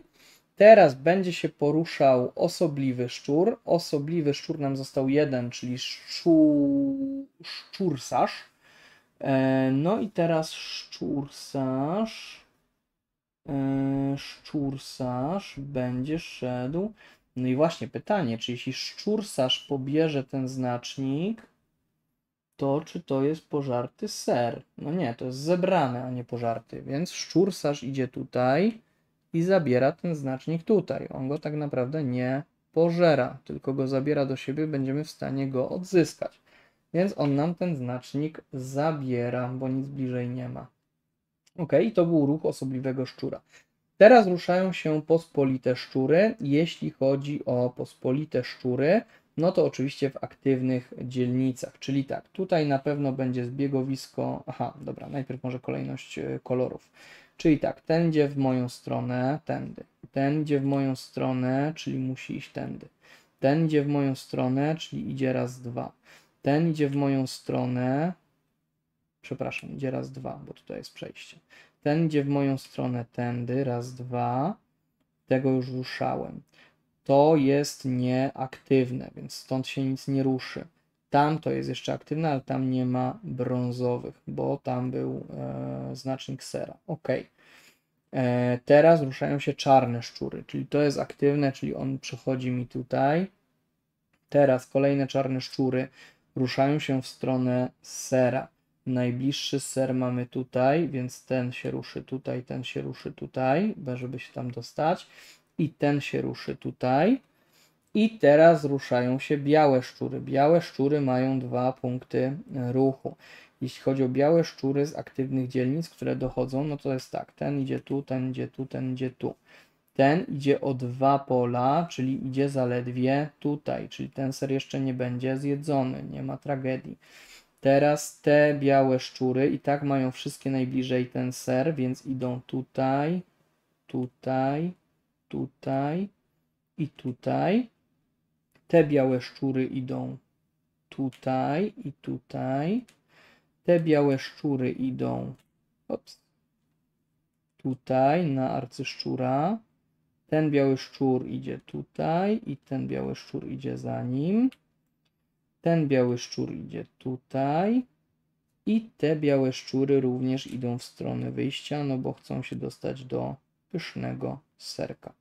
Teraz będzie się poruszał osobliwy szczur. Osobliwy szczur nam został jeden, czyli szczu... szczursarz. E, no i teraz szczursarz. E, szczursarz będzie szedł no i właśnie pytanie, czy jeśli szczursarz pobierze ten znacznik, to czy to jest pożarty ser? No nie, to jest zebrane, a nie pożarty, więc szczursarz idzie tutaj i zabiera ten znacznik tutaj. On go tak naprawdę nie pożera, tylko go zabiera do siebie, będziemy w stanie go odzyskać. Więc on nam ten znacznik zabiera, bo nic bliżej nie ma. Ok, to był ruch osobliwego szczura. Teraz ruszają się pospolite szczury. Jeśli chodzi o pospolite szczury, no to oczywiście w aktywnych dzielnicach, czyli tak, tutaj na pewno będzie zbiegowisko, aha, dobra, najpierw może kolejność e, kolorów, czyli tak, ten idzie w moją stronę, tędy, ten idzie w moją stronę, czyli musi iść tędy, ten idzie w moją stronę, czyli idzie raz, dwa, ten idzie w moją stronę, przepraszam, idzie raz, dwa, bo tutaj jest przejście, ten idzie w moją stronę tędy, raz, dwa. Tego już ruszałem. To jest nieaktywne, więc stąd się nic nie ruszy. Tam to jest jeszcze aktywne, ale tam nie ma brązowych, bo tam był e, znacznik sera. Ok. E, teraz ruszają się czarne szczury, czyli to jest aktywne, czyli on przychodzi mi tutaj. Teraz kolejne czarne szczury ruszają się w stronę sera. Najbliższy ser mamy tutaj, więc ten się ruszy tutaj, ten się ruszy tutaj, żeby się tam dostać. I ten się ruszy tutaj. I teraz ruszają się białe szczury. Białe szczury mają dwa punkty ruchu. Jeśli chodzi o białe szczury z aktywnych dzielnic, które dochodzą, no to jest tak, ten idzie tu, ten idzie tu, ten idzie tu. Ten idzie o dwa pola, czyli idzie zaledwie tutaj, czyli ten ser jeszcze nie będzie zjedzony, nie ma tragedii. Teraz te białe szczury i tak mają wszystkie najbliżej ten ser, więc idą tutaj, tutaj, tutaj i tutaj. Te białe szczury idą tutaj i tutaj. Te białe szczury idą ops, tutaj na arcyszczura. Ten biały szczur idzie tutaj i ten biały szczur idzie za nim. Ten biały szczur idzie tutaj. I te białe szczury również idą w stronę wyjścia, no bo chcą się dostać do pysznego serka.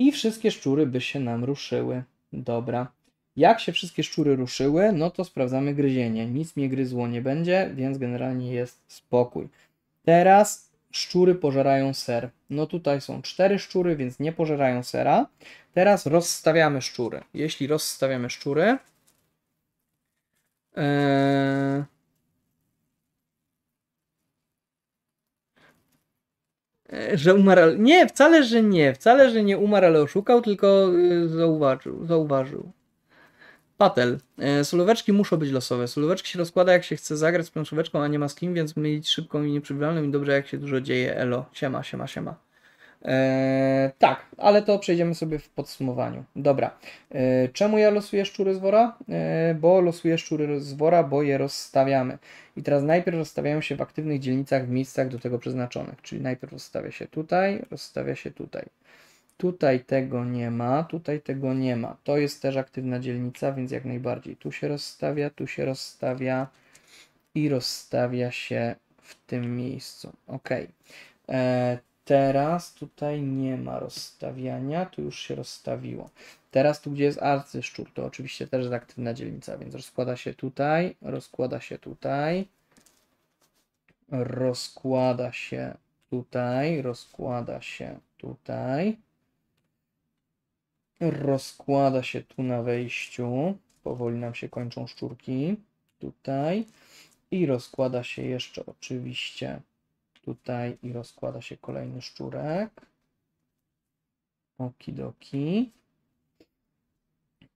I wszystkie szczury by się nam ruszyły. Dobra. Jak się wszystkie szczury ruszyły, no to sprawdzamy gryzienie. Nic mnie gryzło nie będzie, więc generalnie jest spokój. Teraz szczury pożerają ser. No tutaj są cztery szczury, więc nie pożerają sera. Teraz rozstawiamy szczury. Jeśli rozstawiamy szczury, Eee... Że umarł. ale- Nie, wcale, że nie. Wcale, że nie umarł, ale oszukał, tylko y, zauważył. zauważył. Patel. E, Solóweczki muszą być losowe. Solóweczki się rozkłada, jak się chce zagrać z planszóweczką, a nie ma z kim, więc mylić szybką i nieprzewidywalną i dobrze, jak się dużo dzieje. Elo. Siema, siema, siema. E, tak, ale to przejdziemy sobie w podsumowaniu. Dobra. E, czemu ja losuję szczury z wora? E, bo losuję szczury z wora, bo je rozstawiamy. I teraz najpierw rozstawiają się w aktywnych dzielnicach w miejscach do tego przeznaczonych. Czyli najpierw rozstawia się tutaj, rozstawia się tutaj. Tutaj tego nie ma, tutaj tego nie ma. To jest też aktywna dzielnica, więc jak najbardziej. Tu się rozstawia, tu się rozstawia i rozstawia się w tym miejscu. Ok. Teraz tutaj nie ma rozstawiania, tu już się rozstawiło. Teraz tu, gdzie jest arcyszczur, to oczywiście też jest aktywna dzielnica, więc rozkłada się tutaj, rozkłada się tutaj, rozkłada się tutaj, rozkłada się tutaj, rozkłada się tu na wejściu, powoli nam się kończą szczurki, tutaj i rozkłada się jeszcze oczywiście tutaj i rozkłada się kolejny szczurek. Okidoki.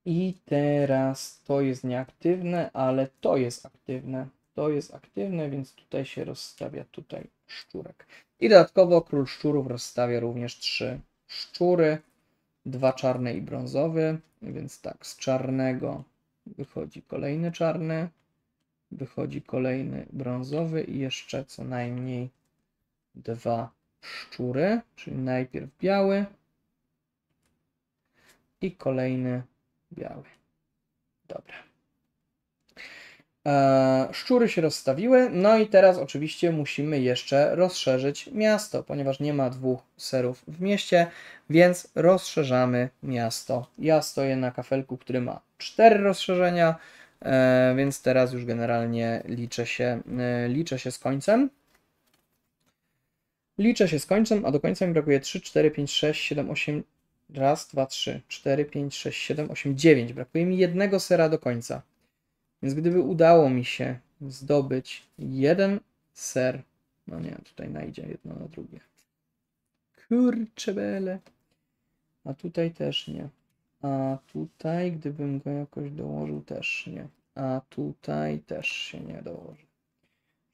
I teraz to jest nieaktywne, ale to jest aktywne. To jest aktywne, więc tutaj się rozstawia tutaj szczurek. I dodatkowo król szczurów rozstawia również trzy szczury, dwa czarne i brązowy, więc tak, z czarnego wychodzi kolejny czarny, wychodzi kolejny brązowy i jeszcze co najmniej dwa szczury, czyli najpierw biały i kolejny biały. Dobra. E, szczury się rozstawiły, no i teraz oczywiście musimy jeszcze rozszerzyć miasto, ponieważ nie ma dwóch serów w mieście, więc rozszerzamy miasto. Ja stoję na kafelku, który ma cztery rozszerzenia, e, więc teraz już generalnie liczę się, e, liczę się z końcem. Liczę się z końcem, a do końca mi brakuje 3, 4, 5, 6, 7, 8. Raz, dwa, trzy, cztery, pięć, sześć, siedem, osiem, dziewięć. Brakuje mi jednego sera do końca. Więc gdyby udało mi się zdobyć jeden ser. No nie, tutaj najdzie jedno na drugie. Kurcze bele. A tutaj też nie. A tutaj, gdybym go jakoś dołożył, też nie. A tutaj też się nie dołoży.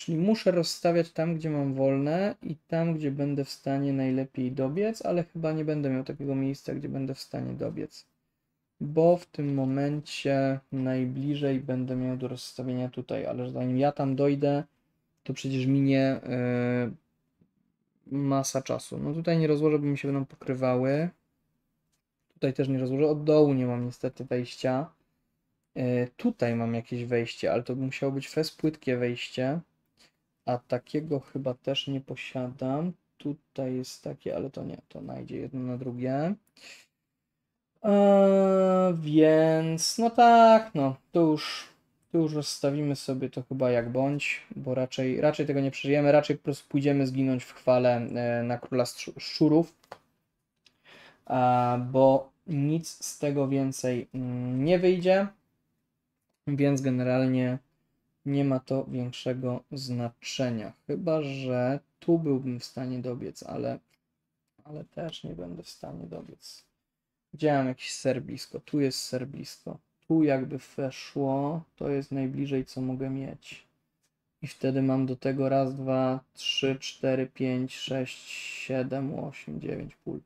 Czyli muszę rozstawiać tam, gdzie mam wolne i tam, gdzie będę w stanie najlepiej dobiec, ale chyba nie będę miał takiego miejsca, gdzie będę w stanie dobiec. Bo w tym momencie najbliżej będę miał do rozstawienia tutaj, ale zanim ja tam dojdę, to przecież minie yy, masa czasu. No tutaj nie rozłożę, bo mi się będą pokrywały. Tutaj też nie rozłożę. Od dołu nie mam niestety wejścia. Yy, tutaj mam jakieś wejście, ale to musiało być fest płytkie wejście. A takiego chyba też nie posiadam. Tutaj jest takie, ale to nie, to najdzie jedno na drugie. Eee, więc no tak, no to już, to już rozstawimy sobie to chyba jak bądź, bo raczej, raczej tego nie przeżyjemy, raczej po prostu pójdziemy zginąć w chwale e, na króla szczurów, bo nic z tego więcej mm, nie wyjdzie, więc generalnie nie ma to większego znaczenia. Chyba, że tu byłbym w stanie dobiec, ale, ale też nie będę w stanie dobiec. Mam jakiś ser blisko? Tu jest ser blisko. Tu jakby weszło, to jest najbliżej co mogę mieć. I wtedy mam do tego raz, dwa, trzy, cztery, pięć, sześć, siedem, osiem, dziewięć pól.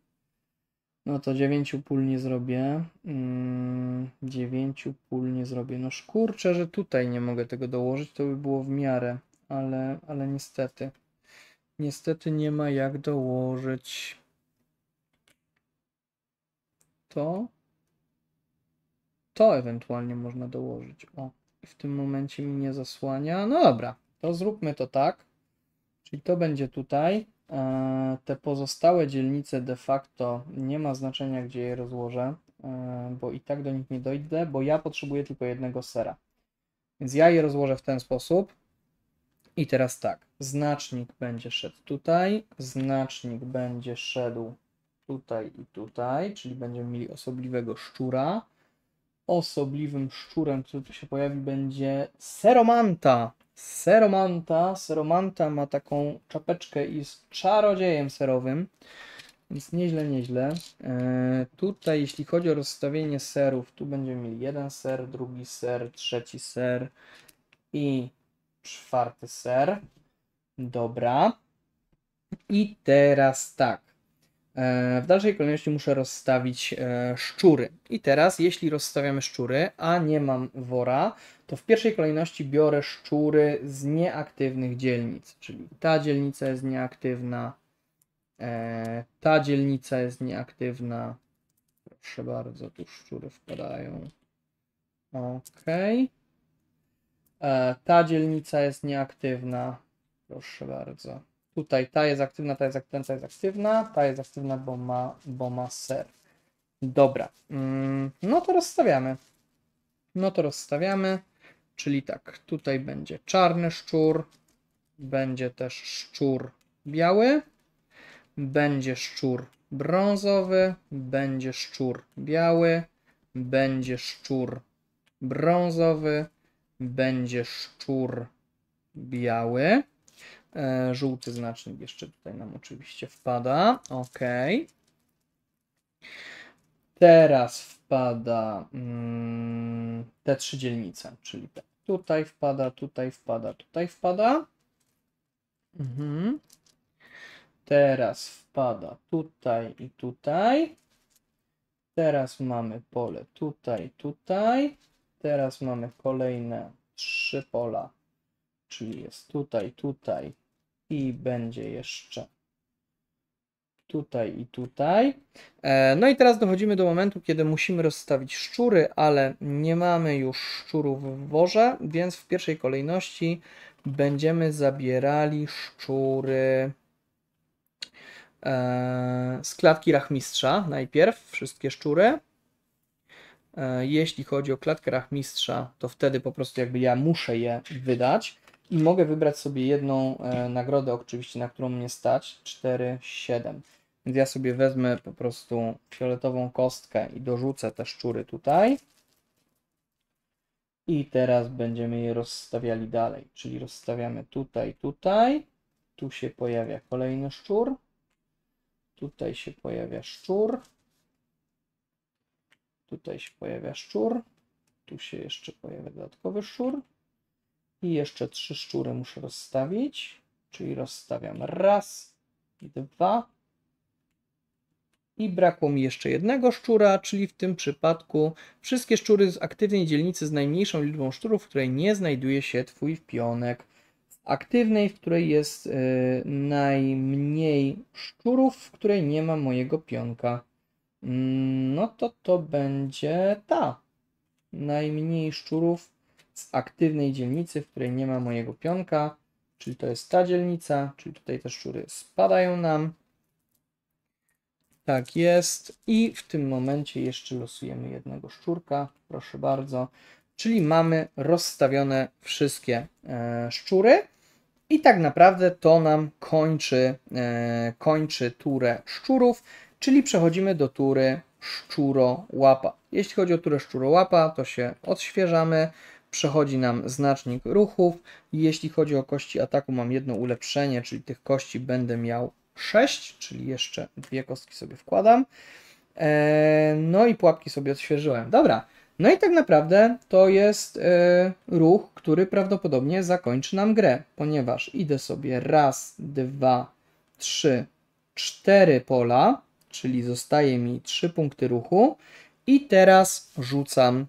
No to dziewięciu pól nie zrobię. Mm, dziewięciu pól nie zrobię. No szkurczę, że tutaj nie mogę tego dołożyć, to by było w miarę, ale, ale niestety. Niestety nie ma jak dołożyć. To. To ewentualnie można dołożyć. O, w tym momencie mi nie zasłania. No dobra, to zróbmy to tak. Czyli to będzie tutaj. E, te pozostałe dzielnice de facto nie ma znaczenia, gdzie je rozłożę, e, bo i tak do nich nie dojdę, bo ja potrzebuję tylko jednego sera. Więc ja je rozłożę w ten sposób. I teraz tak, znacznik będzie szedł tutaj, znacznik będzie szedł tutaj i tutaj, czyli będziemy mieli osobliwego szczura. Osobliwym szczurem, który tu się pojawi, będzie seromanta. Seromanta. Seromanta ma taką czapeczkę i jest czarodziejem serowym. Więc nieźle, nieźle. E, tutaj, jeśli chodzi o rozstawienie serów, tu będziemy mieli jeden ser, drugi ser, trzeci ser i czwarty ser. Dobra. I teraz tak. E, w dalszej kolejności muszę rozstawić e, szczury. I teraz, jeśli rozstawiamy szczury, a nie mam wora, to w pierwszej kolejności biorę szczury z nieaktywnych dzielnic. Czyli ta dzielnica jest nieaktywna, e, ta dzielnica jest nieaktywna. Proszę bardzo, tu szczury wpadają. Ok. Ta dzielnica jest nieaktywna. Proszę bardzo. Tutaj ta jest aktywna, ta jest aktywna, ta jest aktywna, ta jest aktywna, bo ma, bo ma ser. Dobra, mm, no to rozstawiamy. No to rozstawiamy, czyli tak, tutaj będzie czarny szczur, będzie też szczur biały, będzie szczur brązowy, będzie szczur biały, będzie szczur brązowy, będzie szczur biały. E, żółty znacznik jeszcze tutaj nam oczywiście wpada. Ok. Teraz wpada mm, te trzy dzielnice, czyli. Tutaj wpada, tutaj wpada, tutaj wpada. Mhm. Teraz wpada tutaj i tutaj. Teraz mamy pole tutaj, tutaj. Teraz mamy kolejne trzy pola, czyli jest tutaj, tutaj, i będzie jeszcze tutaj i tutaj. E, no i teraz dochodzimy do momentu, kiedy musimy rozstawić szczury, ale nie mamy już szczurów w worze, więc w pierwszej kolejności będziemy zabierali szczury e, z klatki rachmistrza najpierw, wszystkie szczury. E, jeśli chodzi o klatkę rachmistrza, to wtedy po prostu jakby ja muszę je wydać i mogę wybrać sobie jedną e, nagrodę, oczywiście, na którą mnie stać 4, 7. Więc ja sobie wezmę po prostu fioletową kostkę i dorzucę te szczury tutaj. I teraz będziemy je rozstawiali dalej, czyli rozstawiamy tutaj, tutaj. Tu się pojawia kolejny szczur. Tutaj się pojawia szczur. Tutaj się pojawia szczur. Tu się jeszcze pojawia dodatkowy szczur. I jeszcze trzy szczury muszę rozstawić, czyli rozstawiam raz i dwa. I brakło mi jeszcze jednego szczura, czyli w tym przypadku wszystkie szczury z aktywnej dzielnicy z najmniejszą liczbą szczurów, w której nie znajduje się Twój pionek. W aktywnej, w której jest yy, najmniej szczurów, w której nie ma mojego pionka. Yy, no to to będzie ta. Najmniej szczurów z aktywnej dzielnicy, w której nie ma mojego pionka, czyli to jest ta dzielnica, czyli tutaj te szczury spadają nam. Tak jest. I w tym momencie jeszcze losujemy jednego szczurka, proszę bardzo. Czyli mamy rozstawione wszystkie e, szczury. I tak naprawdę to nam kończy, e, kończy turę szczurów, czyli przechodzimy do tury szczurołapa. Jeśli chodzi o turę szczurołapa, to się odświeżamy przechodzi nam znacznik ruchów. Jeśli chodzi o kości ataku, mam jedno ulepszenie, czyli tych kości będę miał 6, czyli jeszcze dwie kostki sobie wkładam. E, no i pułapki sobie odświeżyłem. Dobra. No i tak naprawdę to jest e, ruch, który prawdopodobnie zakończy nam grę, ponieważ idę sobie raz, dwa, trzy, cztery pola, czyli zostaje mi trzy punkty ruchu i teraz rzucam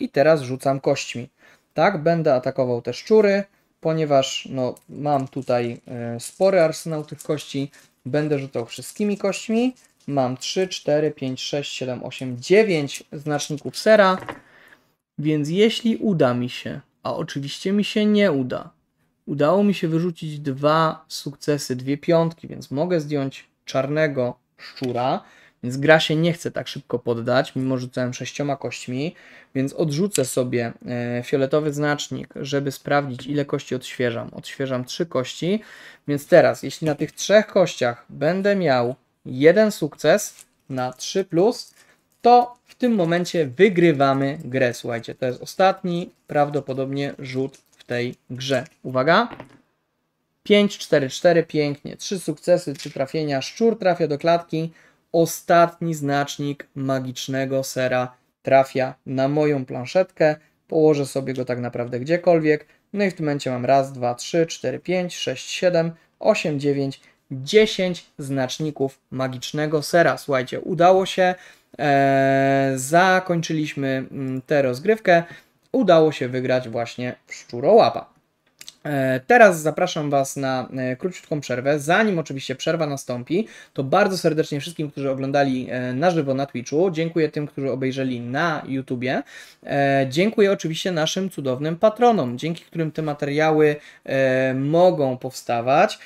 i teraz rzucam kośćmi. Tak, będę atakował te szczury, ponieważ no, mam tutaj e, spory arsenał tych kości. Będę rzucał wszystkimi kośćmi. Mam 3, 4, 5, 6, 7, 8, 9 znaczników sera. Więc jeśli uda mi się, a oczywiście mi się nie uda, udało mi się wyrzucić dwa sukcesy, dwie piątki, więc mogę zdjąć czarnego szczura, więc gra się nie chce tak szybko poddać, mimo że rzucałem sześcioma kośćmi, więc odrzucę sobie e, fioletowy znacznik, żeby sprawdzić ile kości odświeżam. Odświeżam trzy kości, więc teraz, jeśli na tych trzech kościach będę miał jeden sukces na 3+, plus, to w tym momencie wygrywamy grę. Słuchajcie, to jest ostatni prawdopodobnie rzut w tej grze. Uwaga! 5, 4, 4, pięknie. Trzy sukcesy, trzy trafienia. Szczur trafia do klatki. Ostatni znacznik magicznego sera trafia na moją planszetkę. Położę sobie go tak naprawdę gdziekolwiek. No i w tym momencie mam raz, dwa, trzy, cztery, pięć, sześć, siedem, osiem, dziewięć, 10 znaczników magicznego sera. Słuchajcie, udało się. E, zakończyliśmy mm, tę rozgrywkę. Udało się wygrać właśnie w szczurołapa. E, teraz zapraszam Was na e, króciutką przerwę. Zanim oczywiście przerwa nastąpi, to bardzo serdecznie wszystkim, którzy oglądali e, na żywo na Twitchu, dziękuję tym, którzy obejrzeli na YouTubie. Dziękuję oczywiście naszym cudownym patronom, dzięki którym te materiały mogą powstawać.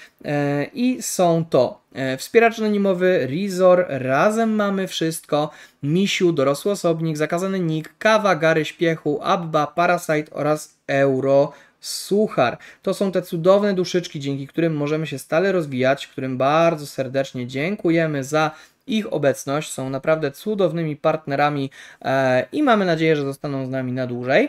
I są to Wspieracz anonimowy, Rizor, Razem Mamy Wszystko, Misiu, Dorosły Osobnik, Zakazany Nick, Kawa, Gary Śpiechu, Abba, Parasite oraz Euro Suchar. To są te cudowne duszyczki, dzięki którym możemy się stale rozwijać, którym bardzo serdecznie dziękujemy za ich obecność. Są naprawdę cudownymi partnerami e, i mamy nadzieję, że zostaną z nami na dłużej.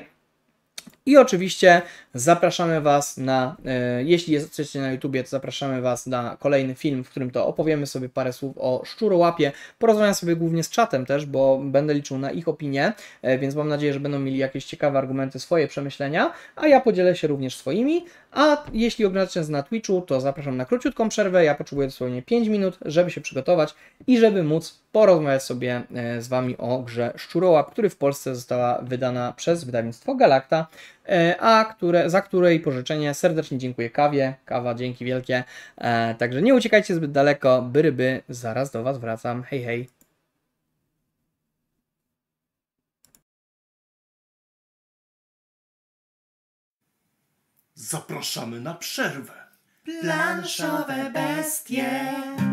I oczywiście zapraszamy Was na, e, jeśli jesteście na YouTubie, to zapraszamy Was na kolejny film, w którym to opowiemy sobie parę słów o szczurołapie. Porozmawiam sobie głównie z czatem też, bo będę liczył na ich opinię, e, więc mam nadzieję, że będą mieli jakieś ciekawe argumenty, swoje przemyślenia, a ja podzielę się również swoimi. A jeśli oglądacie nas na Twitchu, to zapraszam na króciutką przerwę. Ja potrzebuję dosłownie 5 minut, żeby się przygotować i żeby móc porozmawiać sobie e, z Wami o grze Szczurołap, który w Polsce została wydana przez wydawnictwo Galacta, a które, za której pożyczenie serdecznie dziękuję kawie. Kawa, dzięki wielkie. E, także nie uciekajcie zbyt daleko, by ryby, zaraz do Was wracam. Hej, hej. Zapraszamy na przerwę. Planszowe bestie.